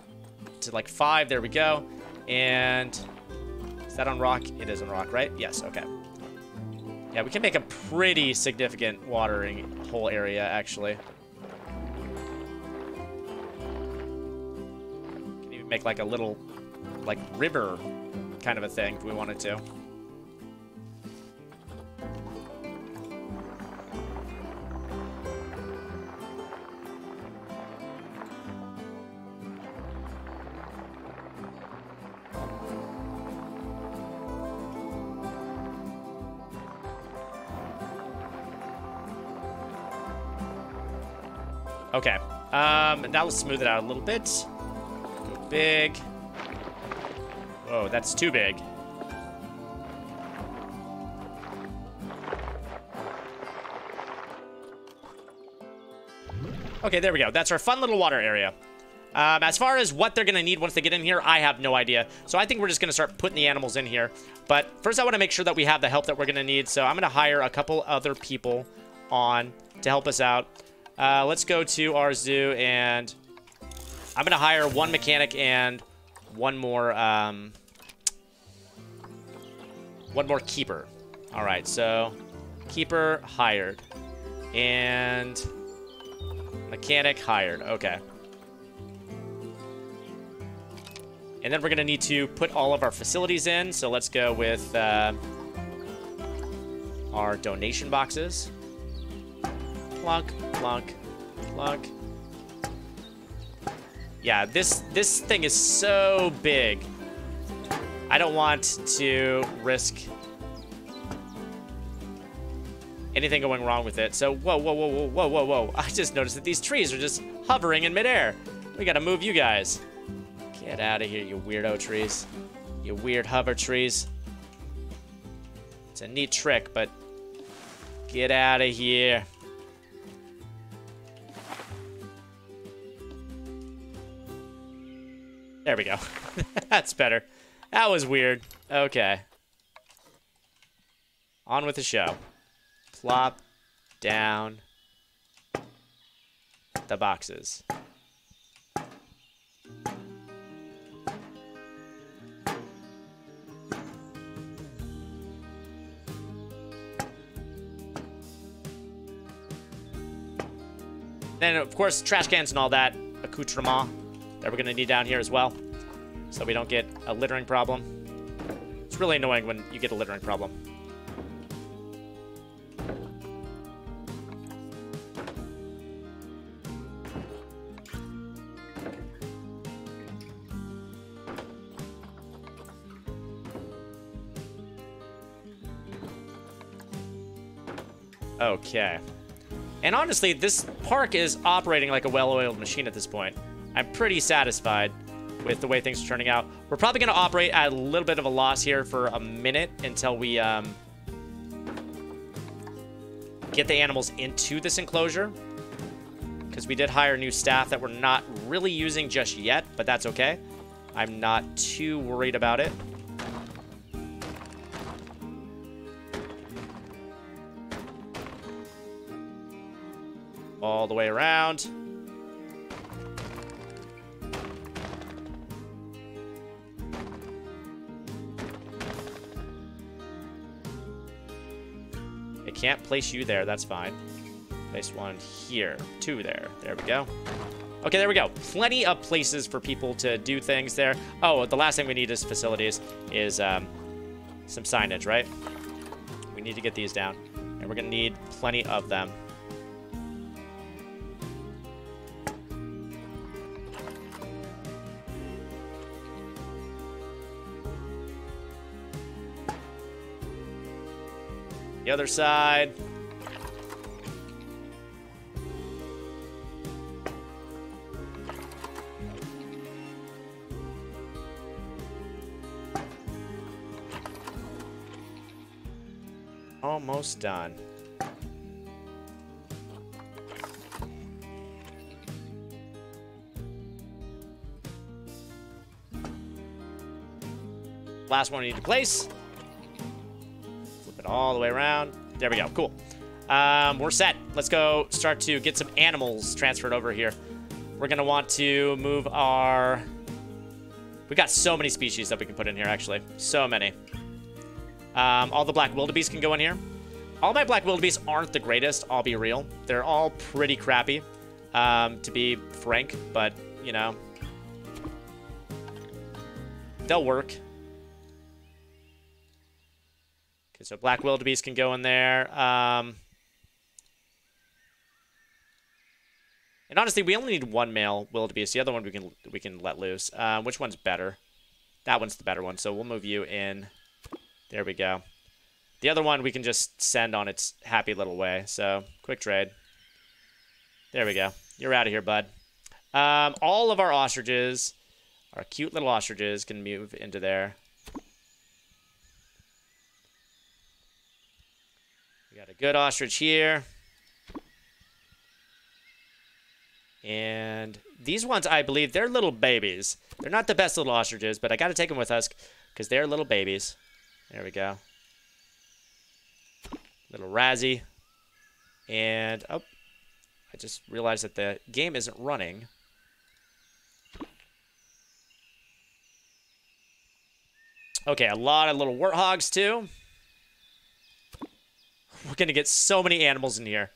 to like five. There we go. And is that on rock? It is on rock, right? Yes, okay. Yeah, we can make a pretty significant watering hole area, actually. Can even make like a little, like, river kind of a thing if we wanted to. Um, let's smooth it out a little bit. Go big. Whoa, that's too big. Okay, there we go. That's our fun little water area. Um, as far as what they're going to need once they get in here, I have no idea. So I think we're just going to start putting the animals in here. But first I want to make sure that we have the help that we're going to need. So I'm going to hire a couple other people on to help us out. Uh, let's go to our zoo, and I'm going to hire one mechanic and one more, um, one more keeper. All right, so keeper hired. And mechanic hired. Okay. And then we're going to need to put all of our facilities in. So let's go with uh, our donation boxes. Plunk, plunk, plunk. Yeah, this this thing is so big. I don't want to risk anything going wrong with it. So, whoa, whoa, whoa, whoa, whoa, whoa, whoa. I just noticed that these trees are just hovering in midair. We gotta move you guys. Get out of here, you weirdo trees. You weird hover trees. It's a neat trick, but get out of here. There we go. *laughs* That's better. That was weird. Okay. On with the show. Plop down the boxes. Then, of course, trash cans and all that accoutrement that we're going to need down here as well. So we don't get a littering problem. It's really annoying when you get a littering problem. Okay. And honestly, this park is operating like a well-oiled machine at this point. I'm pretty satisfied with the way things are turning out. We're probably going to operate at a little bit of a loss here for a minute until we um, get the animals into this enclosure. Because we did hire new staff that we're not really using just yet, but that's okay. I'm not too worried about it. all the way around. Can't place you there, that's fine. Place one here, two there. There we go. Okay, there we go. Plenty of places for people to do things there. Oh, the last thing we need is facilities, is um, some signage, right? We need to get these down. And we're going to need plenty of them. The other side. Almost done. Last one we need to place all the way around. There we go. Cool. Um, we're set. Let's go start to get some animals transferred over here. We're going to want to move our... We've got so many species that we can put in here, actually. So many. Um, all the black wildebeest can go in here. All my black wildebeest aren't the greatest, I'll be real. They're all pretty crappy, um, to be frank, but, you know, they'll work. Okay, so Black Wildebeest can go in there. Um, and honestly, we only need one male Wildebeest. The other one we can we can let loose. Um, which one's better? That one's the better one. So we'll move you in. There we go. The other one we can just send on its happy little way. So quick trade. There we go. You're out of here, bud. Um, all of our ostriches, our cute little ostriches, can move into there. Got a good ostrich here. And these ones, I believe, they're little babies. They're not the best little ostriches, but I got to take them with us because they're little babies. There we go. Little Razzie. And, oh, I just realized that the game isn't running. Okay, a lot of little warthogs, too. We're going to get so many animals in here.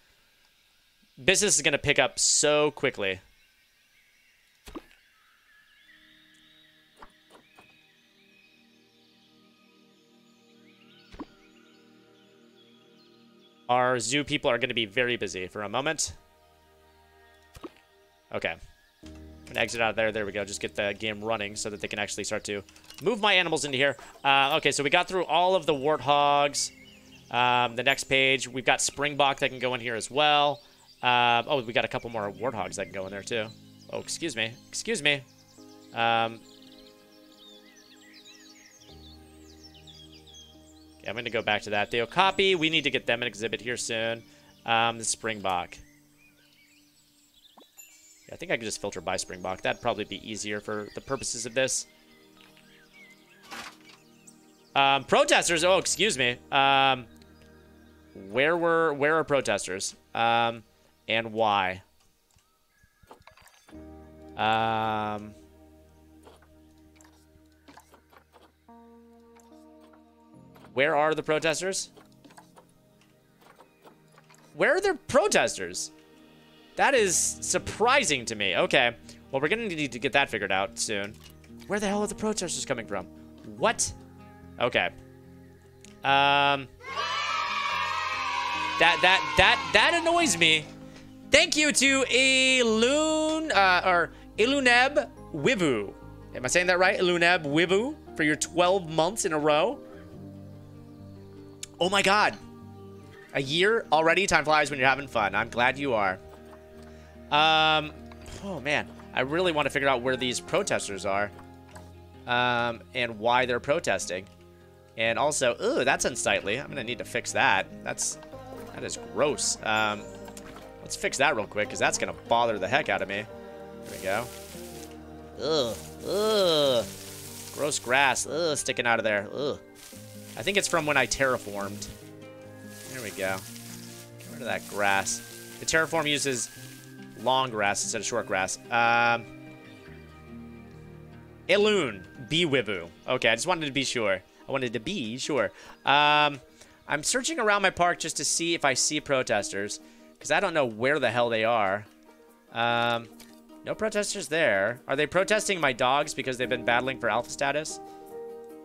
Business is going to pick up so quickly. Our zoo people are going to be very busy for a moment. Okay. To exit out of there. There we go. Just get the game running so that they can actually start to move my animals into here. Uh, okay, so we got through all of the warthogs. Um, the next page, we've got Springbok that can go in here as well. Um, oh, we got a couple more warthogs that can go in there too. Oh, excuse me. Excuse me. Um, okay, I'm going to go back to that. The Okapi, we need to get them an exhibit here soon. Um, the Springbok. Yeah, I think I could just filter by Springbok. That'd probably be easier for the purposes of this. Um, protesters. Oh, excuse me. Um, where were where are protesters? Um, and why? Um. Where are the protesters? Where are the protesters? That is surprising to me. Okay. Well, we're going to need to get that figured out soon. Where the hell are the protesters coming from? What? Okay. Um... That, that, that, that annoys me. Thank you to Elun, uh, or Iluneb Wivu. Am I saying that right? Iluneb Wivu for your 12 months in a row. Oh my god. A year already? Time flies when you're having fun. I'm glad you are. Um, oh man. I really want to figure out where these protesters are. Um, and why they're protesting. And also, ooh, that's unsightly. I'm gonna need to fix that. That's, that is gross. Um, let's fix that real quick, because that's gonna bother the heck out of me. There we go. Ugh, ugh. Gross grass, ugh, sticking out of there, ugh. I think it's from when I terraformed. There we go. Get rid of that grass. The terraform uses long grass instead of short grass. Um, Ilun, Biwivu. Okay, I just wanted to be sure. I wanted to be sure. Um, I'm searching around my park just to see if I see protesters, because I don't know where the hell they are. Um, no protesters there. Are they protesting my dogs because they've been battling for alpha status?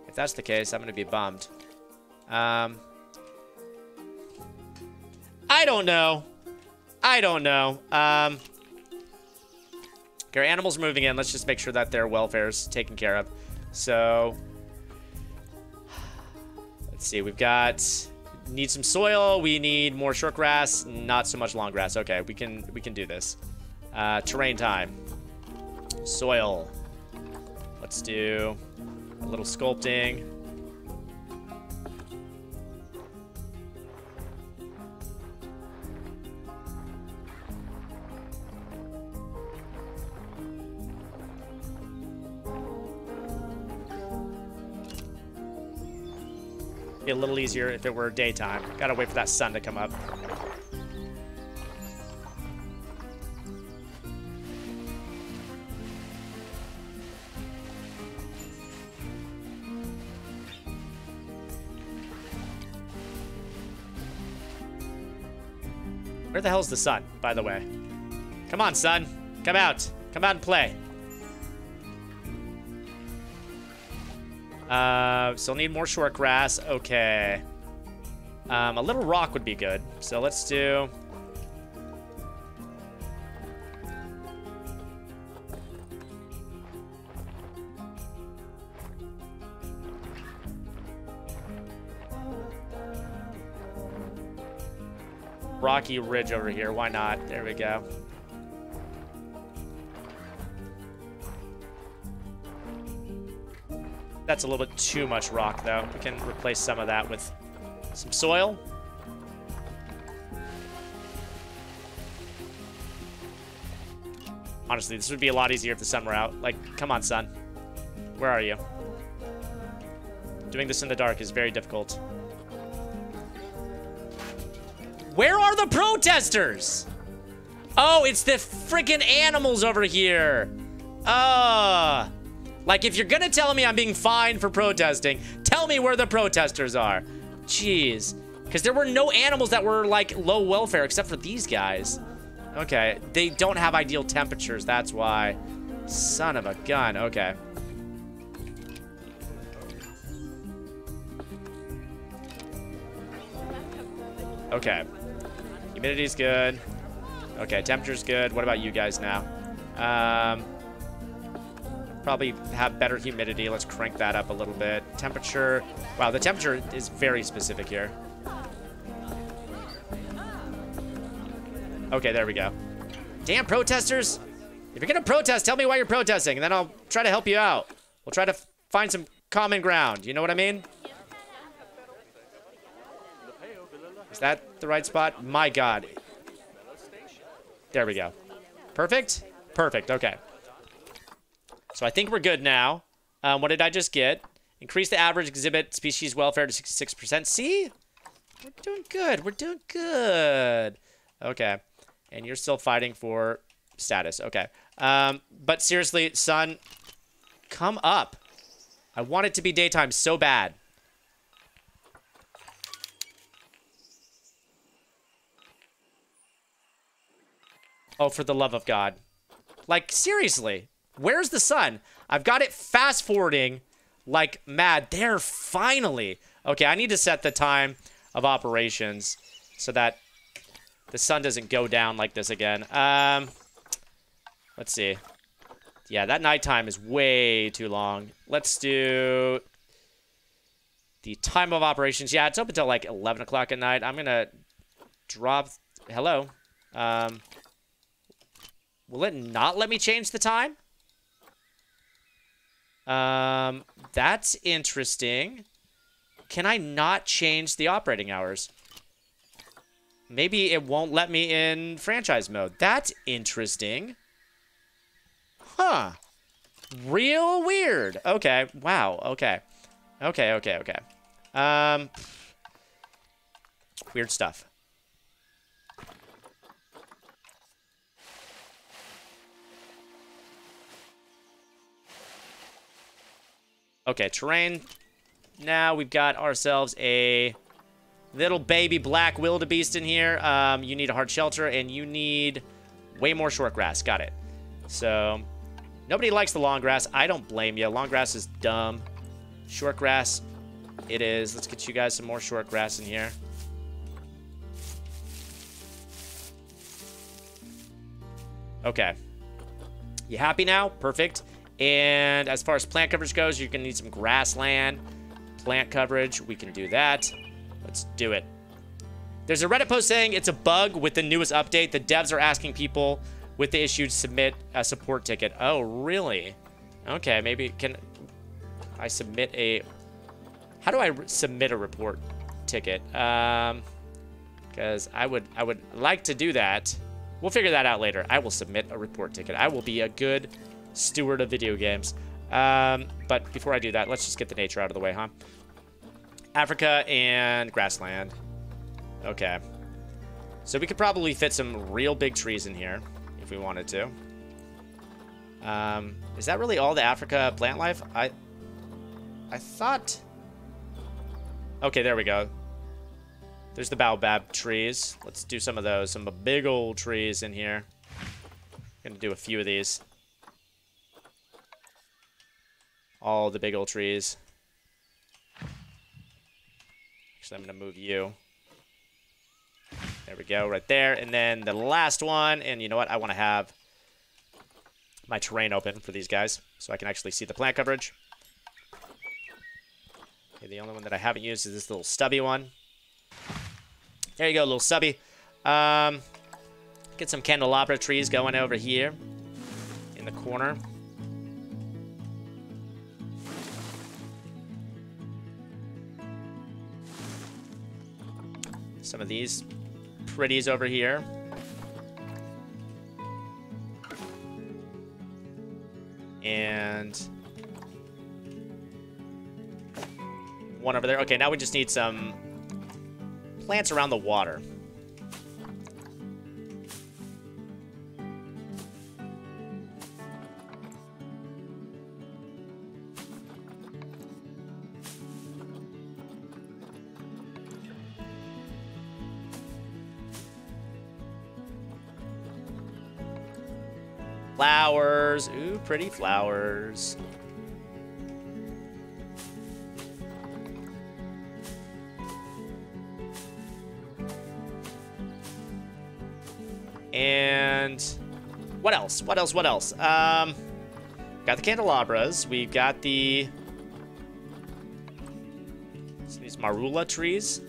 If that's the case, I'm going to be bummed. Um, I don't know. I don't know. Um, okay, animals are moving in. Let's just make sure that their welfare is taken care of. So, let's see. We've got need some soil. We need more short grass. Not so much long grass. Okay, we can we can do this. Uh, terrain time. Soil. Let's do a little sculpting. Be a little easier if it were daytime. Gotta wait for that sun to come up. Where the hell's the sun, by the way? Come on, sun. Come out. Come out and play. Uh, still need more short grass. Okay. Um, a little rock would be good. So let's do... Rocky Ridge over here. Why not? There we go. That's a little bit too much rock, though. We can replace some of that with some soil. Honestly, this would be a lot easier if the sun were out. Like, come on, sun. Where are you? Doing this in the dark is very difficult. Where are the protesters? Oh, it's the freaking animals over here. Ah. Like, if you're gonna tell me I'm being fined for protesting, tell me where the protesters are. Jeez. Because there were no animals that were, like, low welfare except for these guys. Okay, they don't have ideal temperatures, that's why. Son of a gun, okay. Okay. Humidity's good. Okay, temperature's good. What about you guys now? Um, probably have better humidity. Let's crank that up a little bit. Temperature. Wow, the temperature is very specific here. Okay, there we go. Damn protesters. If you're gonna protest, tell me why you're protesting, and then I'll try to help you out. We'll try to find some common ground. You know what I mean? Is that the right spot? My God. There we go. Perfect? Perfect, okay. So I think we're good now. Um, what did I just get? Increase the average exhibit species welfare to 66%. See? We're doing good. We're doing good. Okay. And you're still fighting for status. Okay. Um, but seriously, son, come up. I want it to be daytime so bad. Oh, for the love of God. Like, seriously. Where's the sun? I've got it fast forwarding like mad. There, finally. Okay, I need to set the time of operations so that the sun doesn't go down like this again. Um, let's see. Yeah, that nighttime is way too long. Let's do the time of operations. Yeah, it's up until like 11 o'clock at night. I'm going to drop... Hello. Um, will it not let me change the time? Um, that's interesting. Can I not change the operating hours? Maybe it won't let me in franchise mode. That's interesting. Huh. Real weird. Okay. Wow. Okay. Okay, okay, okay. Um, weird stuff. Okay, terrain. Now we've got ourselves a little baby black wildebeest in here. Um, you need a hard shelter, and you need way more short grass. Got it. So, nobody likes the long grass. I don't blame you. Long grass is dumb. Short grass, it is. Let's get you guys some more short grass in here. Okay. You happy now? Perfect. And as far as plant coverage goes, you're going to need some grassland plant coverage. We can do that. Let's do it. There's a Reddit post saying it's a bug with the newest update. The devs are asking people with the issue to submit a support ticket. Oh, really? Okay, maybe can I submit a... How do I submit a report ticket? Um, because I would I would like to do that. We'll figure that out later. I will submit a report ticket. I will be a good steward of video games. Um, but before I do that, let's just get the nature out of the way, huh? Africa and grassland. Okay. So we could probably fit some real big trees in here if we wanted to. Um, is that really all the Africa plant life? I, I thought... Okay, there we go. There's the baobab trees. Let's do some of those. Some big old trees in here. Gonna do a few of these. All the big old trees. Actually, I'm going to move you. There we go, right there. And then the last one, and you know what? I want to have my terrain open for these guys so I can actually see the plant coverage. Okay, the only one that I haven't used is this little stubby one. There you go, little stubby. Um, get some candelabra trees going over here in the corner. Some of these pretties over here. And one over there. Okay, now we just need some plants around the water. flowers. Ooh, pretty flowers. And what else? What else? What else? Um, got the candelabras. We've got the these marula trees.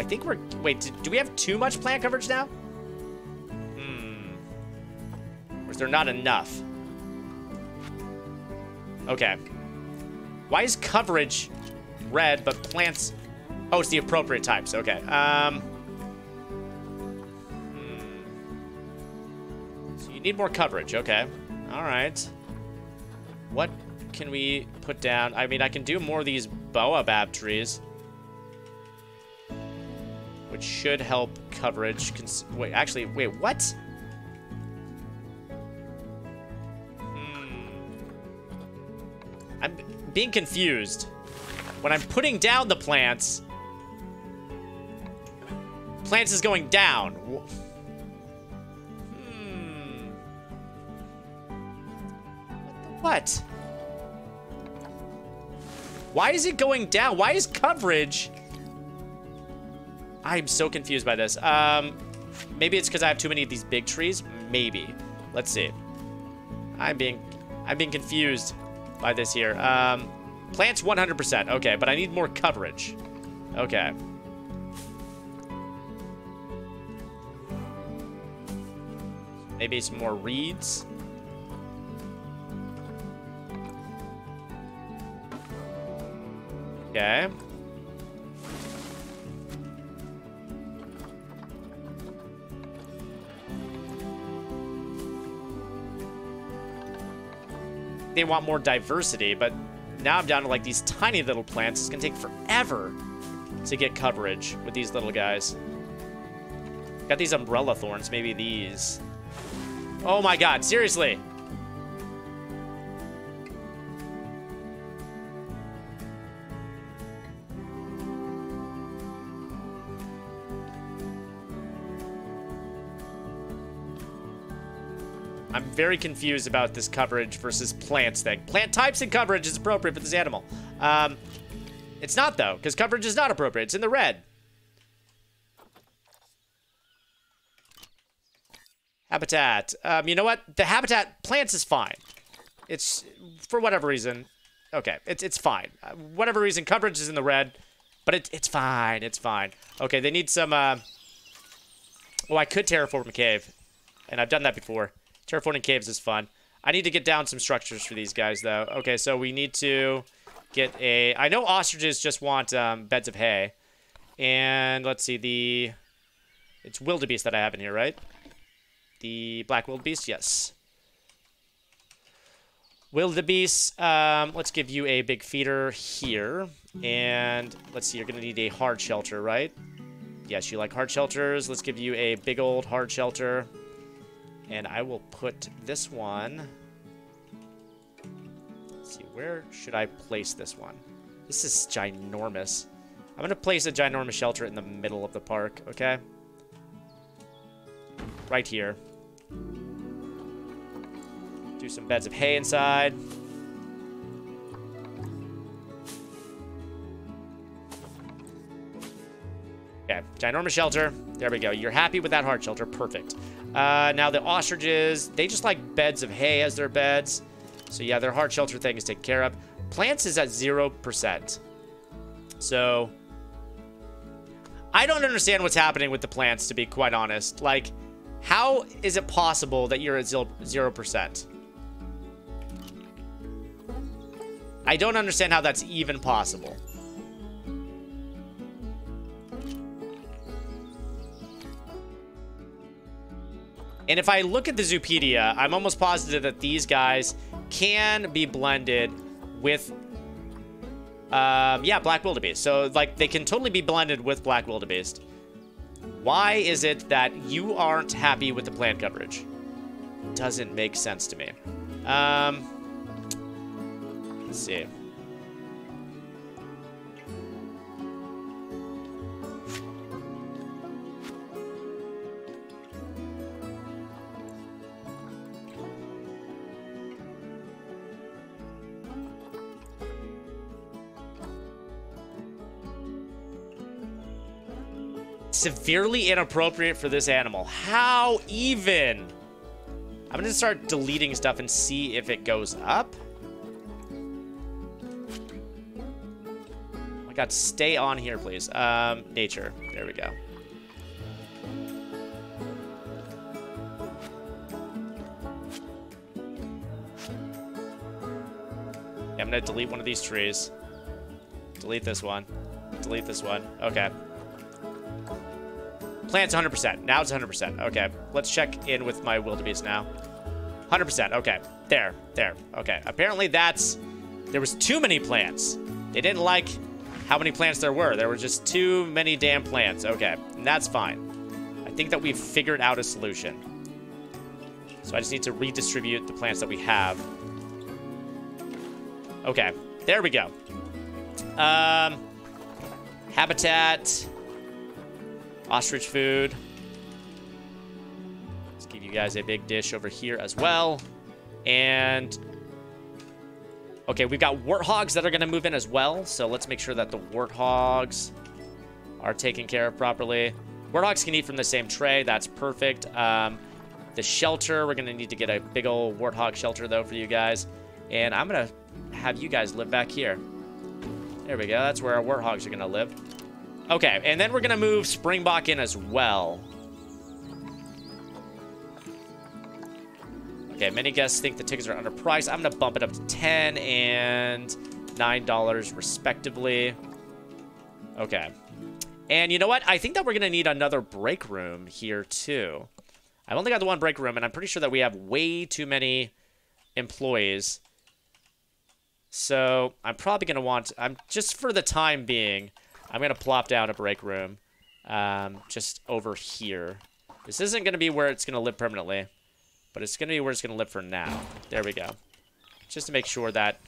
I think we're... Wait, do we have too much plant coverage now? Hmm. Or is there not enough? Okay. Why is coverage red, but plants... Oh, it's the appropriate types. Okay. Um... Hmm. So you need more coverage. Okay. All right. What can we put down? I mean, I can do more of these baobab trees which should help coverage. Cons wait, actually, wait, what? Hmm. I'm being confused. When I'm putting down the plants, plants is going down. Hmm. What? Why is it going down? Why is coverage I'm so confused by this. Um, maybe it's because I have too many of these big trees. Maybe. Let's see. I'm being, I'm being confused by this here. Um, plants 100%. Okay, but I need more coverage. Okay. Maybe some more reeds. Okay. They want more diversity, but now I'm down to like these tiny little plants. It's gonna take forever to get coverage with these little guys. Got these umbrella thorns, maybe these. Oh my god, seriously. Very confused about this coverage versus plants thing. Plant types and coverage is appropriate for this animal. Um, it's not, though, because coverage is not appropriate. It's in the red. Habitat. Um, you know what? The habitat plants is fine. It's, for whatever reason, okay, it's, it's fine. Uh, whatever reason, coverage is in the red, but it, it's fine. It's fine. Okay, they need some, uh, oh, I could terraform a cave, and I've done that before. Terraforming caves is fun. I need to get down some structures for these guys, though. Okay, so we need to get a... I know ostriches just want um, beds of hay. And let's see, the... It's wildebeest that I have in here, right? The black wildebeest, yes. Wildebeest, um, let's give you a big feeder here. And let's see, you're going to need a hard shelter, right? Yes, you like hard shelters. Let's give you a big old hard shelter. And I will put this one... Let's see, where should I place this one? This is ginormous. I'm going to place a ginormous shelter in the middle of the park, okay? Right here. Do some beds of hay inside. Okay, ginormous shelter. There we go. You're happy with that hard shelter. Perfect. Uh, now the ostriches, they just like beds of hay as their beds. So yeah, their hard shelter thing is taken care of. Plants is at 0%. So, I don't understand what's happening with the plants, to be quite honest. Like, how is it possible that you're at 0%? I don't understand how that's even possible. And if I look at the Zoopedia, I'm almost positive that these guys can be blended with, um, yeah, Black Wildebeest. So, like, they can totally be blended with Black Wildebeest. Why is it that you aren't happy with the plant coverage? Doesn't make sense to me. Um, let's see. Severely inappropriate for this animal. How even? I'm gonna start deleting stuff and see if it goes up. Oh my god, stay on here, please. Um, nature. There we go. I'm gonna delete one of these trees. Delete this one. Delete this one. Okay. Plant's 100%. Now it's 100%. Okay. Let's check in with my wildebeest now. 100%. Okay. There. There. Okay. Apparently that's... There was too many plants. They didn't like how many plants there were. There were just too many damn plants. Okay. And that's fine. I think that we've figured out a solution. So I just need to redistribute the plants that we have. Okay. There we go. Um, habitat. Ostrich food. Let's give you guys a big dish over here as well. And... Okay, we've got warthogs that are going to move in as well. So let's make sure that the warthogs are taken care of properly. Warthogs can eat from the same tray. That's perfect. Um, the shelter, we're going to need to get a big old warthog shelter, though, for you guys. And I'm going to have you guys live back here. There we go. That's where our warthogs are going to live. Okay, and then we're going to move Springbok in as well. Okay, many guests think the tickets are underpriced. I'm going to bump it up to 10 and $9 respectively. Okay. And you know what? I think that we're going to need another break room here too. I've only got the one break room, and I'm pretty sure that we have way too many employees. So I'm probably going to want, I'm just for the time being, I'm going to plop down a break room um, just over here. This isn't going to be where it's going to live permanently, but it's going to be where it's going to live for now. There we go. Just to make sure that,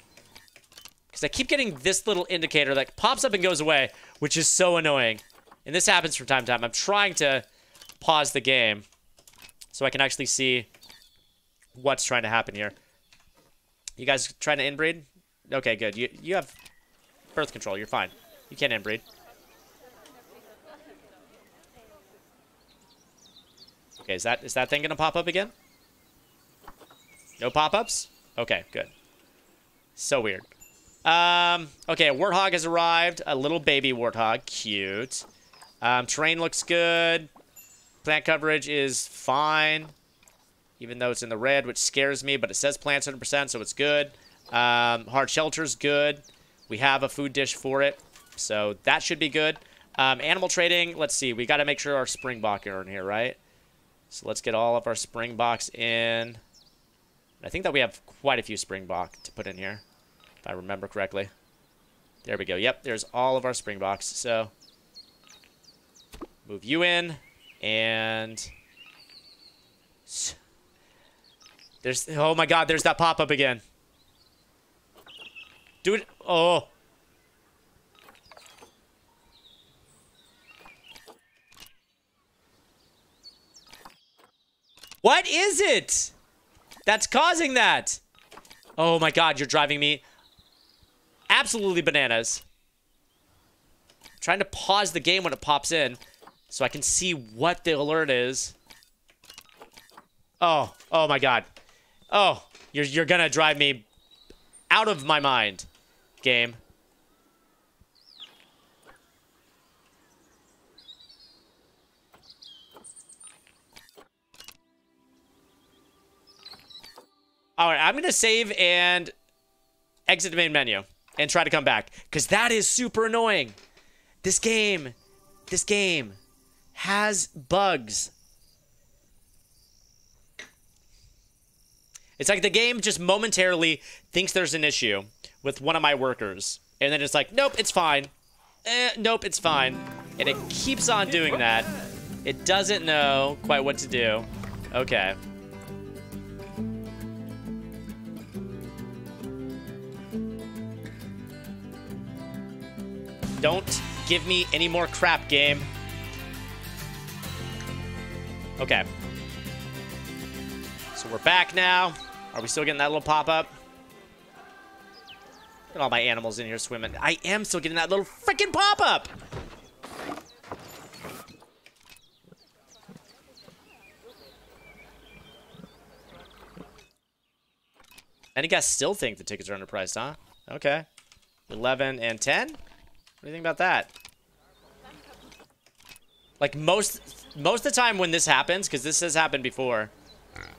because I keep getting this little indicator that pops up and goes away, which is so annoying. And this happens from time to time. I'm trying to pause the game so I can actually see what's trying to happen here. You guys trying to inbreed? Okay, good. You you have birth control. You're fine. You can't inbreed. Okay, is that is that thing gonna pop up again? No pop-ups? Okay, good. So weird. Um, okay, a warthog has arrived. A little baby warthog. Cute. Um, terrain looks good. Plant coverage is fine. Even though it's in the red, which scares me, but it says plants 100%, so it's good. Um, hard shelter's good. We have a food dish for it. So that should be good. Um, animal trading, let's see. We got to make sure our springbok are in here, right? So let's get all of our springboks in. I think that we have quite a few springbok to put in here, if I remember correctly. There we go. Yep, there's all of our springboks. So move you in, and there's. Oh my God! There's that pop up again. Do it. Oh. What is it? That's causing that. Oh my god, you're driving me absolutely bananas. I'm trying to pause the game when it pops in so I can see what the alert is. Oh, oh my god. Oh, you're, you're gonna drive me out of my mind, game. All right, I'm going to save and exit the main menu and try to come back because that is super annoying. This game, this game has bugs. It's like the game just momentarily thinks there's an issue with one of my workers. And then it's like, nope, it's fine. Eh, nope, it's fine. And it keeps on doing that. It doesn't know quite what to do. Okay. Don't give me any more crap, game. Okay. So we're back now. Are we still getting that little pop-up? Look at all my animals in here swimming. I am still getting that little freaking pop-up! Any guys still think the tickets are underpriced, huh? Okay. 11 and 10? What do you think about that? Like most most of the time when this happens, because this has happened before,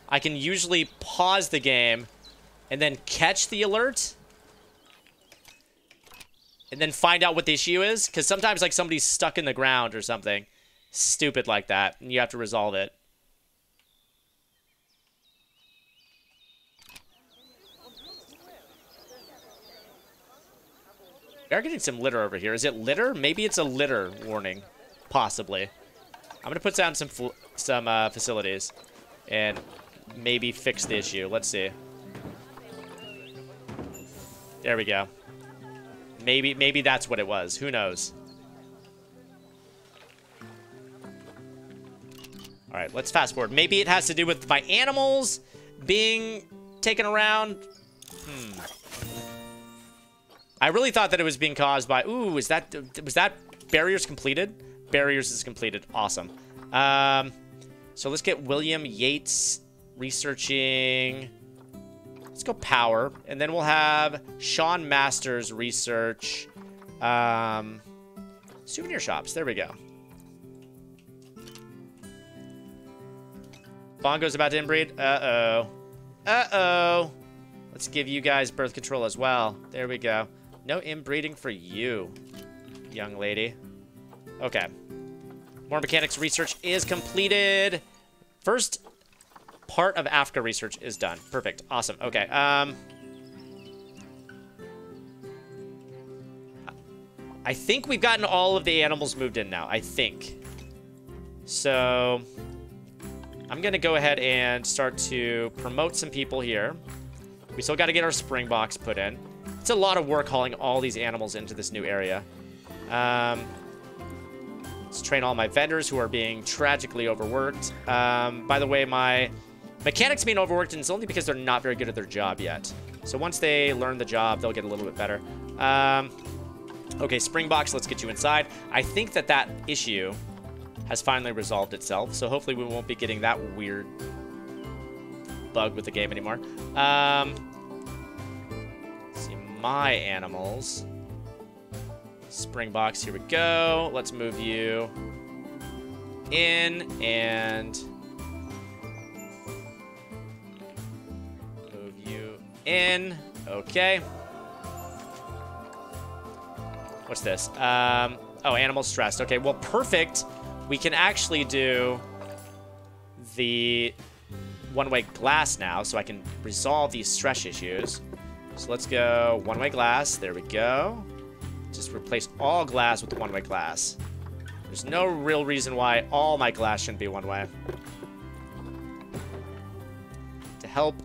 I can usually pause the game and then catch the alert and then find out what the issue is. Because sometimes like somebody's stuck in the ground or something stupid like that, and you have to resolve it. We are getting some litter over here. Is it litter? Maybe it's a litter warning. Possibly. I'm going to put down some some uh, facilities and maybe fix the issue. Let's see. There we go. Maybe maybe that's what it was. Who knows? All right, let's fast forward. Maybe it has to do with my animals being taken around. Hmm. I really thought that it was being caused by... Ooh, is that... Was that barriers completed? Barriers is completed. Awesome. Um, so let's get William Yates researching... Let's go power. And then we'll have Sean Masters research... Um, souvenir shops. There we go. Bongo's about to inbreed. Uh-oh. Uh-oh. Let's give you guys birth control as well. There we go. No inbreeding for you, young lady. Okay. More mechanics research is completed. First part of Africa research is done. Perfect. Awesome. Okay. Um, I think we've gotten all of the animals moved in now. I think. So... I'm going to go ahead and start to promote some people here. We still got to get our springboks put in. It's a lot of work hauling all these animals into this new area. Um, let's train all my vendors who are being tragically overworked. Um, by the way, my mechanics being overworked, and it's only because they're not very good at their job yet. So once they learn the job, they'll get a little bit better. Um, okay, Springboks, let's get you inside. I think that that issue has finally resolved itself. So hopefully we won't be getting that weird bug with the game anymore. Um, my animals. Springboks, here we go. Let's move you in and move you in. Okay. What's this? Um, oh, animal stressed. Okay, well, perfect we can actually do the one-way glass now, so I can resolve these stress issues. So let's go one-way glass. There we go. Just replace all glass with one-way glass. There's no real reason why all my glass shouldn't be one-way. To help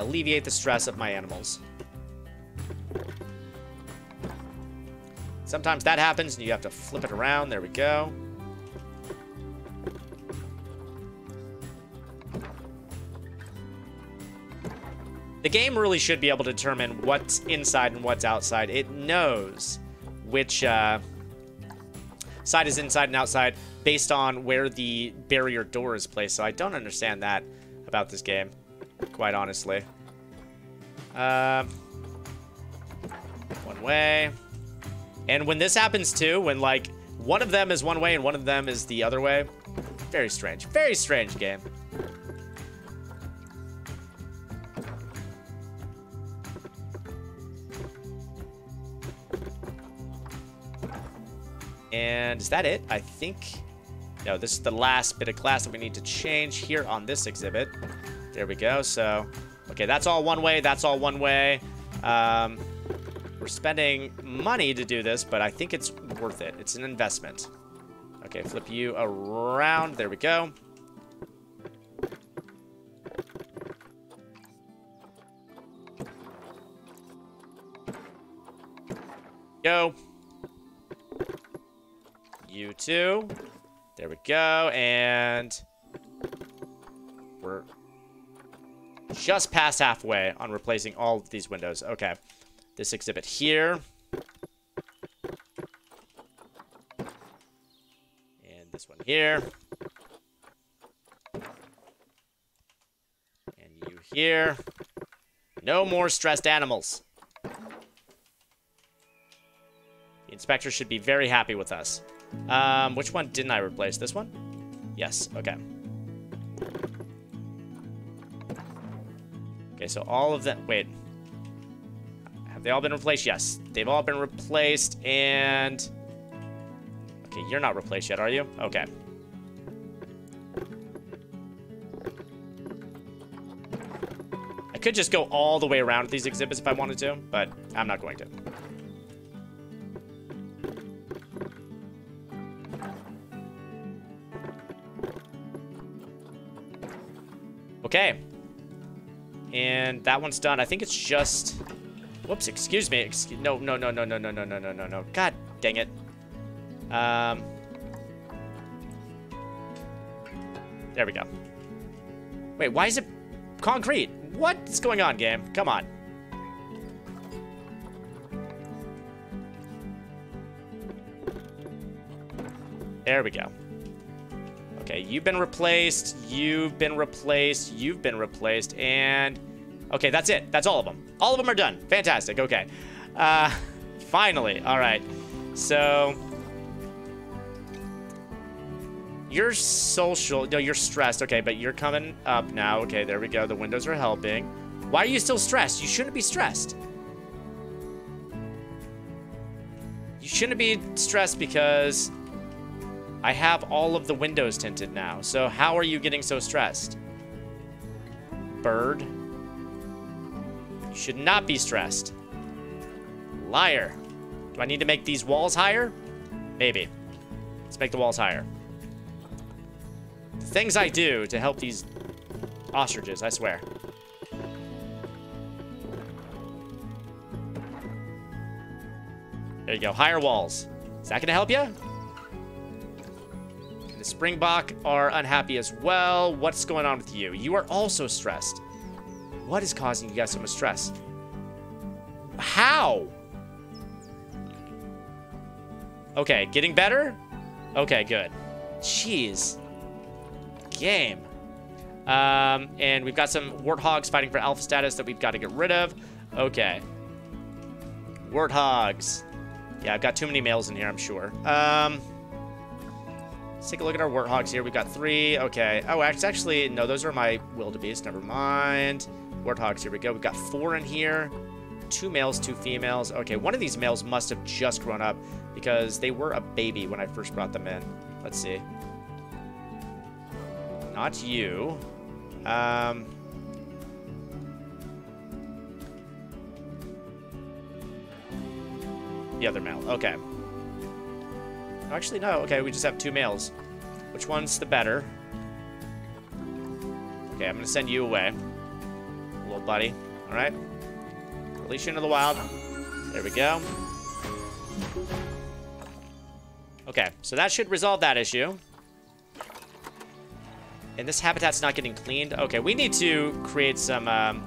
alleviate the stress of my animals. Sometimes that happens and you have to flip it around. There we go. The game really should be able to determine what's inside and what's outside. It knows which uh, side is inside and outside based on where the barrier door is placed. So I don't understand that about this game, quite honestly. Uh, one way. And when this happens too, when like one of them is one way and one of them is the other way, very strange. Very strange game. And is that it? I think... No, this is the last bit of glass that we need to change here on this exhibit. There we go. So, okay, that's all one way. That's all one way. Um, we're spending money to do this, but I think it's worth it. It's an investment. Okay, flip you around. There we go. Go you two. There we go, and we're just past halfway on replacing all of these windows. Okay, this exhibit here. And this one here. And you here. No more stressed animals. The inspector should be very happy with us. Um, which one didn't I replace? This one? Yes, okay. Okay, so all of them... Wait. Have they all been replaced? Yes. They've all been replaced, and... Okay, you're not replaced yet, are you? Okay. I could just go all the way around these exhibits if I wanted to, but I'm not going to. Okay. And that one's done. I think it's just... Whoops, excuse me. Excuse, no, no, no, no, no, no, no, no, no, no, no. God dang it. Um... There we go. Wait, why is it concrete? What's going on, game? Come on. There we go. Okay, you've been replaced, you've been replaced, you've been replaced, and... Okay, that's it. That's all of them. All of them are done. Fantastic. Okay. Uh, finally. All right. So... You're social. No, you're stressed. Okay, but you're coming up now. Okay, there we go. The windows are helping. Why are you still stressed? You shouldn't be stressed. You shouldn't be stressed because I have all of the windows tinted now. So how are you getting so stressed? Bird. Should not be stressed. Liar. Do I need to make these walls higher? Maybe. Let's make the walls higher. The things I do to help these ostriches, I swear. There you go. Higher walls. Is that going to help you? The Springbok are unhappy as well. What's going on with you? You are also stressed. What is causing you guys so much stress? How? Okay, getting better? Okay, good. Jeez. Game. Um, and we've got some warthogs fighting for alpha status that we've got to get rid of. Okay. Warthogs. Yeah, I've got too many males in here, I'm sure. Um, let's take a look at our warthogs here. We've got three. Okay. Oh, actually, no, those are my wildebeest. Never mind. Warthogs, here we go. We've got four in here. Two males, two females. Okay, one of these males must have just grown up because they were a baby when I first brought them in. Let's see. Not you. Um... The other male. Okay. Actually, no. Okay, we just have two males. Which one's the better? Okay, I'm to send you away. Little buddy. All right. Release you into the wild. There we go. Okay, so that should resolve that issue. And this habitat's not getting cleaned. Okay, we need to create some... Um,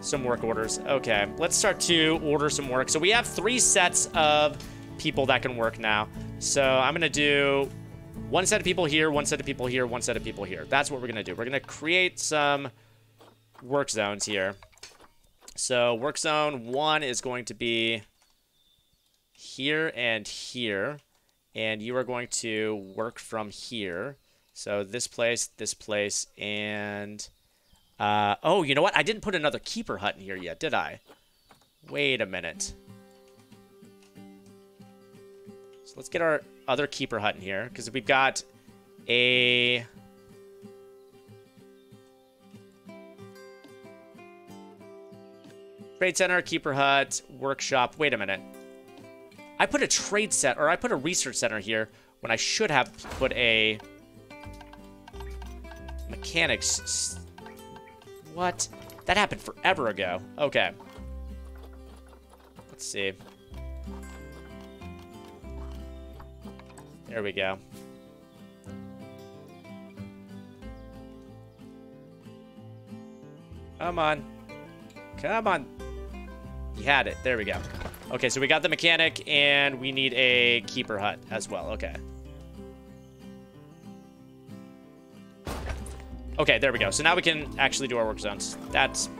some work orders. Okay, let's start to order some work. So we have three sets of people that can work now. So I'm going to do one set of people here, one set of people here, one set of people here. That's what we're going to do. We're going to create some work zones here. So work zone one is going to be here and here. And you are going to work from here. So this place, this place, and... Uh, oh, you know what? I didn't put another keeper hut in here yet, did I? Wait a minute. So let's get our other keeper hut in here, because we've got a... Trade center, keeper hut, workshop. Wait a minute. I put a trade set, or I put a research center here when I should have put a mechanics what? That happened forever ago. Okay. Let's see. There we go. Come on. Come on. You had it. There we go. Okay, so we got the mechanic, and we need a keeper hut as well. Okay. Okay, there we go. So now we can actually do our work zones. That's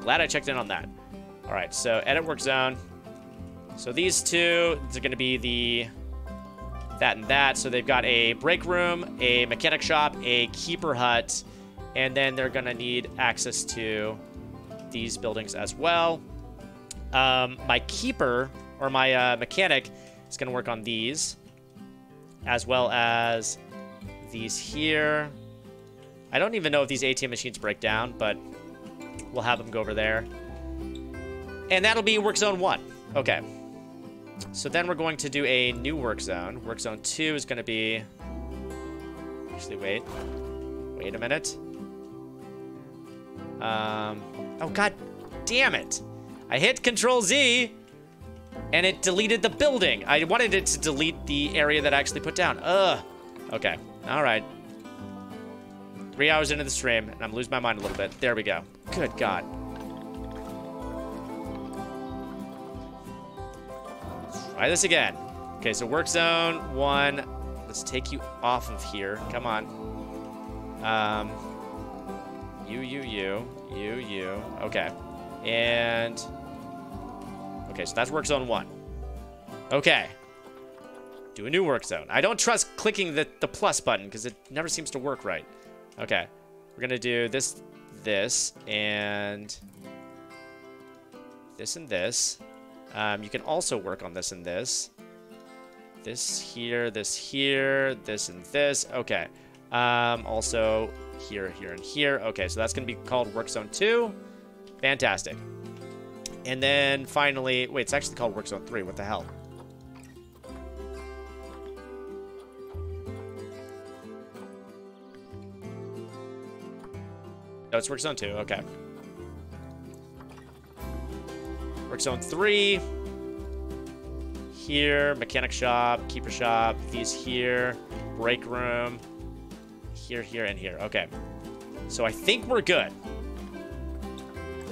Glad I checked in on that. All right, so edit work zone. So these two, are going to be the that and that. So they've got a break room, a mechanic shop, a keeper hut, and then they're going to need access to these buildings as well. Um, my keeper, or my uh, mechanic, is going to work on these, as well as these here. I don't even know if these ATM machines break down, but we'll have them go over there. And that'll be work zone one. Okay. So then we're going to do a new work zone. Work zone two is going to be... Actually, wait. Wait a minute. Um, oh, god damn it. I hit Control Z, and it deleted the building. I wanted it to delete the area that I actually put down. Ugh. Okay. All right. Three hours into the stream, and I'm losing my mind a little bit. There we go. Good God. Try this again. Okay, so work zone one. Let's take you off of here. Come on. Um, you, you, you, you, you. Okay. And, okay, so that's work zone one. Okay. Do a new work zone. I don't trust clicking the, the plus button because it never seems to work right. Okay. We're going to do this, this, and this and this. Um, you can also work on this and this. This here, this here, this and this. Okay. Um, also here, here, and here. Okay, so that's going to be called Work Zone 2. Fantastic. And then finally, wait, it's actually called Work Zone 3. What the hell? No, it's Work Zone 2. Okay. Work Zone 3. Here, mechanic shop, keeper shop, these here, break room, here, here, and here. Okay. So I think we're good.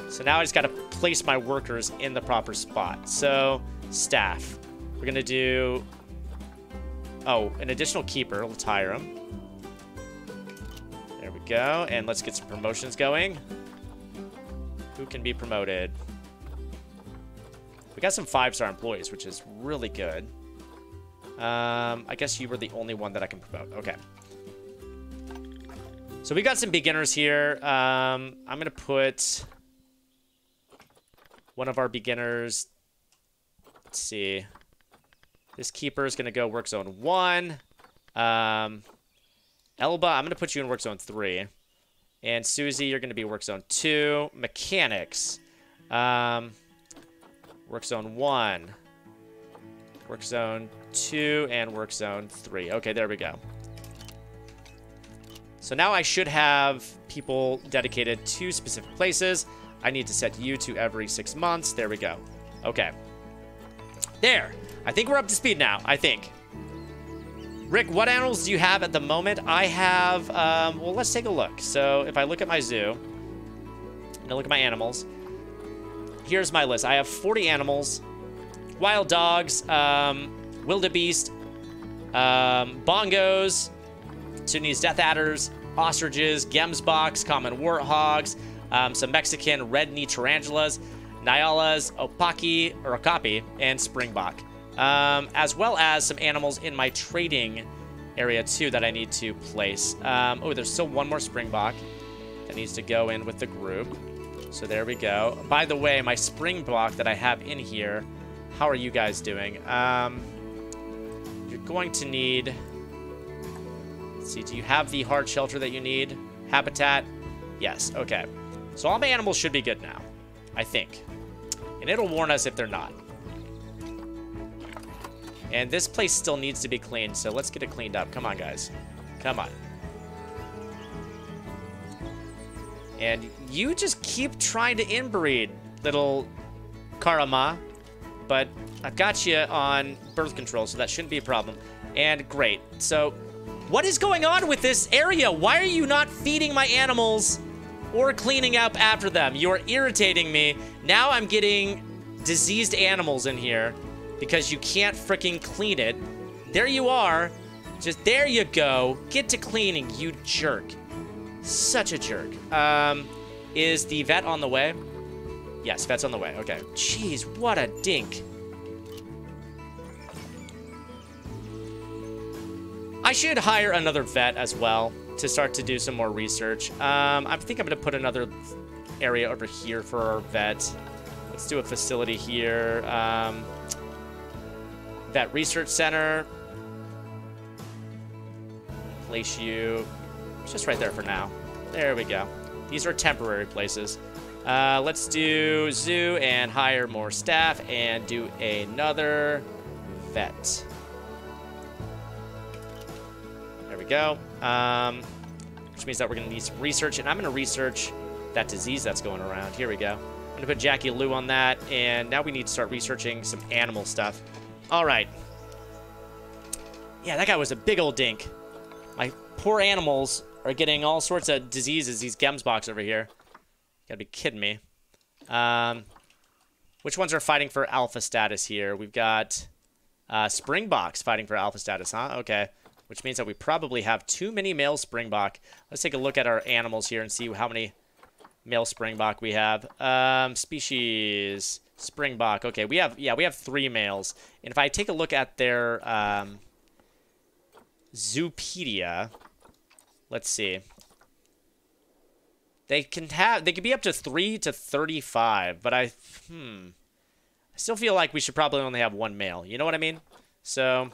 So now I just got to place my workers in the proper spot. So, staff. We're going to do... Oh, an additional keeper. Let's hire him. There we go. And let's get some promotions going. Who can be promoted? We got some five-star employees, which is really good. Um, I guess you were the only one that I can promote. Okay. So we got some beginners here. Um, I'm going to put one of our beginners. Let's see. This keeper is going to go work zone 1. Um, Elba, I'm going to put you in work zone 3. And Susie, you're going to be work zone 2. Mechanics. Um, Work zone 1. Work zone 2 and work zone 3. Okay, there we go. So now I should have people dedicated to specific places. I need to set you to every six months. There we go. Okay. There. I think we're up to speed now, I think. Rik, what animals do you have at the moment? I have, um, well, let's take a look. So if I look at my zoo, and I look at my animals, here's my list. I have 40 animals, wild dogs, um, wildebeest, um, bongos, Sudanese death adders, ostriches, gemsboks, common warthogs, um, some Mexican red knee tarantulas, nyalas, opaki, or okapi, and springbok. Um, as well as some animals in my trading area too that I need to place. Um, oh, there's still one more springbok that needs to go in with the group. So there we go. By the way, my springbok that I have in here, how are you guys doing? Um, you're going to need... Let's see, do you have the hard shelter that you need? Habitat? Yes, okay. So all my animals should be good now, I think. And it'll warn us if they're not. And this place still needs to be cleaned, so let's get it cleaned up. Come on, guys. Come on. And you just keep trying to inbreed, little Karama. But I've got you on birth control, so that shouldn't be a problem. And great. So, what is going on with this area? Why are you not feeding my animals or cleaning up after them? You're irritating me. Now I'm getting diseased animals in here because you can't freaking clean it. There you are. Just there you go. Get to cleaning, you jerk. Such a jerk. Um, is the vet on the way? Yes, vet's on the way. Okay. Jeez, what a dink. I should hire another vet as well to start to do some more research. Um, I think I'm going to put another area over here for our vet. Let's do a facility here. Um, vet research center. Place you just right there for now. There we go. These are temporary places. Uh, let's do zoo and hire more staff and do another vet. There we go. Um, which means that we're going to need some research, and I'm going to research that disease that's going around. Here we go. I'm going to put Jackie Lou on that, and now we need to start researching some animal stuff. All right. Yeah, that guy was a big old dink. My poor animals are getting all sorts of diseases, these Gemsboks over here. You gotta be kidding me. Um, which ones are fighting for alpha status here? We've got uh, Springboks fighting for alpha status, huh? Okay. Which means that we probably have too many male Springbok. Let's take a look at our animals here and see how many male Springbok we have. Um, species, Springbok. Okay, we have, yeah, we have three males. And if I take a look at their um, Zoopedia, let's see. They can have, they can be up to 3 to 35, but I, hmm. I still feel like we should probably only have one male. You know what I mean? So,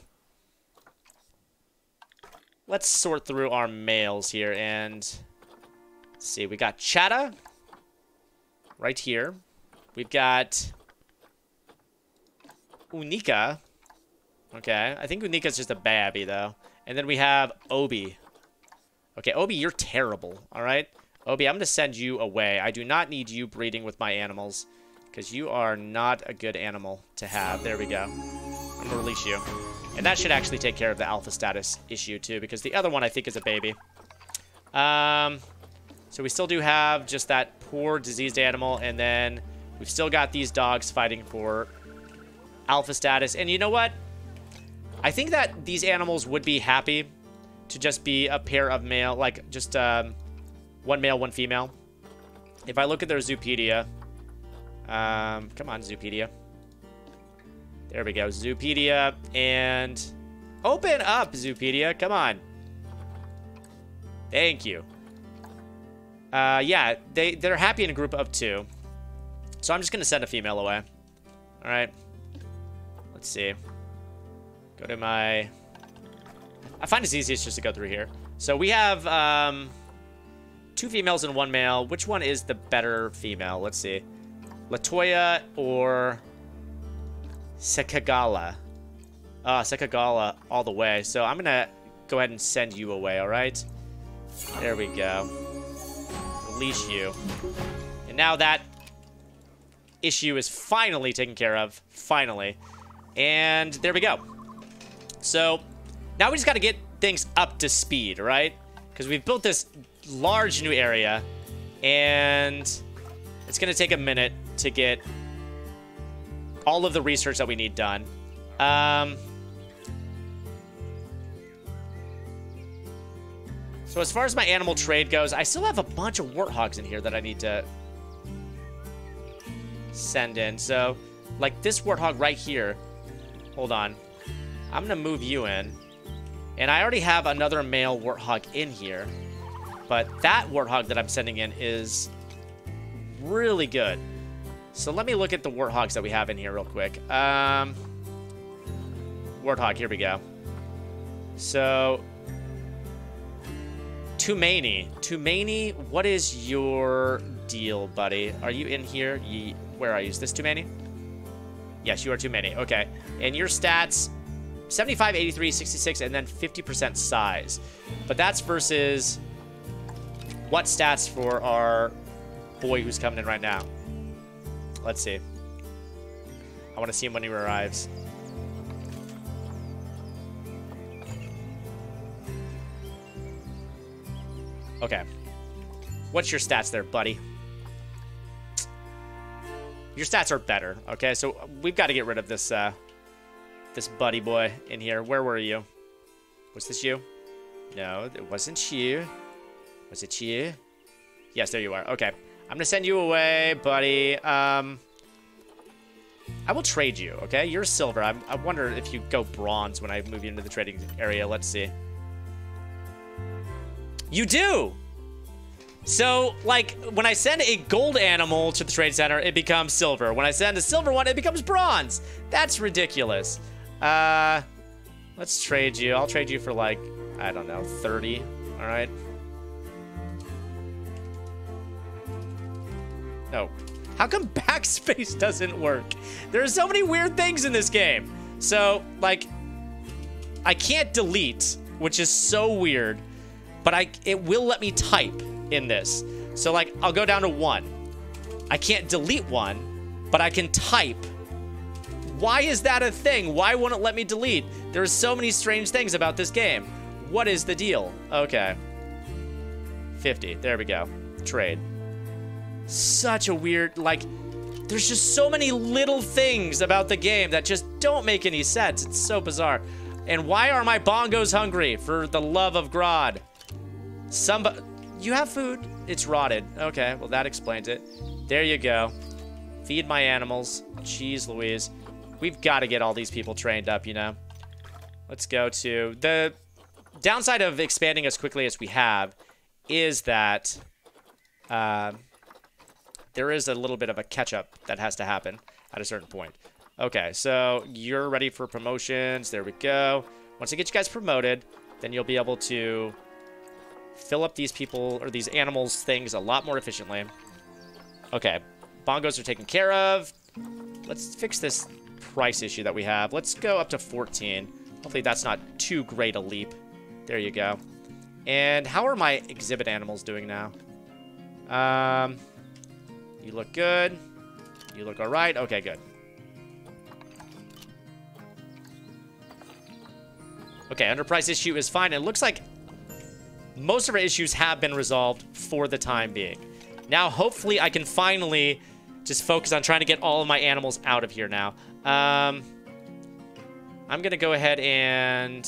let's sort through our males here and see. We got Chatta right here. We've got Unika. Okay, I think Unika's just a babby, though. And then we have Obi. Okay, Obi, you're terrible, all right? Obi, I'm going to send you away. I do not need you breeding with my animals because you are not a good animal to have. There we go. I'm going to release you. And that should actually take care of the alpha status issue, too, because the other one, I think, is a baby. Um, so we still do have just that poor diseased animal, and then we've still got these dogs fighting for alpha status. And you know what? I think that these animals would be happy to just be a pair of male, like just um, one male, one female. If I look at their Zoopedia, um, come on, Zoopedia. There we go, Zoopedia, and open up, Zoopedia, come on. Thank you. Uh, yeah, they, they're happy in a group of two. So I'm just going to send a female away. All right. Let's see. Go to my... I find it's easiest just to go through here. So we have um, two females and one male. Which one is the better female? Let's see. Latoya or Sekagala? Uh, Sekagala all the way. So I'm going to go ahead and send you away, all right? There we go. Release you. And now that issue is finally taken care of. Finally. And there we go. So now we just got to get things up to speed, right? Because we've built this large new area, and it's going to take a minute to get all of the research that we need done. Um, so as far as my animal trade goes, I still have a bunch of warthogs in here that I need to send in. So, like this warthog right here. Hold on. I'm going to move you in. And I already have another male warthog in here. But that warthog that I'm sending in is really good. So let me look at the warthogs that we have in here real quick. Um, warthog, here we go. So, Tumani. Tumani, what is your deal, buddy? Are you in here? Ye where are you? Is this Tumani? Yes, you are Tumani. Okay. And your stats 75, 83, 66, and then 50% size. But that's versus what stats for our boy who's coming in right now. Let's see. I want to see him when he arrives. Okay. What's your stats there, buddy? Your stats are better, okay? So we've got to get rid of this, uh, this buddy boy in here. Where were you? Was this you? No, it wasn't you. Was it you? Yes, there you are. Okay. I'm gonna send you away, buddy. Um, I will trade you, okay? You're silver. I'm, I wonder if you go bronze when I move you into the trading area. Let's see. You do! So, like, when I send a gold animal to the trade center, it becomes silver. When I send a silver one, it becomes bronze. That's ridiculous. Uh, let's trade you. I'll trade you for, like, I don't know, 30. All right. No. How come *laughs* backspace doesn't work? There are so many weird things in this game. So, like, I can't delete, which is so weird, but I it will let me type in this. So, like, I'll go down to one. I can't delete one, but I can type. Why is that a thing? Why won't it let me delete? There's so many strange things about this game. What is the deal? Okay. 50. There we go. Trade. Such a weird, like, there's just so many little things about the game that just don't make any sense. It's so bizarre. And why are my bongos hungry? For the love of God. Somebody, you have food? It's rotted. Okay, well that explains it. There you go. Feed my animals. Jeez Louise. We've got to get all these people trained up, you know? Let's go to... The downside of expanding as quickly as we have is that... Uh, there is a little bit of a catch-up that has to happen at a certain point. Okay, so you're ready for promotions. There we go. Once I get you guys promoted, then you'll be able to fill up these people or these animals things a lot more efficiently. Okay, bongos are taken care of. Let's fix this price issue that we have. Let's go up to 14. Hopefully that's not too great a leap. There you go. And how are my exhibit animals doing now? Um, you look good. You look all right. Okay, good. Okay, underprice issue is fine. It looks like most of our issues have been resolved for the time being. Now, hopefully, I can finally just focus on trying to get all of my animals out of here now. Um, I'm going to go ahead and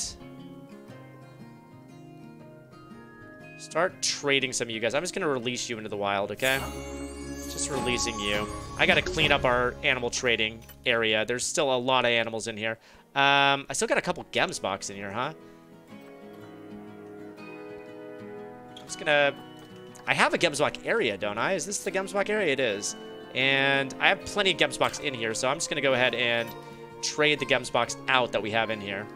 start trading some of you guys. I'm just going to release you into the wild, okay? Just releasing you. I got to clean up our animal trading area. There's still a lot of animals in here. Um, I still got a couple Gemsboks in here, huh? I'm just gonna... I have a Gemsbok area, don't I? Is this the Gemsbok area? It is. And I have plenty of Gemsboks in here, so I'm just gonna go ahead and trade the Gemsboks out that we have in here.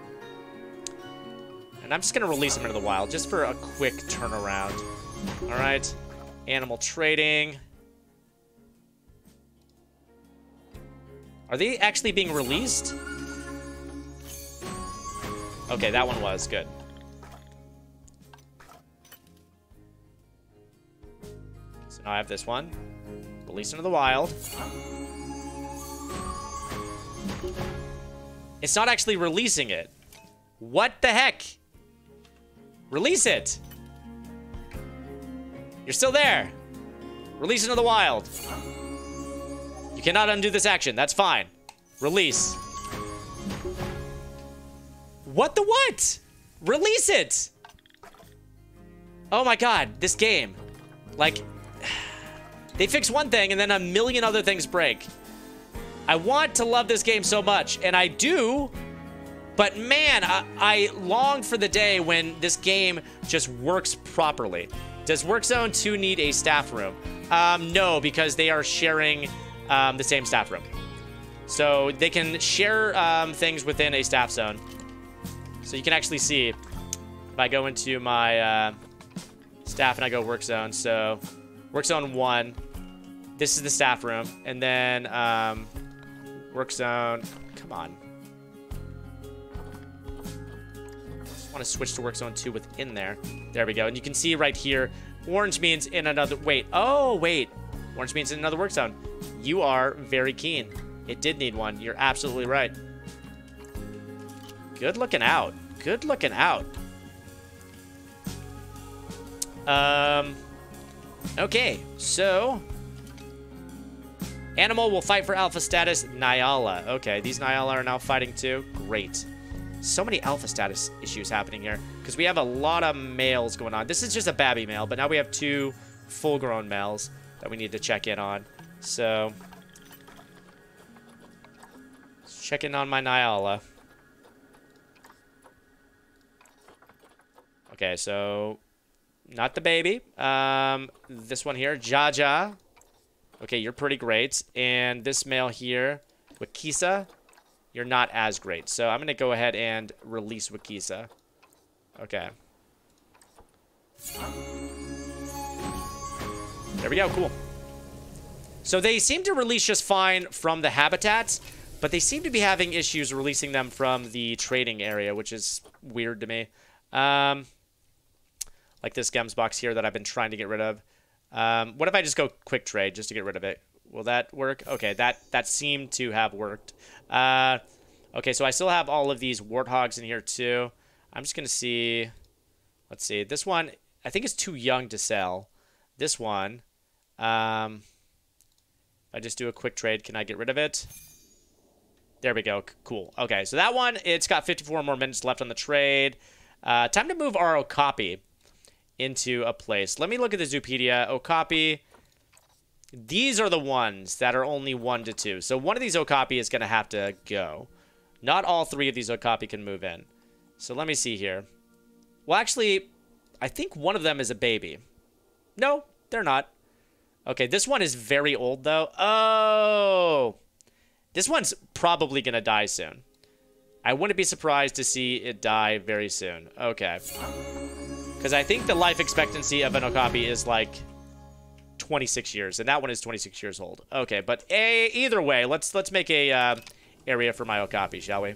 And I'm just gonna release them into the wild, just for a quick turnaround. Alright. Animal trading. Are they actually being released? Okay, that one was. Good. So now I have this one. Release into the wild. It's not actually releasing it. What the heck? Release it. You're still there. Release into the wild. You cannot undo this action. That's fine. Release. What the what? Release it! Oh my god, this game. Like, they fix one thing and then a million other things break. I want to love this game so much, and I do, but man, I, I long for the day when this game just works properly. Does Work Zone 2 need a staff room? Um, no, because they are sharing um, the same staff room. So they can share um, things within a staff zone. So you can actually see if I go into my uh, staff and I go work zone. So work zone one, this is the staff room. And then um, work zone, come on. I just want to switch to work zone two within there. There we go. And you can see right here, orange means in another, wait, oh, wait. Orange means in another work zone. You are very keen. It did need one. You're absolutely right. Good looking out. Good looking out. Um, okay, so... Animal will fight for alpha status. Nyala. Okay, these Nyala are now fighting too. Great. So many alpha status issues happening here. Because we have a lot of males going on. This is just a babby male, but now we have two full-grown males. that we need to check in on. So, check in on my Nyala. Okay, so not the baby. Um, this one here, Jaja. Okay, you're pretty great. And this male here, Wakisa, you're not as great. So I'm going to go ahead and release Wakisa. Okay. There we go, cool. So they seem to release just fine from the habitats, but they seem to be having issues releasing them from the trading area, which is weird to me. Um, like this Gems box here that I've been trying to get rid of. Um, what if I just go quick trade just to get rid of it? Will that work? Okay, that, that seemed to have worked. Uh, okay, so I still have all of these warthogs in here too. I'm just going to see. Let's see. This one, I think is too young to sell. This one, um, I just do a quick trade, can I get rid of it? There we go. Cool. Okay, so that one, it's got 54 more minutes left on the trade. Uh, time to move our Okapi into a place. Let me look at the Zoopedia. Oh, Okapi. These are the ones that are only 1 to 2. So one of these Okapi is going to have to go. Not all three of these Okapi can move in. So let me see here. Well, actually, I think one of them is a baby. No, they're not. Okay, this one is very old, though. Oh! This one's probably going to die soon. I wouldn't be surprised to see it die very soon. Okay. Because I think the life expectancy of an Okapi is like 26 years, and that one is 26 years old. Okay, but a, either way, let's let's make a uh, area for my Okapi, shall we?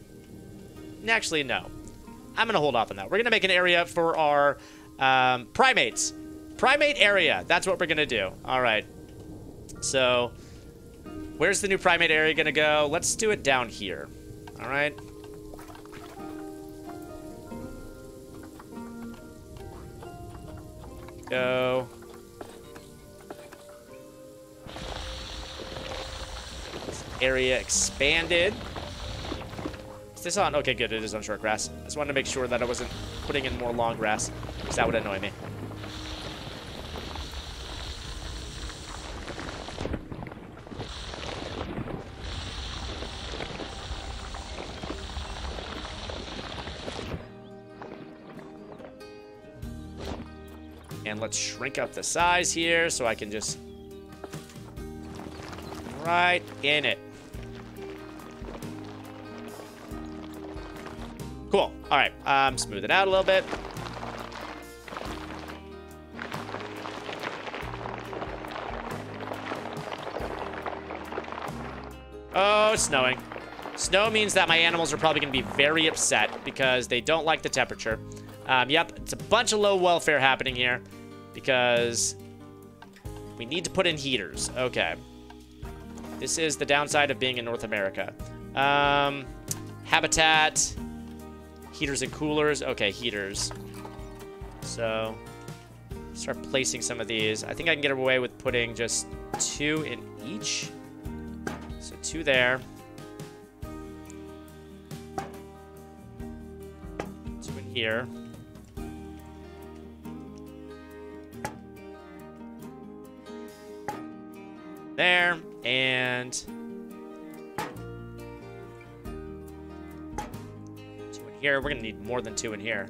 Actually, no. I'm going to hold off on that. We're going to make an area for our um, primates. Primate area. That's what we're going to do. All right. So, where's the new primate area going to go? Let's do it down here. All right. Go. This area expanded. Is this on? Okay, good. It is on short grass. I just wanted to make sure that I wasn't putting in more long grass, because that would annoy me. And let's shrink up the size here so I can just... Right in it. Cool. All right. Um, smooth it out a little bit. Oh, it's snowing. Snow means that my animals are probably going to be very upset because they don't like the temperature. Um, yep, it's a bunch of low welfare happening here because we need to put in heaters. Okay. This is the downside of being in North America. Um, habitat, heaters and coolers. Okay, heaters. So, start placing some of these. I think I can get away with putting just two in each. So two there. Two in here. There, and two in here. We're gonna need more than two in here.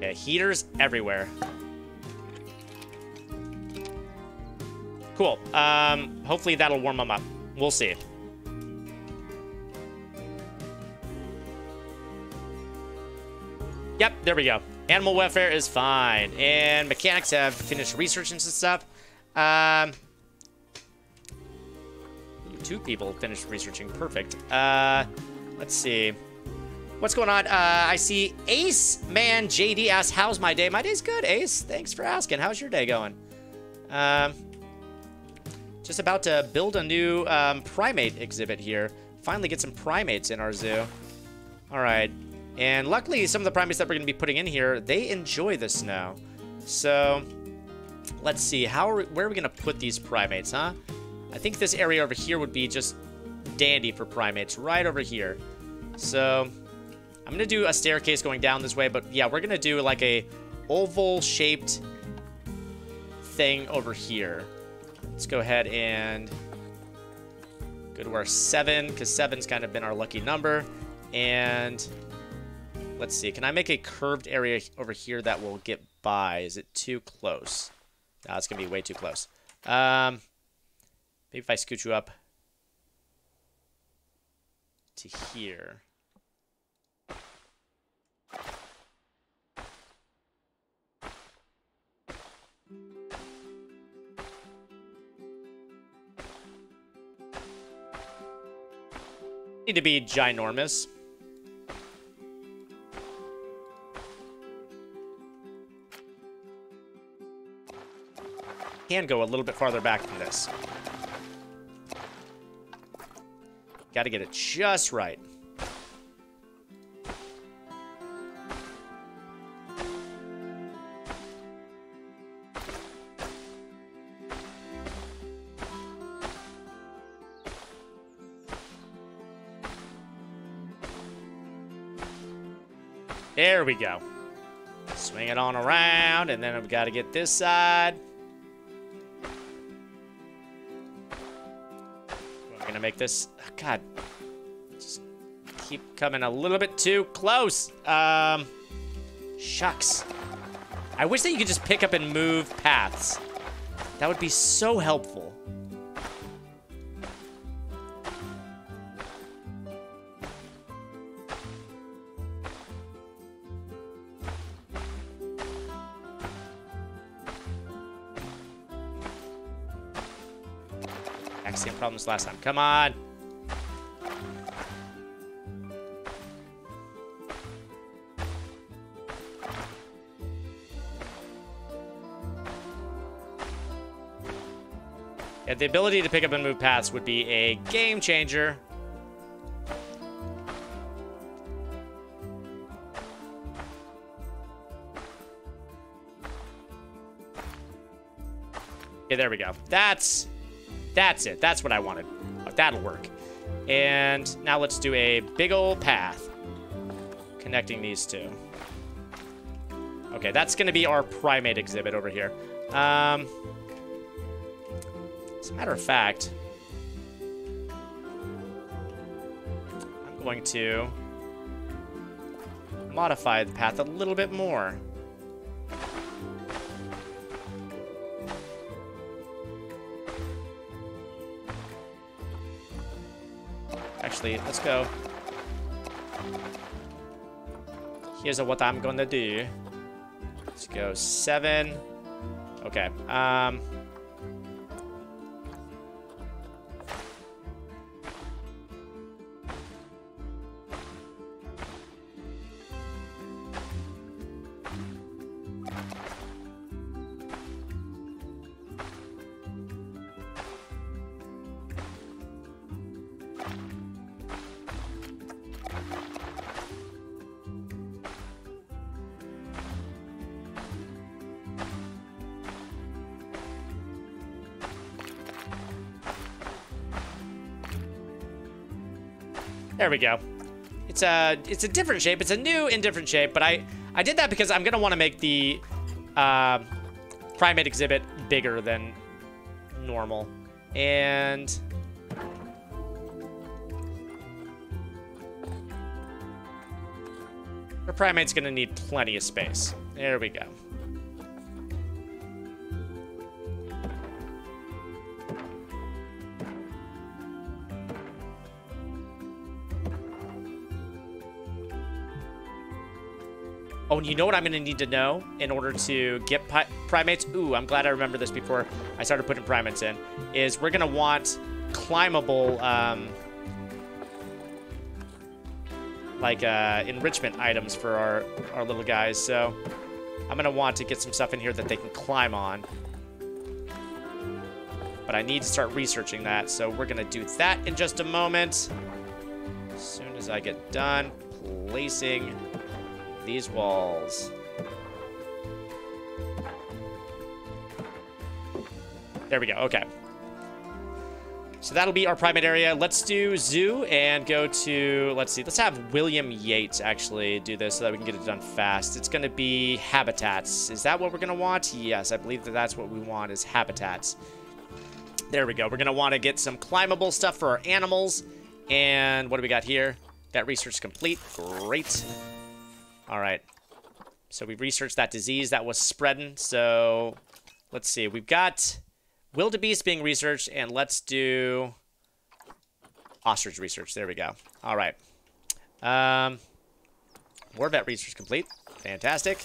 Yeah, heaters everywhere. Cool. Um, hopefully that'll warm them up. We'll see. Yep, there we go. Animal welfare is fine. And mechanics have finished research and stuff. Um, two people finished researching. Perfect. Uh, let's see. What's going on? Uh, I see Ace Man JD asks, how's my day? My day's good, Ace. Thanks for asking. How's your day going? Um, just about to build a new um, primate exhibit here. Finally get some primates in our zoo. All right. And luckily, some of the primates that we're going to be putting in here, they enjoy the snow. So, let's see. How are we, where are we gonna put these primates, huh? I think this area over here would be just dandy for primates, right over here. So I'm gonna do a staircase going down this way, but yeah, we're gonna do like a oval-shaped thing over here. Let's go ahead and go to our seven, because seven's kind of been our lucky number. And let's see, can I make a curved area over here that will get by? Is it too close? No, it's gonna be way too close. Um, maybe if I scoot you up to here. Need to be ginormous. Can go a little bit farther back than this. Got to get it just right. We go. Swing it on around, and then I've got to get this side. I'm going to make this... Oh, God. Just keep coming a little bit too close. Um, Shucks. I wish that you could just pick up and move paths. That would be so helpful. Last time. Come on. Yeah, the ability to pick up and move paths would be a game changer. Okay, there we go. That's that's it. That's what I wanted. That'll work. And now let's do a big old path connecting these two. Okay, that's going to be our primate exhibit over here. Um, as a matter of fact, I'm going to modify the path a little bit more. Actually, let's go. Here's what I'm gonna do. Let's go seven. Okay. Um. We go. It's a it's a different shape. It's a new and different shape, but I I did that because I'm gonna want to make the uh, primate exhibit bigger than normal, and the primate's gonna need plenty of space. There we go. You know what I'm going to need to know in order to get primates? Ooh, I'm glad I remember this before I started putting primates in. Is we're going to want climbable, um, like, uh, enrichment items for our, our little guys. So I'm going to want to get some stuff in here that they can climb on. But I need to start researching that, so we're going to do that in just a moment. As soon as I get done placing these walls. There we go. Okay. So that'll be our primate area. Let's do zoo and go to, let's see, let's have William Yates actually do this so that we can get it done fast. It's going to be habitats. Is that what we're going to want? Yes, I believe that that's what we want is habitats. There we go. We're going to want to get some climbable stuff for our animals. And what do we got here? That research complete. Great. All right. So we've researched that disease that was spreading. So let's see. We've got wildebeest being researched, and let's do ostrich research. There we go. All right. Um, war vet research complete. Fantastic.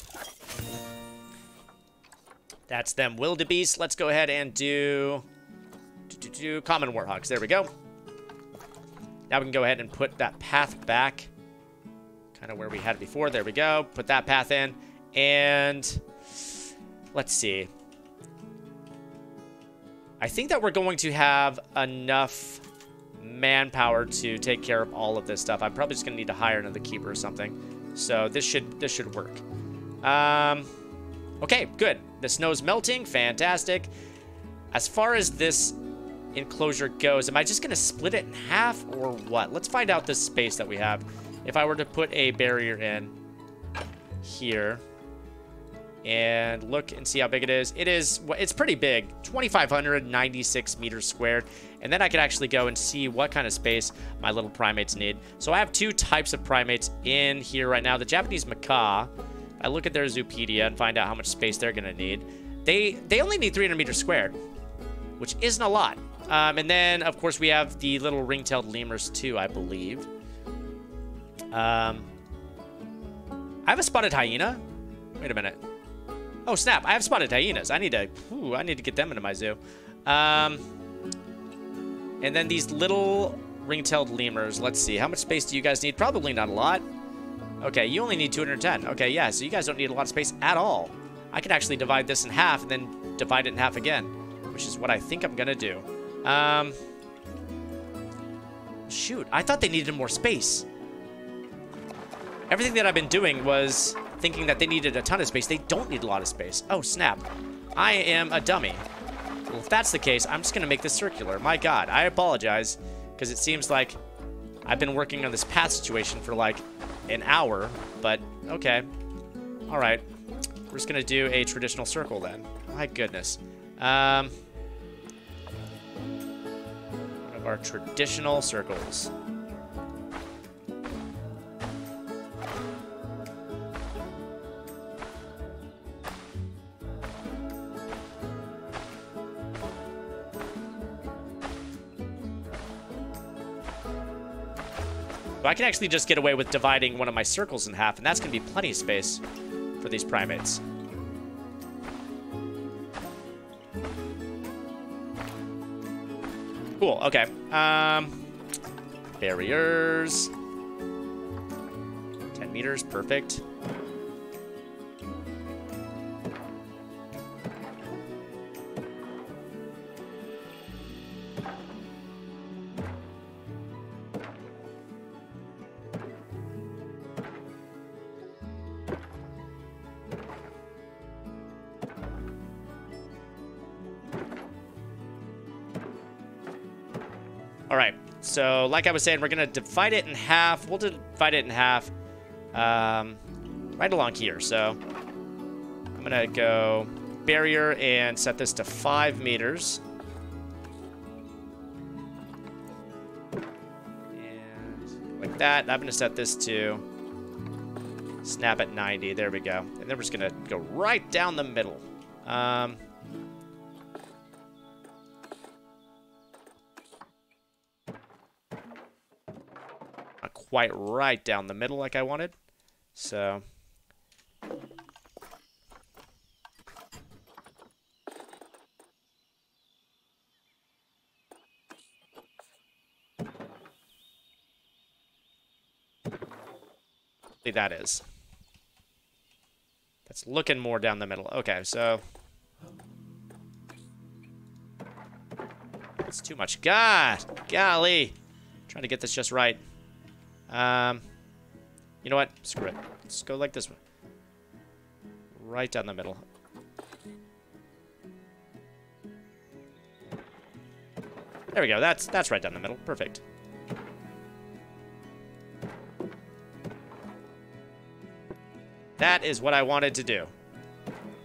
That's them wildebeest. Let's go ahead and do, do, do, do common warthogs. There we go. Now we can go ahead and put that path back. Kind of where we had it before. There we go. Put that path in. And let's see. I think that we're going to have enough manpower to take care of all of this stuff. I'm probably just going to need to hire another keeper or something. So this should this should work. Um, okay, good. The snow's melting. Fantastic. As far as this enclosure goes, am I just going to split it in half or what? Let's find out this space that we have. If I were to put a barrier in here and look and see how big it is. It is, it's pretty big, 2,596 meters squared. And then I could actually go and see what kind of space my little primates need. So I have two types of primates in here right now. The Japanese macaque, I look at their Zoopedia and find out how much space they're going to need. They, they only need 300 meters squared, which isn't a lot. Um, and then, of course, we have the little ring-tailed lemurs too, I believe. Um, I have a spotted hyena. Wait a minute. Oh, snap. I have spotted hyenas. I need to... Ooh, I need to get them into my zoo. Um, and then these little ring-tailed lemurs. Let's see. How much space do you guys need? Probably not a lot. Okay, you only need 210. Okay, yeah, so you guys don't need a lot of space at all. I can actually divide this in half and then divide it in half again, which is what I think I'm going to do. Um, shoot, I thought they needed more space. Everything that I've been doing was thinking that they needed a ton of space. They don't need a lot of space. Oh, snap. I am a dummy. Well, if that's the case, I'm just going to make this circular. My god, I apologize, because it seems like I've been working on this path situation for like an hour, but okay. All right. We're just going to do a traditional circle then. My goodness. Um, one of our traditional circles. But I can actually just get away with dividing one of my circles in half, and that's going to be plenty of space for these primates. Cool, okay. Um, barriers. 10 meters, perfect. So, like I was saying, we're going to divide it in half. We'll divide it in half um, right along here. So, I'm going to go barrier and set this to 5 meters. And like that. I'm going to set this to snap at 90. There we go. And then we're just going to go right down the middle. Um, quite right down the middle like I wanted. So... that is. That's looking more down the middle. Okay, so... It's too much. God! Golly! trying to get this just right. Um, you know what? Screw it. Let's go like this one. Right down the middle. There we go. That's that's right down the middle. Perfect. That is what I wanted to do.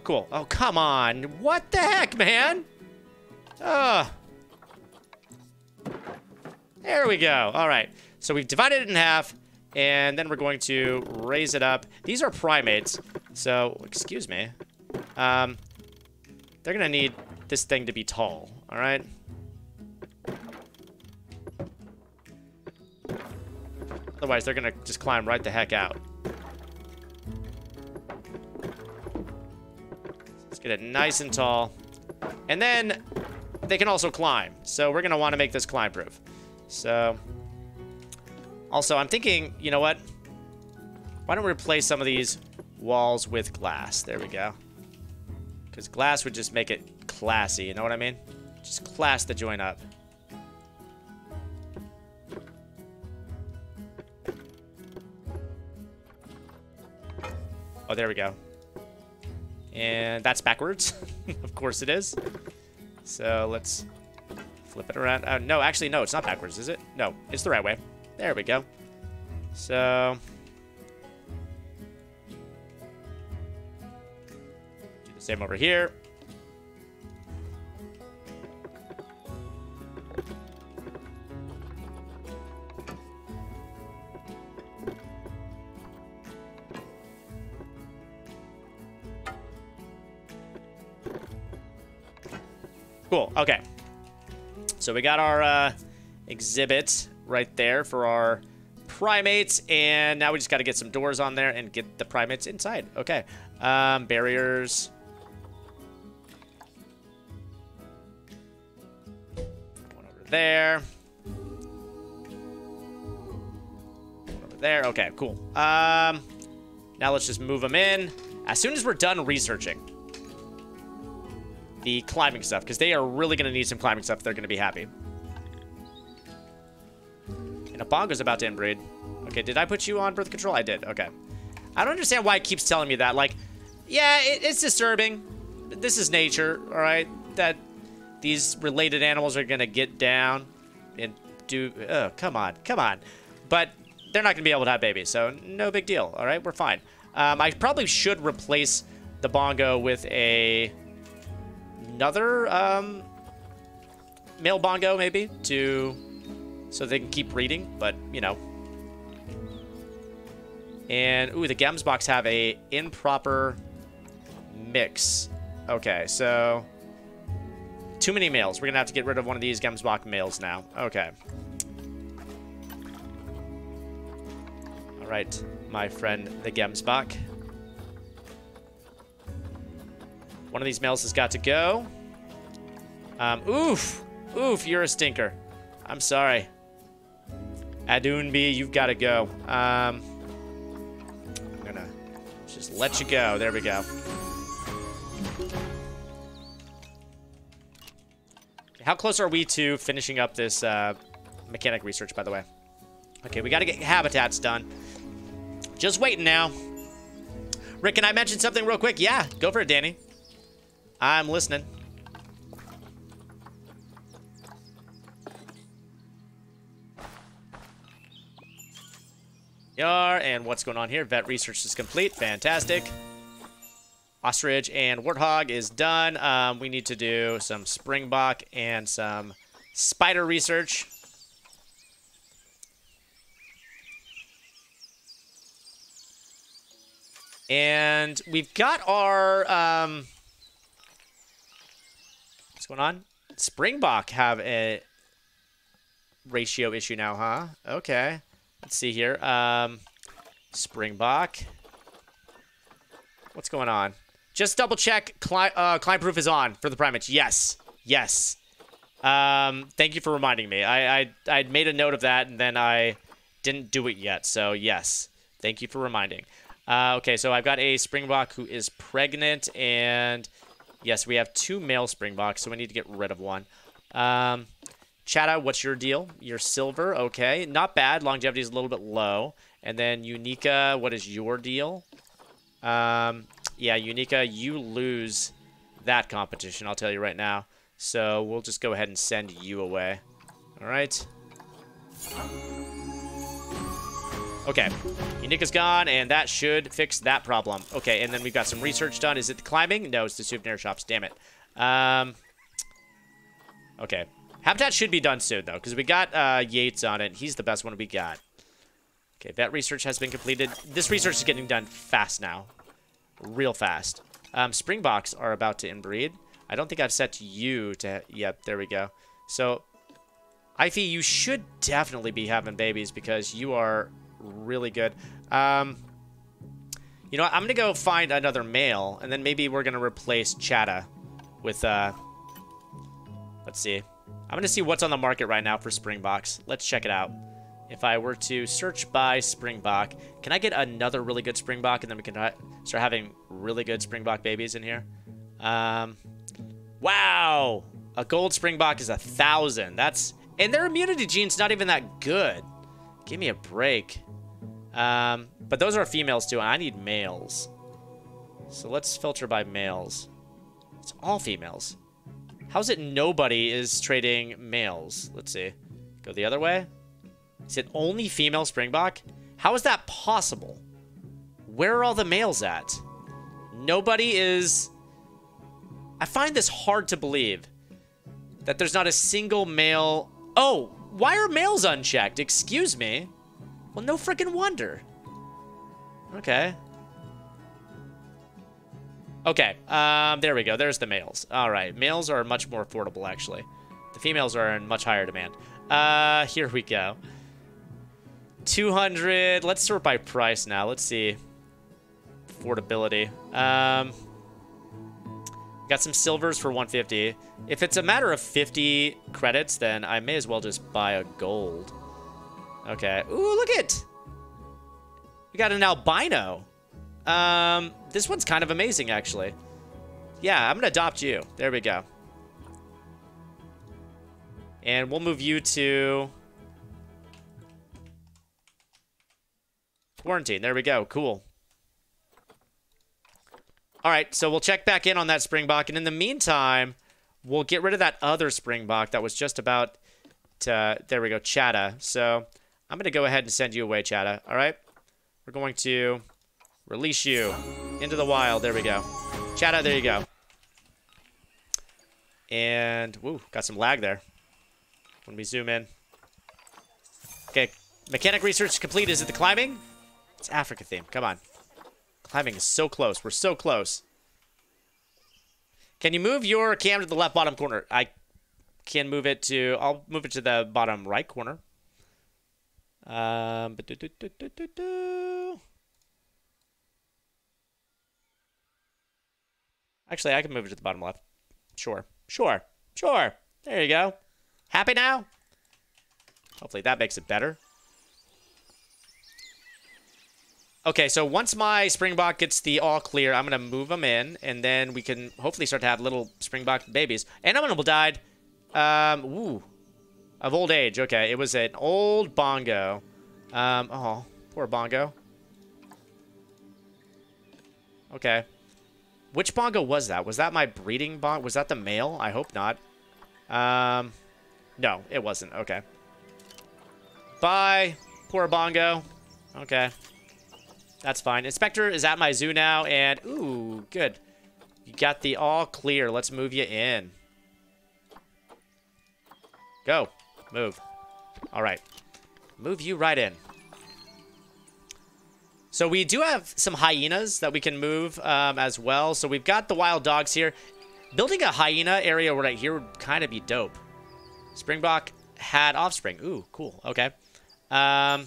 Cool. Oh, come on. What the heck, man? Ugh. There we go. All right. So we've divided it in half, and then we're going to raise it up. These are primates, so, excuse me. Um, they're going to need this thing to be tall, all right? Otherwise, they're going to just climb right the heck out. Let's get it nice and tall. And then they can also climb. So we're going to want to make this climb proof. So, also, I'm thinking, you know what? Why don't we replace some of these walls with glass? There we go. Because glass would just make it classy, you know what I mean? Just class the joint up. Oh, there we go. And that's backwards. *laughs* of course it is. So let's flip it around. Uh, no, actually, no, it's not backwards, is it? No, it's the right way. There we go. So... Do the same over here. Cool. Okay. So we got our uh, exhibit right there for our primates, and now we just got to get some doors on there and get the primates inside. Okay. Um, barriers. One over there. One over there. Okay, cool. Um, now let's just move them in. As soon as we're done researching, the climbing stuff, because they are really going to need some climbing stuff. They're going to be happy. And bongo's about to inbreed. Okay, did I put you on birth control? I did. Okay. I don't understand why it keeps telling me that. Like, yeah, it, it's disturbing. This is nature, all right? That these related animals are going to get down and do... Oh, come on. Come on. But they're not going to be able to have babies, so no big deal, all right? We're fine. Um, I probably should replace the bongo with a another um, male bongo, maybe, to so they can keep reading, but, you know. And, ooh, the Gemsboks have a improper mix. Okay, so too many males. We're to have to get rid of one of these Gemsbok males now. Okay. All right, my friend, the Gemsbok. One of these males has got to go. Um, oof. Oof, you're a stinker. I'm sorry. Adunbi, you've got to go. Um, I'm going to just let you go. There we go. How close are we to finishing up this uh, mechanic research, by the way? Okay, we got to get habitats done. Just waiting now. Rik, can I mention something real quick? Yeah, go for it, Danny. I'm listening. Yar, and what's going on here? Vet research is complete. Fantastic. Ostrich and Warthog is done. Um, we need to do some Springbok and some spider research. And we've got our... Um, what's going on? Springbok have a ratio issue now, huh? Okay. Let's see here. Um, Springbok. What's going on? Just double check. Cli uh, climb proof is on for the primates. Yes. Yes. Um, thank you for reminding me. I, I I made a note of that and then I didn't do it yet. So yes, thank you for reminding. Uh, okay, so I've got a Springbok who is pregnant, and yes, we have two male Springboks, so we need to get rid of one. Um, Chata, what's your deal? You're silver, okay. Not bad. Longevity is a little bit low. And then Unica, what is your deal? Um, yeah, Unica, you lose that competition, I'll tell you right now. So we'll just go ahead and send you away. All right. Okay, Unika's gone, and that should fix that problem. Okay, and then we've got some research done. Is it the climbing? No, it's the souvenir shops. Damn it. Um, okay. Habitat should be done soon, though, because we got uh, Yates on it. He's the best one we got. Okay, vet research has been completed. This research is getting done fast now. Real fast. Um, Springboks are about to inbreed. I don't think I've set you to... Yep, there we go. So, Ify, you should definitely be having babies because you are really good. Um, you know what? I'm going to go find another male, and then maybe we're going to replace Chatta with, uh, let's see. I'm going to see what's on the market right now for Springboks. Let's check it out. If I were to search by Springbok, can I get another really good Springbok, and then we can start having really good Springbok babies in here? Um, wow! A gold Springbok is a thousand. That's and their immunity gene's not even that good. Give me a break. Um, but those are females too, I need males. So let's filter by males. It's all females. How's it nobody is trading males? Let's see. Go the other way. Is it only female Springbok? How is that possible? Where are all the males at? Nobody is... I find this hard to believe. That there's not a single male... Oh, why are males unchecked? Excuse me. Well, no freaking wonder. Okay. Okay, um, there we go. There's the males. All right, males are much more affordable, actually. The females are in much higher demand. Uh, here we go. 200. Let's sort by price now. Let's see. Affordability. Um, got some silvers for 150. If it's a matter of 50 credits, then I may as well just buy a gold. Okay. Ooh, look it! We got an albino. Um, this one's kind of amazing, actually. Yeah, I'm gonna adopt you. There we go. And we'll move you to... Quarantine. There we go. Cool. All right, so we'll check back in on that Springbok. And in the meantime, we'll get rid of that other Springbok that was just about to... There we go, Chatta. So I'm going to go ahead and send you away, Chatta. All right? We're going to release you into the wild. There we go. Chatta, there you go. And, woo, got some lag there. When we zoom in. Okay, mechanic research complete. Is it the climbing? It's Africa theme. Come on. Climbing is so close. We're so close. Can you move your cam to the left bottom corner? I can move it to... I'll move it to the bottom right corner. Um, do, do, do, Actually, I can move it to the bottom left. Sure. Sure. Sure. There you go. Happy now? Hopefully that makes it better. Okay, so once my Springbok gets the all clear, I'm going to move them in, and then we can hopefully start to have little Springbok babies. And Animal died. Um, ooh. Of old age. Okay, it was an old bongo. Um, oh, poor bongo. Okay. Which bongo was that? Was that my breeding bongo? Was that the male? I hope not. Um, no, it wasn't. Okay. Bye, poor bongo. Okay. That's fine. Inspector is at my zoo now, and ooh, good. You got the all clear. Let's move you in. Go. Move. All right. Move you right in. So we do have some hyenas that we can move um, as well. So we've got the wild dogs here. Building a hyena area right here would kind of be dope. Springbok had offspring. Ooh, cool. Okay. Um,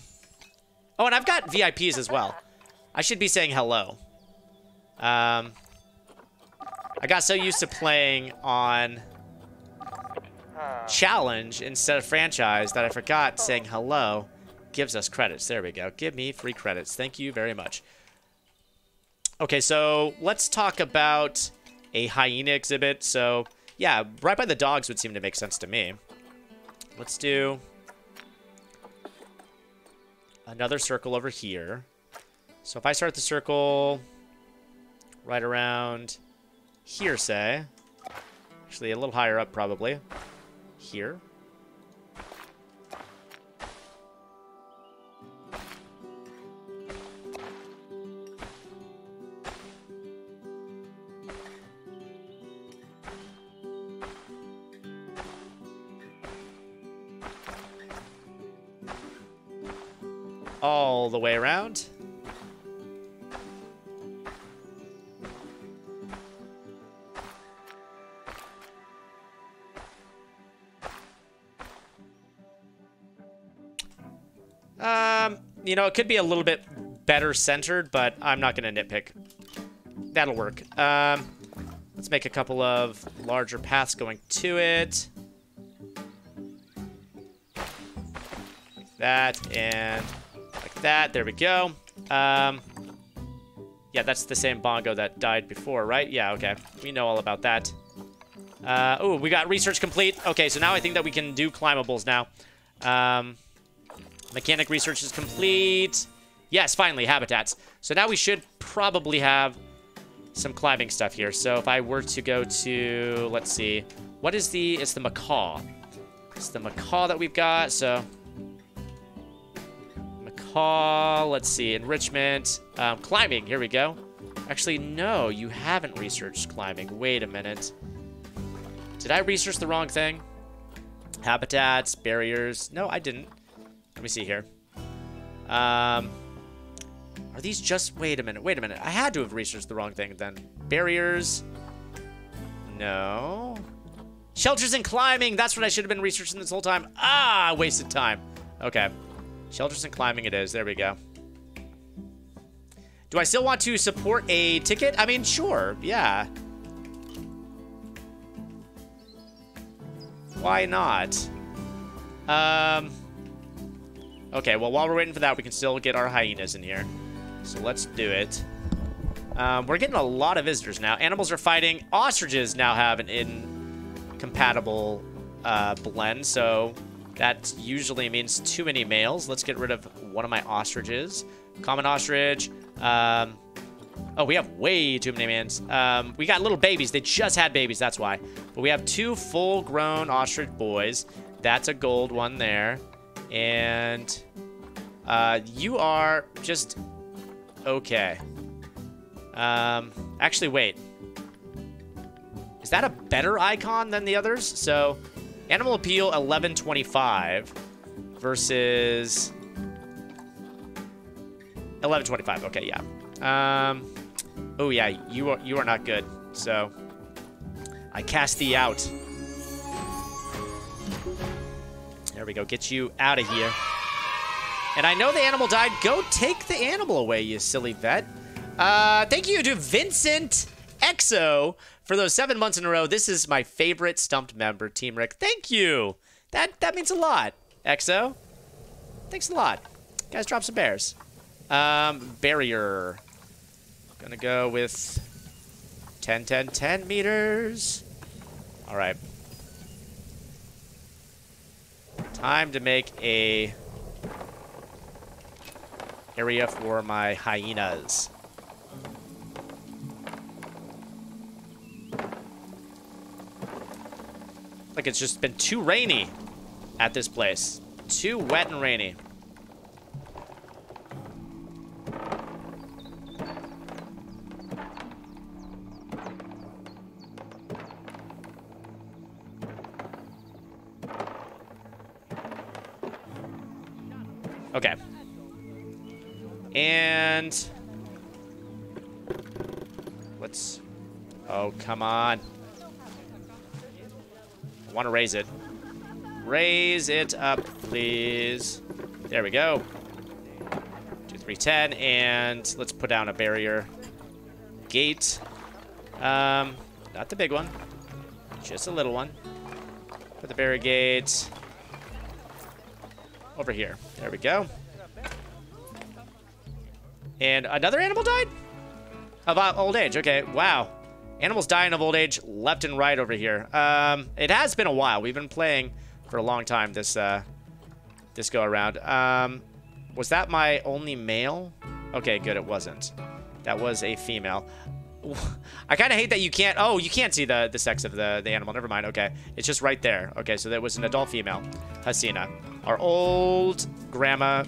oh, and I've got VIPs as well. I should be saying hello. Um, I got so used to playing on challenge instead of franchise that I forgot saying hello gives us credits. There we go. Give me free credits. Thank you very much. Okay, so let's talk about a hyena exhibit. So, yeah, right by the dogs would seem to make sense to me. Let's do another circle over here. So if I start the circle right around here, say, actually a little higher up probably, here. The way around. Um, you know, it could be a little bit better centered, but I'm not going to nitpick. That'll work. Um, let's make a couple of larger paths going to it. That, and that. There we go. Um, yeah, that's the same bongo that died before, right? Yeah, okay. We know all about that. Uh, oh, we got research complete. Okay, so now I think that we can do climbables now. Um, Mechanic research is complete. Yes, finally, habitats. So now we should probably have some climbing stuff here. So if I were to go to, let's see, what is the, it's the macaw. It's the macaw that we've got, so macaw, let's see, enrichment, um, climbing, here we go. Actually, no, you haven't researched climbing. Wait a minute. Did I research the wrong thing? Habitats, barriers. No, I didn't. Let me see here. Um, are these just... Wait a minute. Wait a minute. I had to have researched the wrong thing then. Barriers. No. Shelters and climbing. That's what I should have been researching this whole time. Ah, wasted time. Okay. Shelters and climbing it is. There we go. Do I still want to support a ticket? I mean, sure. Yeah. Why not? Um... Okay, well, while we're waiting for that, we can still get our hyenas in here. So let's do it. Um, we're getting a lot of visitors now. Animals are fighting. Ostriches now have an incompatible uh, blend, so that usually means too many males. Let's get rid of one of my ostriches. Common ostrich. Um, oh, we have way too many mans. Um, we got little babies. They just had babies, that's why. But we have two full-grown ostrich boys. That's a gold one there. And uh, you are just okay. Um, actually, wait. Is that a better icon than the others? So, Animal Appeal 1125 versus 1125. Okay, yeah. Um, oh yeah, you are you are not good. So, I cast thee out. There we go. Get you out of here. And I know the animal died. Go take the animal away, you silly vet. Uh, thank you to Vincent Exo for those seven months in a row. This is my favorite Stumpt member, Team Rik. Thank you. That that means a lot, Exo. Thanks a lot. Guys, drop some bears. Um, barrier. Gonna go with 10, 10, 10 meters. All right. Time to make a area for my hyenas. Like it's just been too rainy at this place. Too wet and rainy. Okay. And... Let's... Oh, come on. Want to raise it. Raise it up, please. There we go. Two, three, ten, and let's put down a barrier. Gate. Um, not the big one. Just a little one. Put the barrier gate over here. There we go. And another animal died? About old age. Okay, wow. Animals dying of old age left and right over here. Um, it has been a while. We've been playing for a long time this uh, this go around. Um, was that my only male? Okay, good. It wasn't. That was a female. *laughs* I kind of hate that you can't... Oh, you can't see the, the sex of the, the animal. Never mind. Okay. It's just right there. Okay, so that was an adult female. Hasina. Our old grandma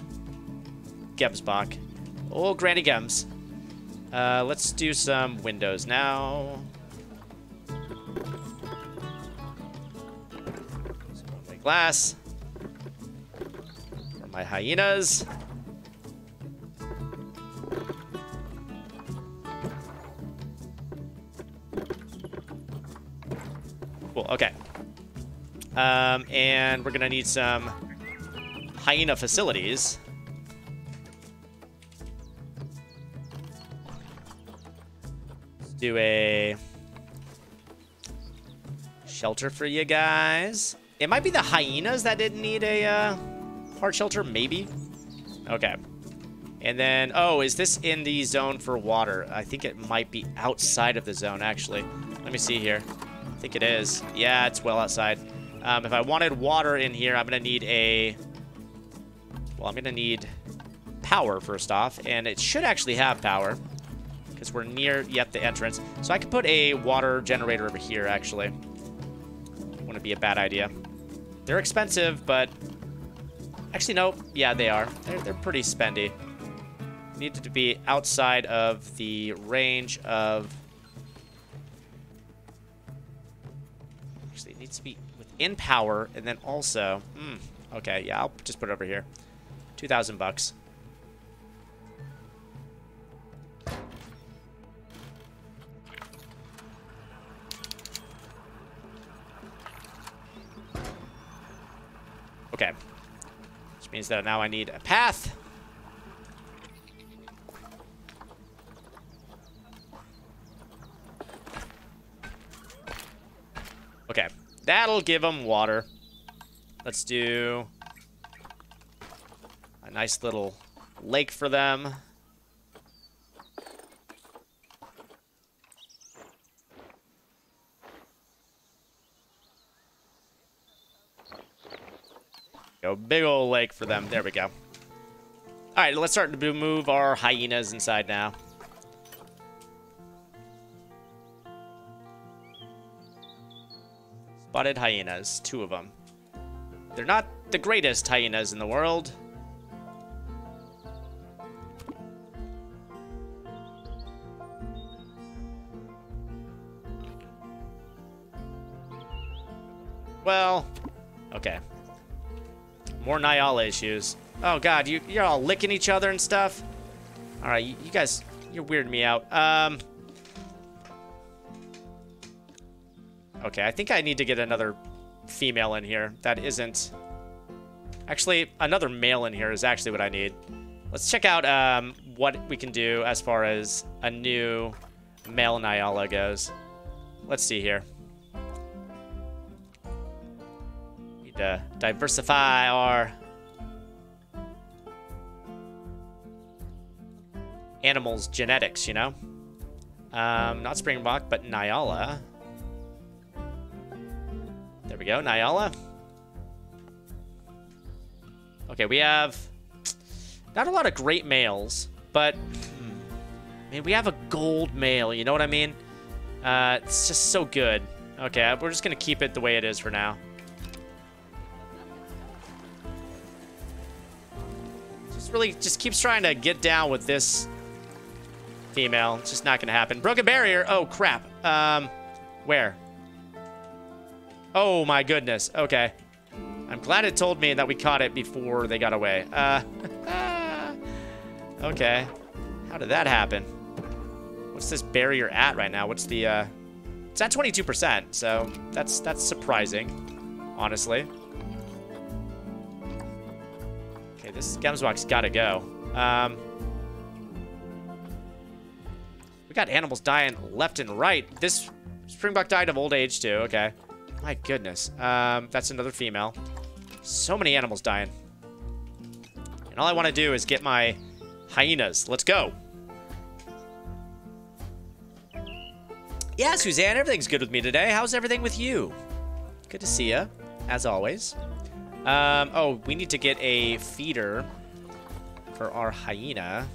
Gemsbok. Old Granny Gems. Uh, let's do some windows now. So my glass. For my hyenas. Cool, okay. Um, and we're gonna need some hyena facilities. Do a shelter for you guys. It might be the hyenas that didn't need a uh, shelter, maybe. Okay. And then, oh, is this in the zone for water? I think it might be outside of the zone, actually. Let me see here. I think it is. Yeah, it's well outside. Um, if I wanted water in here, I'm going to need a... Well, I'm going to need power, first off. And it should actually have power. Because we're near, yet the entrance. So I could put a water generator over here, actually. Wouldn't be a bad idea. They're expensive, but... Actually, no. Yeah, they are. They're, they're pretty spendy needed to be outside of the range of... Actually, it needs to be within power, and then also... Hmm, okay, yeah, I'll just put it over here. 2,000 bucks. Okay. Which means that now I need a path. Okay, that'll give them water. Let's do a nice little lake for them. Go big old lake for them. There we go. All right, let's start to move our hyenas inside now. Spotted hyenas, two of them. They're not the greatest hyenas in the world. Well, okay. More Nyala issues. Oh god, you, you're all licking each other and stuff? Alright, you, you guys, you're weirding me out. Um, Okay, I think I need to get another female in here. That isn't... Actually, another male in here is actually what I need. Let's check out um, what we can do as far as a new male Nyala goes. Let's see here. Need to diversify our animals' genetics, you know? Um, not Springbok, but Nyala. There we go, Nyala. Okay, we have not a lot of great males, but hmm, I mean, we have a gold male, you know what I mean? Uh, it's just so good. Okay, we're just gonna keep it the way it is for now. Really, just keeps trying to get down with this female. It's just not gonna happen. Broken barrier. Oh crap. Um, where? Oh my goodness. Okay. I'm glad it told me that we caught it before they got away. Uh, *laughs* okay. How did that happen? What's this barrier at right now? What's the, uh... It's at 22%, so that's that's surprising, honestly. Okay, this Gemsbok's gotta go. Um... We got animals dying left and right. This Springbok died of old age, too. Okay. My goodness. Um, that's another female. So many animals dying. And all I want to do is get my hyenas. Let's go. Yeah, Suzanne, everything's good with me today. How's everything with you? Good to see you, as always. Um, oh, we need to get a feeder for our hyena.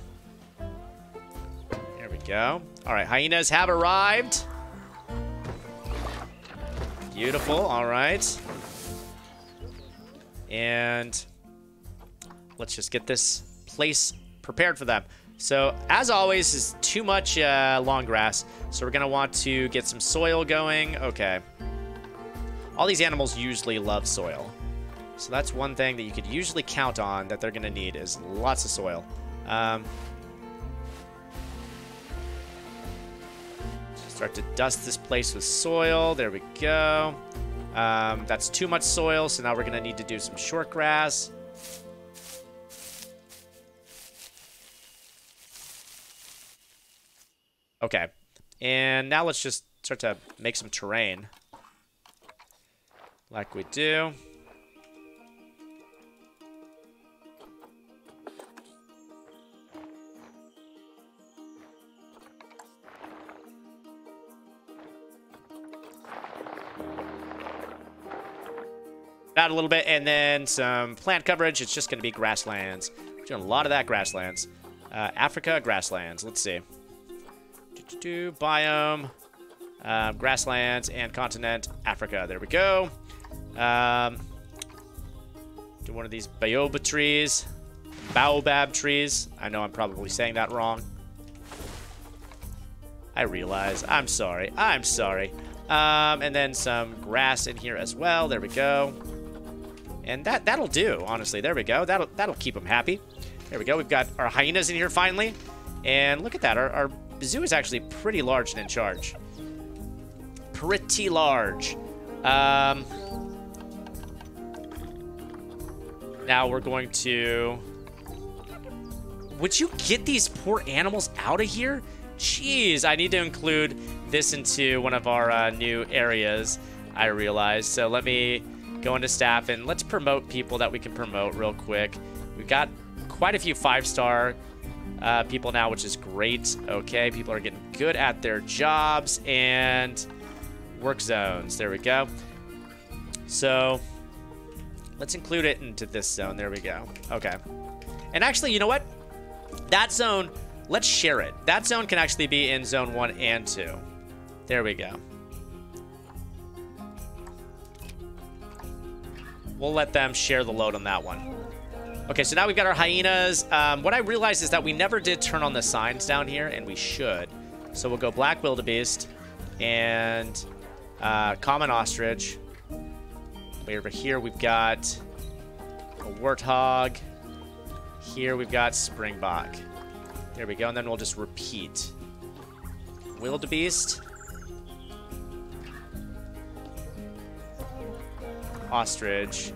There we go. All right, hyenas have arrived. Beautiful, all right. And let's just get this place prepared for them. So, as always, is too much uh, long grass. So we're going to want to get some soil going. Okay. All these animals usually love soil. So that's one thing that you could usually count on that they're going to need is lots of soil. Um, Start to dust this place with soil. There we go. Um, that's too much soil, so now we're going to need to do some short grass. Okay. And now let's just start to make some terrain. Like we do. Out a little bit, and then some plant coverage. It's just going to be grasslands. We're doing a lot of that grasslands. Uh, Africa, grasslands. Let's see. Do, do, do, biome, uh, grasslands, and continent, Africa. There we go. Um, do one of these baobab trees. Baobab trees. I know I'm probably saying that wrong. I realize. I'm sorry. I'm sorry. Um, and then some grass in here as well. There we go. And that, that'll do, honestly. There we go. That'll, that'll keep them happy. There we go. We've got our hyenas in here finally. And look at that. Our, our zoo is actually pretty large and in charge. Pretty large. Um, now we're going to... Would you get these poor animals out of here? Jeez, I need to include this into one of our uh, new areas, I realize. So let me go into staff and let's promote people that we can promote real quick. We've got quite a few five-star uh, people now, which is great. Okay, people are getting good at their jobs and work zones. There we go. So let's include it into this zone. There we go. Okay. And actually, you know what? That zone, let's share it. That zone can actually be in zone one and two. There we go. We'll let them share the load on that one. Okay, so now we've got our hyenas. Um, what I realized is that we never did turn on the signs down here, and we should. So we'll go black wildebeest and uh, common ostrich. Way over here, we've got a warthog. Here we've got springbok. There we go, and then we'll just repeat. Wildebeest. Ostrich.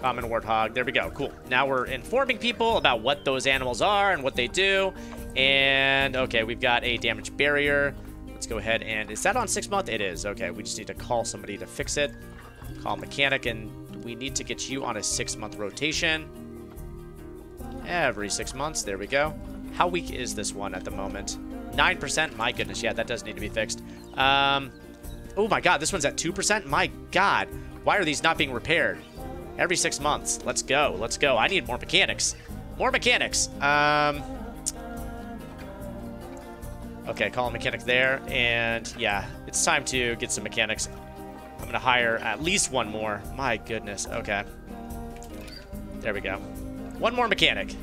Common warthog. There we go. Cool. Now we're informing people about what those animals are and what they do. And, okay, we've got a damage barrier. Let's go ahead and... Is that on six month? It is. Okay, we just need to call somebody to fix it. Call mechanic, and we need to get you on a six-month rotation. Every six months. There we go. How weak is this one at the moment? 9%? My goodness, yeah, that does need to be fixed. Um, oh my god, this one's at 2%? My god, why are these not being repaired? Every six months. Let's go, let's go. I need more mechanics. More mechanics. Um, okay, call a mechanic there. And yeah, it's time to get some mechanics. I'm going to hire at least one more. My goodness. Okay. There we go. One more mechanic.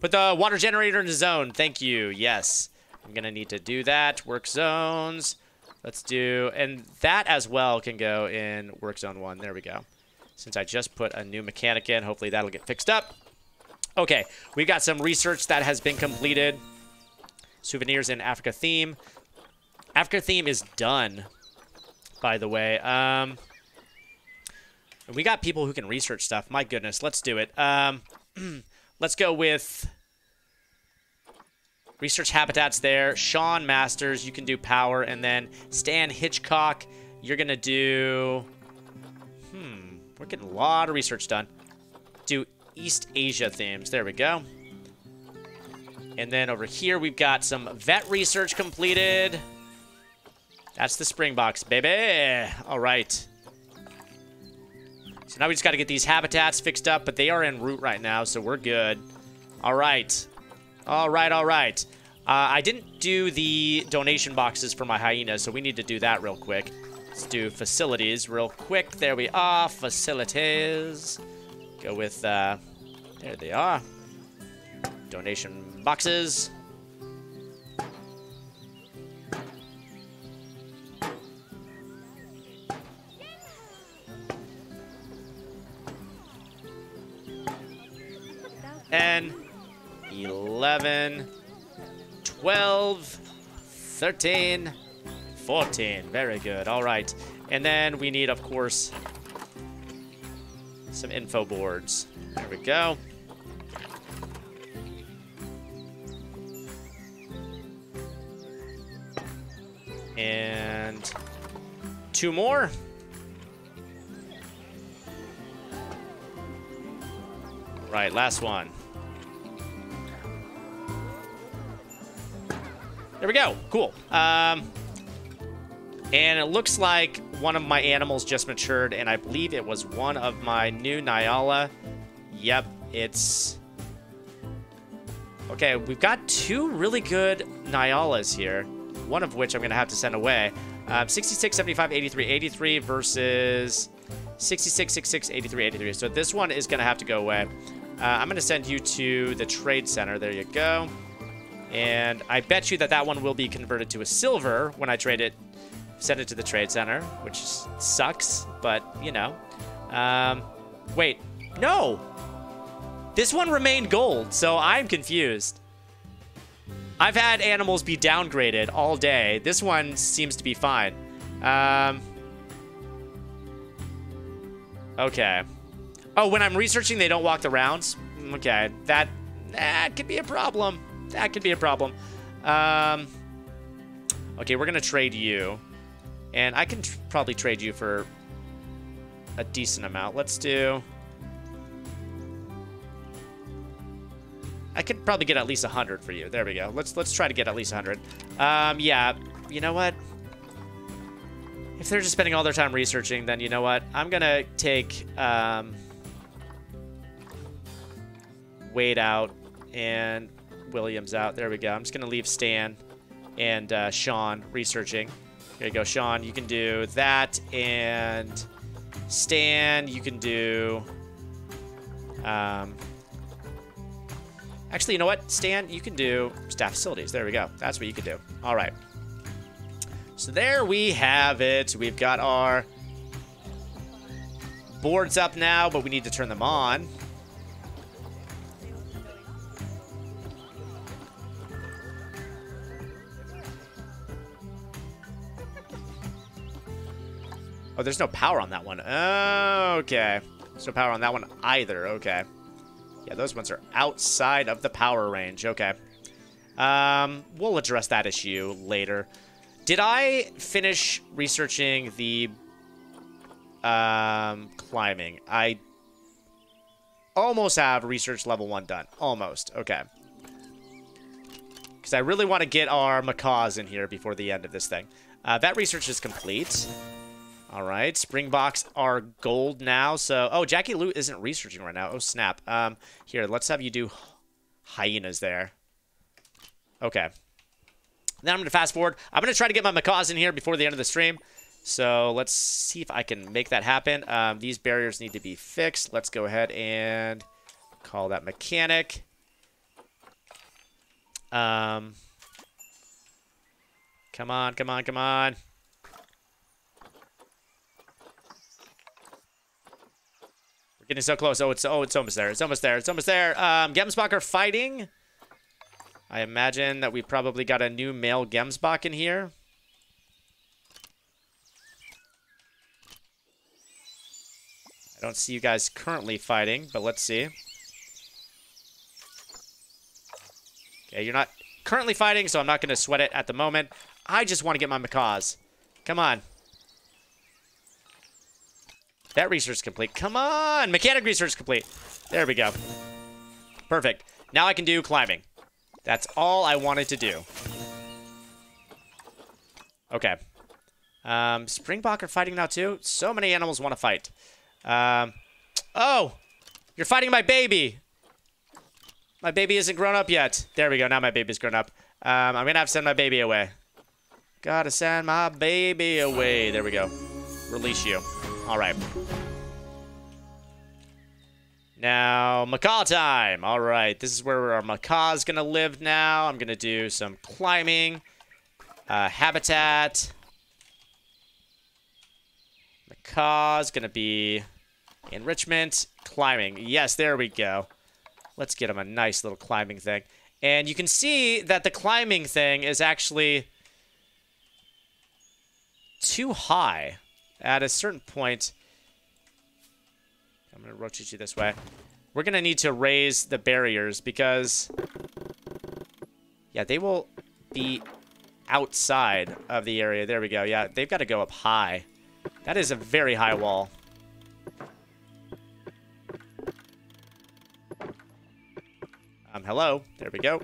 Put the water generator in the zone. Thank you. Yes. I'm going to need to do that. Work zones. Let's do... And that as well can go in work zone 1. There we go. Since I just put a new mechanic in, hopefully that'll get fixed up. Okay. We've got some research that has been completed. Souvenirs in Africa theme. Africa theme is done, by the way. Um, we got people who can research stuff. My goodness. Let's do it. Um... *clears throat* Let's go with research habitats there. Sean Masters, you can do power. And then Stan Hitchcock, you're going to do... Hmm, we're getting a lot of research done. Do East Asia themes. There we go. And then over here, we've got some vet research completed. That's the springboks, baby. All right. So now we just got to get these habitats fixed up, but they are en route right now, so we're good. All right. All right, all right. Uh, I didn't do the donation boxes for my hyenas, so we need to do that real quick. Let's do facilities real quick. There we are, facilities. Go with, uh, there they are. Donation boxes. And 11, 12, 13, 14. Very good. All right. And then we need, of course, some info boards. There we go. And two more. Right, last one. There we go. Cool. Um, and it looks like one of my animals just matured, and I believe it was one of my new Nyala. Yep, it's... Okay, we've got two really good Nyalas here, one of which I'm going to have to send away. Um, 66, 75, 83, 83 versus 66, 66, 83, 83. So this one is going to have to go away. Uh, I'm going to send you to the trade center. There you go. And I bet you that that one will be converted to a silver when I trade it, send it to the trade center, which sucks, but, you know. Um, wait, no! This one remained gold, so I'm confused. I've had animals be downgraded all day. This one seems to be fine. Um, okay. Oh, when I'm researching, they don't walk the rounds? Okay, that, that could be a problem. That could be a problem. Um, okay, we're going to trade you. And I can tr probably trade you for a decent amount. Let's do... I could probably get at least 100 for you. There we go. Let's let's try to get at least 100. Um, yeah, you know what? If they're just spending all their time researching, then you know what? I'm going to take... Um, Wade out and Williams out. There we go. I'm just going to leave Stan and uh, Sean researching. There you go, Sean. You can do that. And Stan, you can do... Um, actually, you know what? Stan, you can do staff facilities. There we go. That's what you can do. All right. So there we have it. We've got our boards up now, but we need to turn them on. Oh, there's no power on that one. Okay. There's no power on that one either. Okay. Yeah, those ones are outside of the power range. Okay. Um, we'll address that issue later. Did I finish researching the um, climbing? I almost have research level 1 done. Almost. Okay. Because I really want to get our macaques in here before the end of this thing. Uh, that research is complete. All right, Springboks are gold now. So, oh, Jackie Lou isn't researching right now. Oh, snap. Um, here, let's have you do hyenas there. Okay. Then I'm going to fast forward. I'm going to try to get my macaques in here before the end of the stream. So let's see if I can make that happen. Um, these barriers need to be fixed. Let's go ahead and call that mechanic. Um, come on, come on, come on. Getting so close. Oh, it's oh, it's almost there. It's almost there. It's almost there. Um, are fighting. I imagine that we probably got a new male Gemsbok in here. I don't see you guys currently fighting, but let's see. Okay, you're not currently fighting, so I'm not going to sweat it at the moment. I just want to get my macaques. Come on. That research complete. Come on! Mechanic research complete. There we go. Perfect. Now I can do climbing. That's all I wanted to do. Okay. Um, Springbok are fighting now too? So many animals want to fight. Um, oh! You're fighting my baby! My baby isn't grown up yet. There we go. Now my baby's grown up. Um, I'm gonna have to send my baby away. Gotta send my baby away. There we go. Release you. All right. Now, macaque time. All right, this is where our macaque's going to live now. I'm going to do some climbing, uh, habitat. Macaque's going to be enrichment, climbing. Yes, there we go. Let's get him a nice little climbing thing. And you can see that the climbing thing is actually too high at a certain point. I'm going to rotate you this way. We're going to need to raise the barriers because, yeah, they will be outside of the area. There we go. Yeah, they've got to go up high. That is a very high wall. Um, hello. There we go.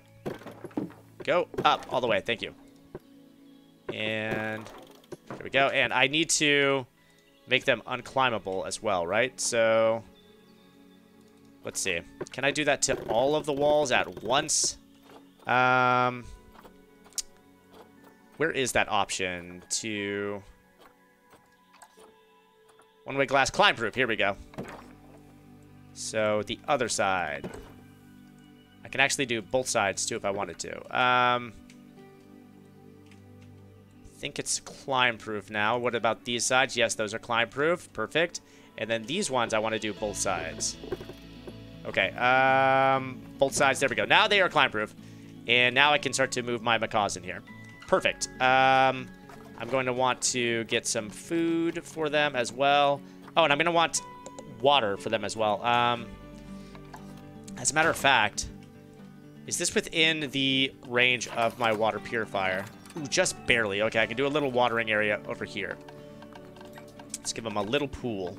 Go up all the way. Thank you. And there we go. And I need to make them unclimbable as well, right? So, let's see. Can I do that to all of the walls at once? Um, where is that option to... One-way glass climb proof. Here we go. So, the other side. I can actually do both sides, too, if I wanted to. Um, think it's climb proof now. What about these sides? Yes, those are climb proof. Perfect. And then these ones, I want to do both sides. Okay, um, both sides. There we go. Now they are climb proof. And now I can start to move my macaques in here. Perfect. Um, I'm going to want to get some food for them as well. Oh, and I'm going to want water for them as well. Um, as a matter of fact, is this within the range of my water purifier? Ooh, just barely. Okay, I can do a little watering area over here. Let's give them a little pool.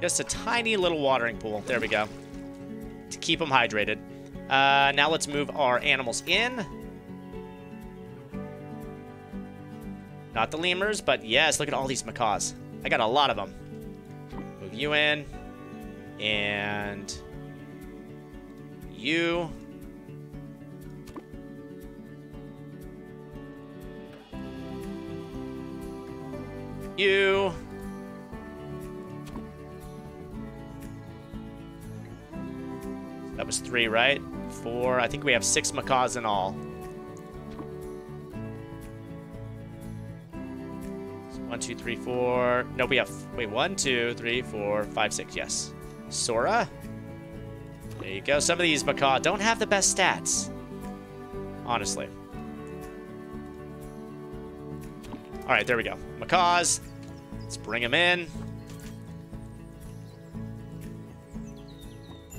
Just a tiny little watering pool. There we go. To keep them hydrated. Uh, now let's move our animals in. Not the lemurs, but yes, look at all these macaques. I got a lot of them. Move you in. And... You. You. That was three, right? Four. I think we have six macaques in all. One, two, three, four. No, we have... Wait, one, two, three, four, five, six. Yes. Sora. There you go. Some of these macaque don't have the best stats. Honestly. Alright, there we go. Macaques. Let's bring them in.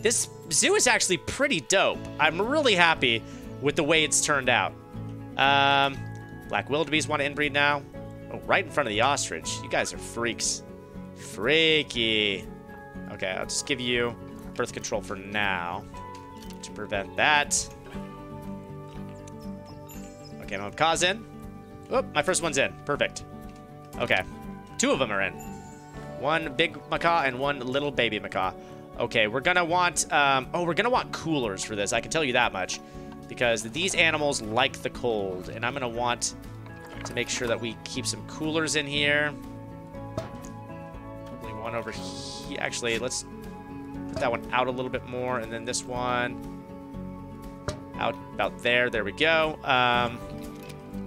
This zoo is actually pretty dope. I'm really happy with the way it's turned out. Um, black wildebeest want to inbreed now. Oh, right in front of the ostrich. You guys are freaks. Freaky. Okay, I'll just give you birth control for now to prevent that. Okay, macaques in. Oh, my first one's in. Perfect. Okay, two of them are in. One big macaque and one little baby macaque. Okay, we're gonna want, um, oh, we're gonna want coolers for this. I can tell you that much. Because these animals like the cold. And I'm gonna want to make sure that we keep some coolers in here. Probably one over here. Actually, let's put that one out a little bit more. And then this one out about there. There we go. Um,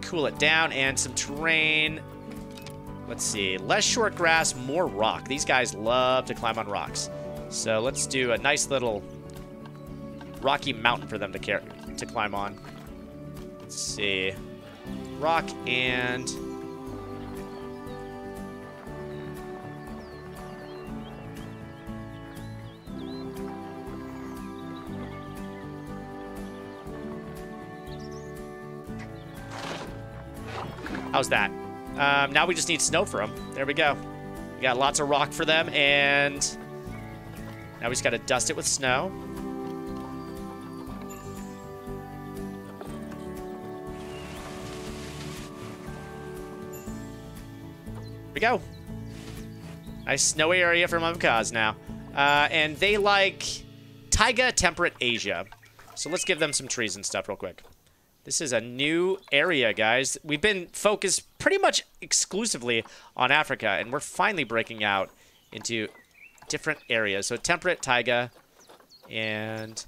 cool it down. And some terrain. Let's see. Less short grass, more rock. These guys love to climb on rocks. So let's do a nice little rocky mountain for them to care to climb on. Let's see. Rock and... How's that? Um, now we just need snow for them. There we go. We got lots of rock for them, and now we just got to dust it with snow. Go. Nice snowy area for macaques now. Uh, and they like taiga temperate Asia. So let's give them some trees and stuff real quick. This is a new area, guys. We've been focused pretty much exclusively on Africa, and we're finally breaking out into different areas. So temperate taiga, and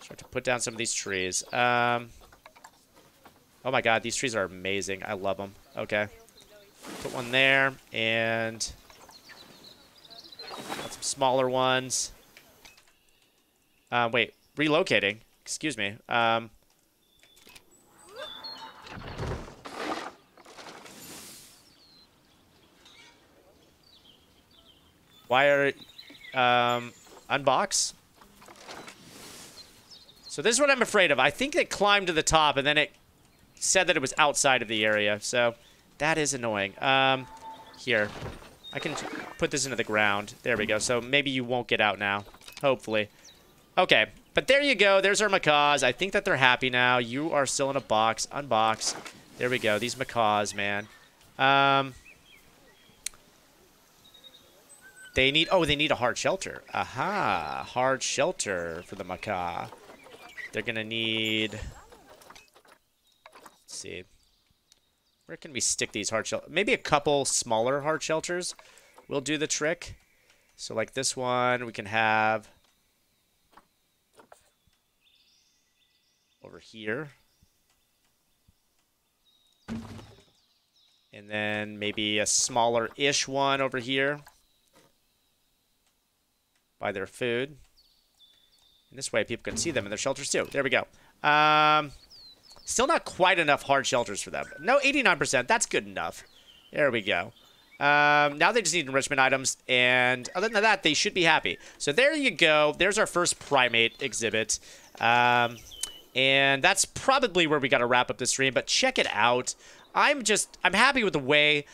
start to put down some of these trees. Um, Oh my god, these trees are amazing. I love them. Okay. Put one there, and... Got some smaller ones. Uh, wait, relocating. Excuse me. Um... Why are... Um, unbox? So this is what I'm afraid of. I think it climbed to the top, and then it said that it was outside of the area. So that is annoying. Um, here. I can put this into the ground. There we go. So maybe you won't get out now. Hopefully. Okay. But there you go. There's our macaques. I think that they're happy now. You are still in a box. Unbox. There we go. These macaques, man. Um, they need... Oh, they need a hard shelter. Aha. Hard shelter for the macaque. They're going to need... Let's see. Where can we stick these hard shelters? Maybe a couple smaller hard shelters will do the trick. So like this one, we can have over here. And then maybe a smaller-ish one over here by their food. And this way people can see them in their shelters too. There we go. Um, Still not quite enough hard shelters for them. No, 89%. That's good enough. There we go. Um, now they just need enrichment items, and other than that, they should be happy. So there you go. There's our first primate exhibit. Um, and that's probably where we got to wrap up the stream, but check it out. I'm just, I'm happy with the way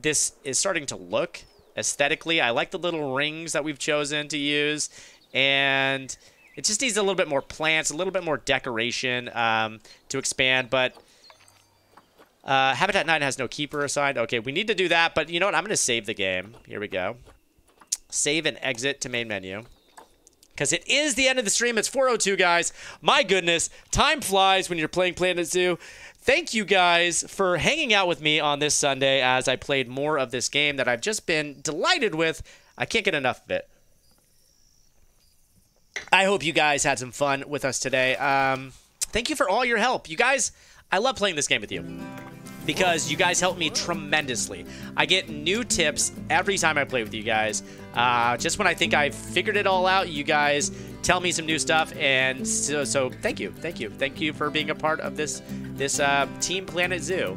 this is starting to look aesthetically. I like the little rings that we've chosen to use, and it just needs a little bit more plants, a little bit more decoration um, to expand, but uh, Habitat 9 has no keeper assigned. Okay, we need to do that, but you know what? I'm going to save the game. Here we go. Save and exit to main menu. Because it is the end of the stream. It's 4.02, guys. My goodness, time flies when you're playing Planet Zoo. Thank you guys for hanging out with me on this Sunday as I played more of this game that I've just been delighted with. I can't get enough of it. I hope you guys had some fun with us today. Um, thank you for all your help. You guys, I love playing this game with you because you guys help me tremendously. I get new tips every time I play with you guys. Uh, just when I think I've figured it all out, you guys tell me some new stuff, and so, so thank you, thank you, thank you for being a part of this this uh, Team Planet Zoo.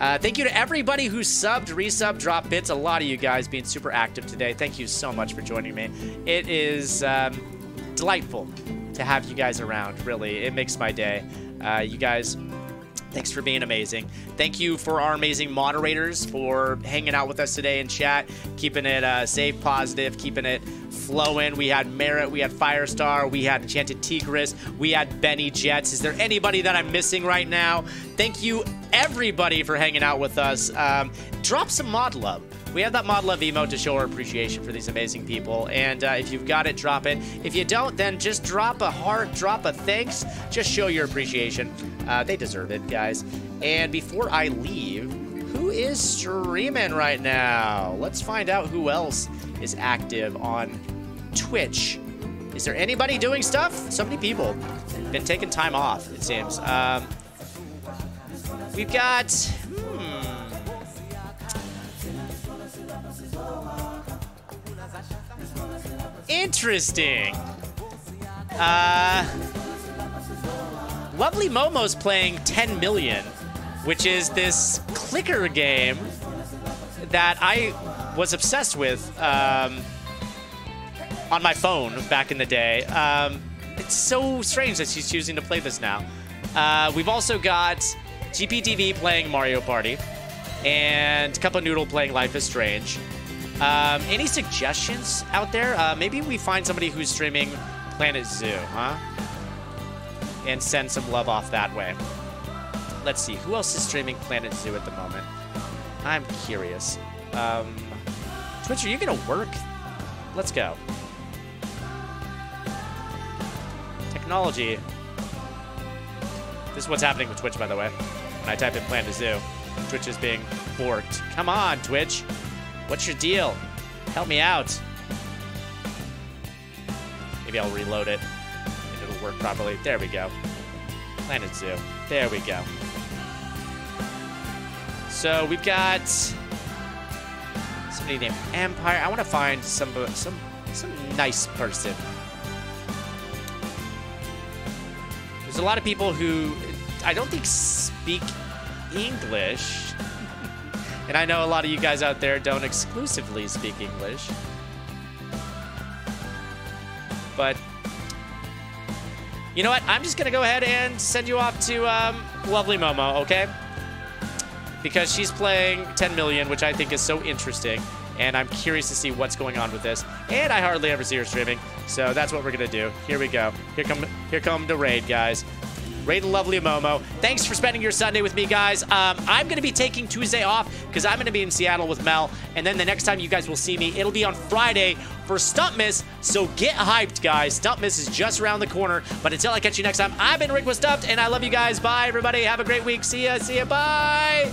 Uh, thank you to everybody who subbed, resubbed, dropped bits. A lot of you guys being super active today. Thank you so much for joining me. It is. Um, delightful to have you guys around, really. It makes my day. Uh, you guys, thanks for being amazing. Thank you for our amazing moderators for hanging out with us today in chat, keeping it uh, safe, positive, keeping it flowing. We had Merit, we had Firestar, we had Enchanted Tigris, we had Benny Jets. Is there anybody that I'm missing right now? Thank you, everybody, for hanging out with us. Um, drop some mod love we have that mod love emote to show our appreciation for these amazing people. And uh, if you've got it, drop it. If you don't, then just drop a heart, drop a thanks. Just show your appreciation. Uh, they deserve it, guys. And before I leave, who is streaming right now? Let's find out who else is active on Twitch. Is there anybody doing stuff? So many people been taking time off, it seems. Um, we've got Interesting. Uh, Lovely Momo's playing 10 Million, which is this clicker game that I was obsessed with um, on my phone back in the day. Um, it's so strange that she's choosing to play this now. Uh, we've also got GPTV playing Mario Party and Cup of Noodle playing Life is Strange. Um, any suggestions out there? Uh, maybe we find somebody who's streaming Planet Zoo, huh? And send some love off that way. Let's see, who else is streaming Planet Zoo at the moment? I'm curious. Um, Twitch, are you gonna work? Let's go. Technology. This is what's happening with Twitch, by the way. When I type in Planet Zoo, Twitch is being borked. Come on, Twitch. What's your deal? Help me out. Maybe I'll reload it and it'll work properly. There we go. Planet Zoo. There we go. So we've got somebody named Empire. I want to find some some some nice person. There's a lot of people who I don't think speak English. And I know a lot of you guys out there don't exclusively speak English. But you know what? I'm just going to go ahead and send you off to um, lovely Momo, okay? Because she's playing 10 million, which I think is so interesting. And I'm curious to see what's going on with this. And I hardly ever see her streaming. So that's what we're going to do. Here we go. Here come, here come the raid, guys. Raid lovely Momo. Thanks for spending your Sunday with me, guys. Um, I'm going to be taking Tuesday off because I'm going to be in Seattle with Mel. And then the next time you guys will see me, it'll be on Friday for Stumptmas. So get hyped, guys. Stumptmas is just around the corner. But until I catch you next time, I've been Rik with Stumpt, and I love you guys. Bye, everybody. Have a great week. See ya. See ya. Bye.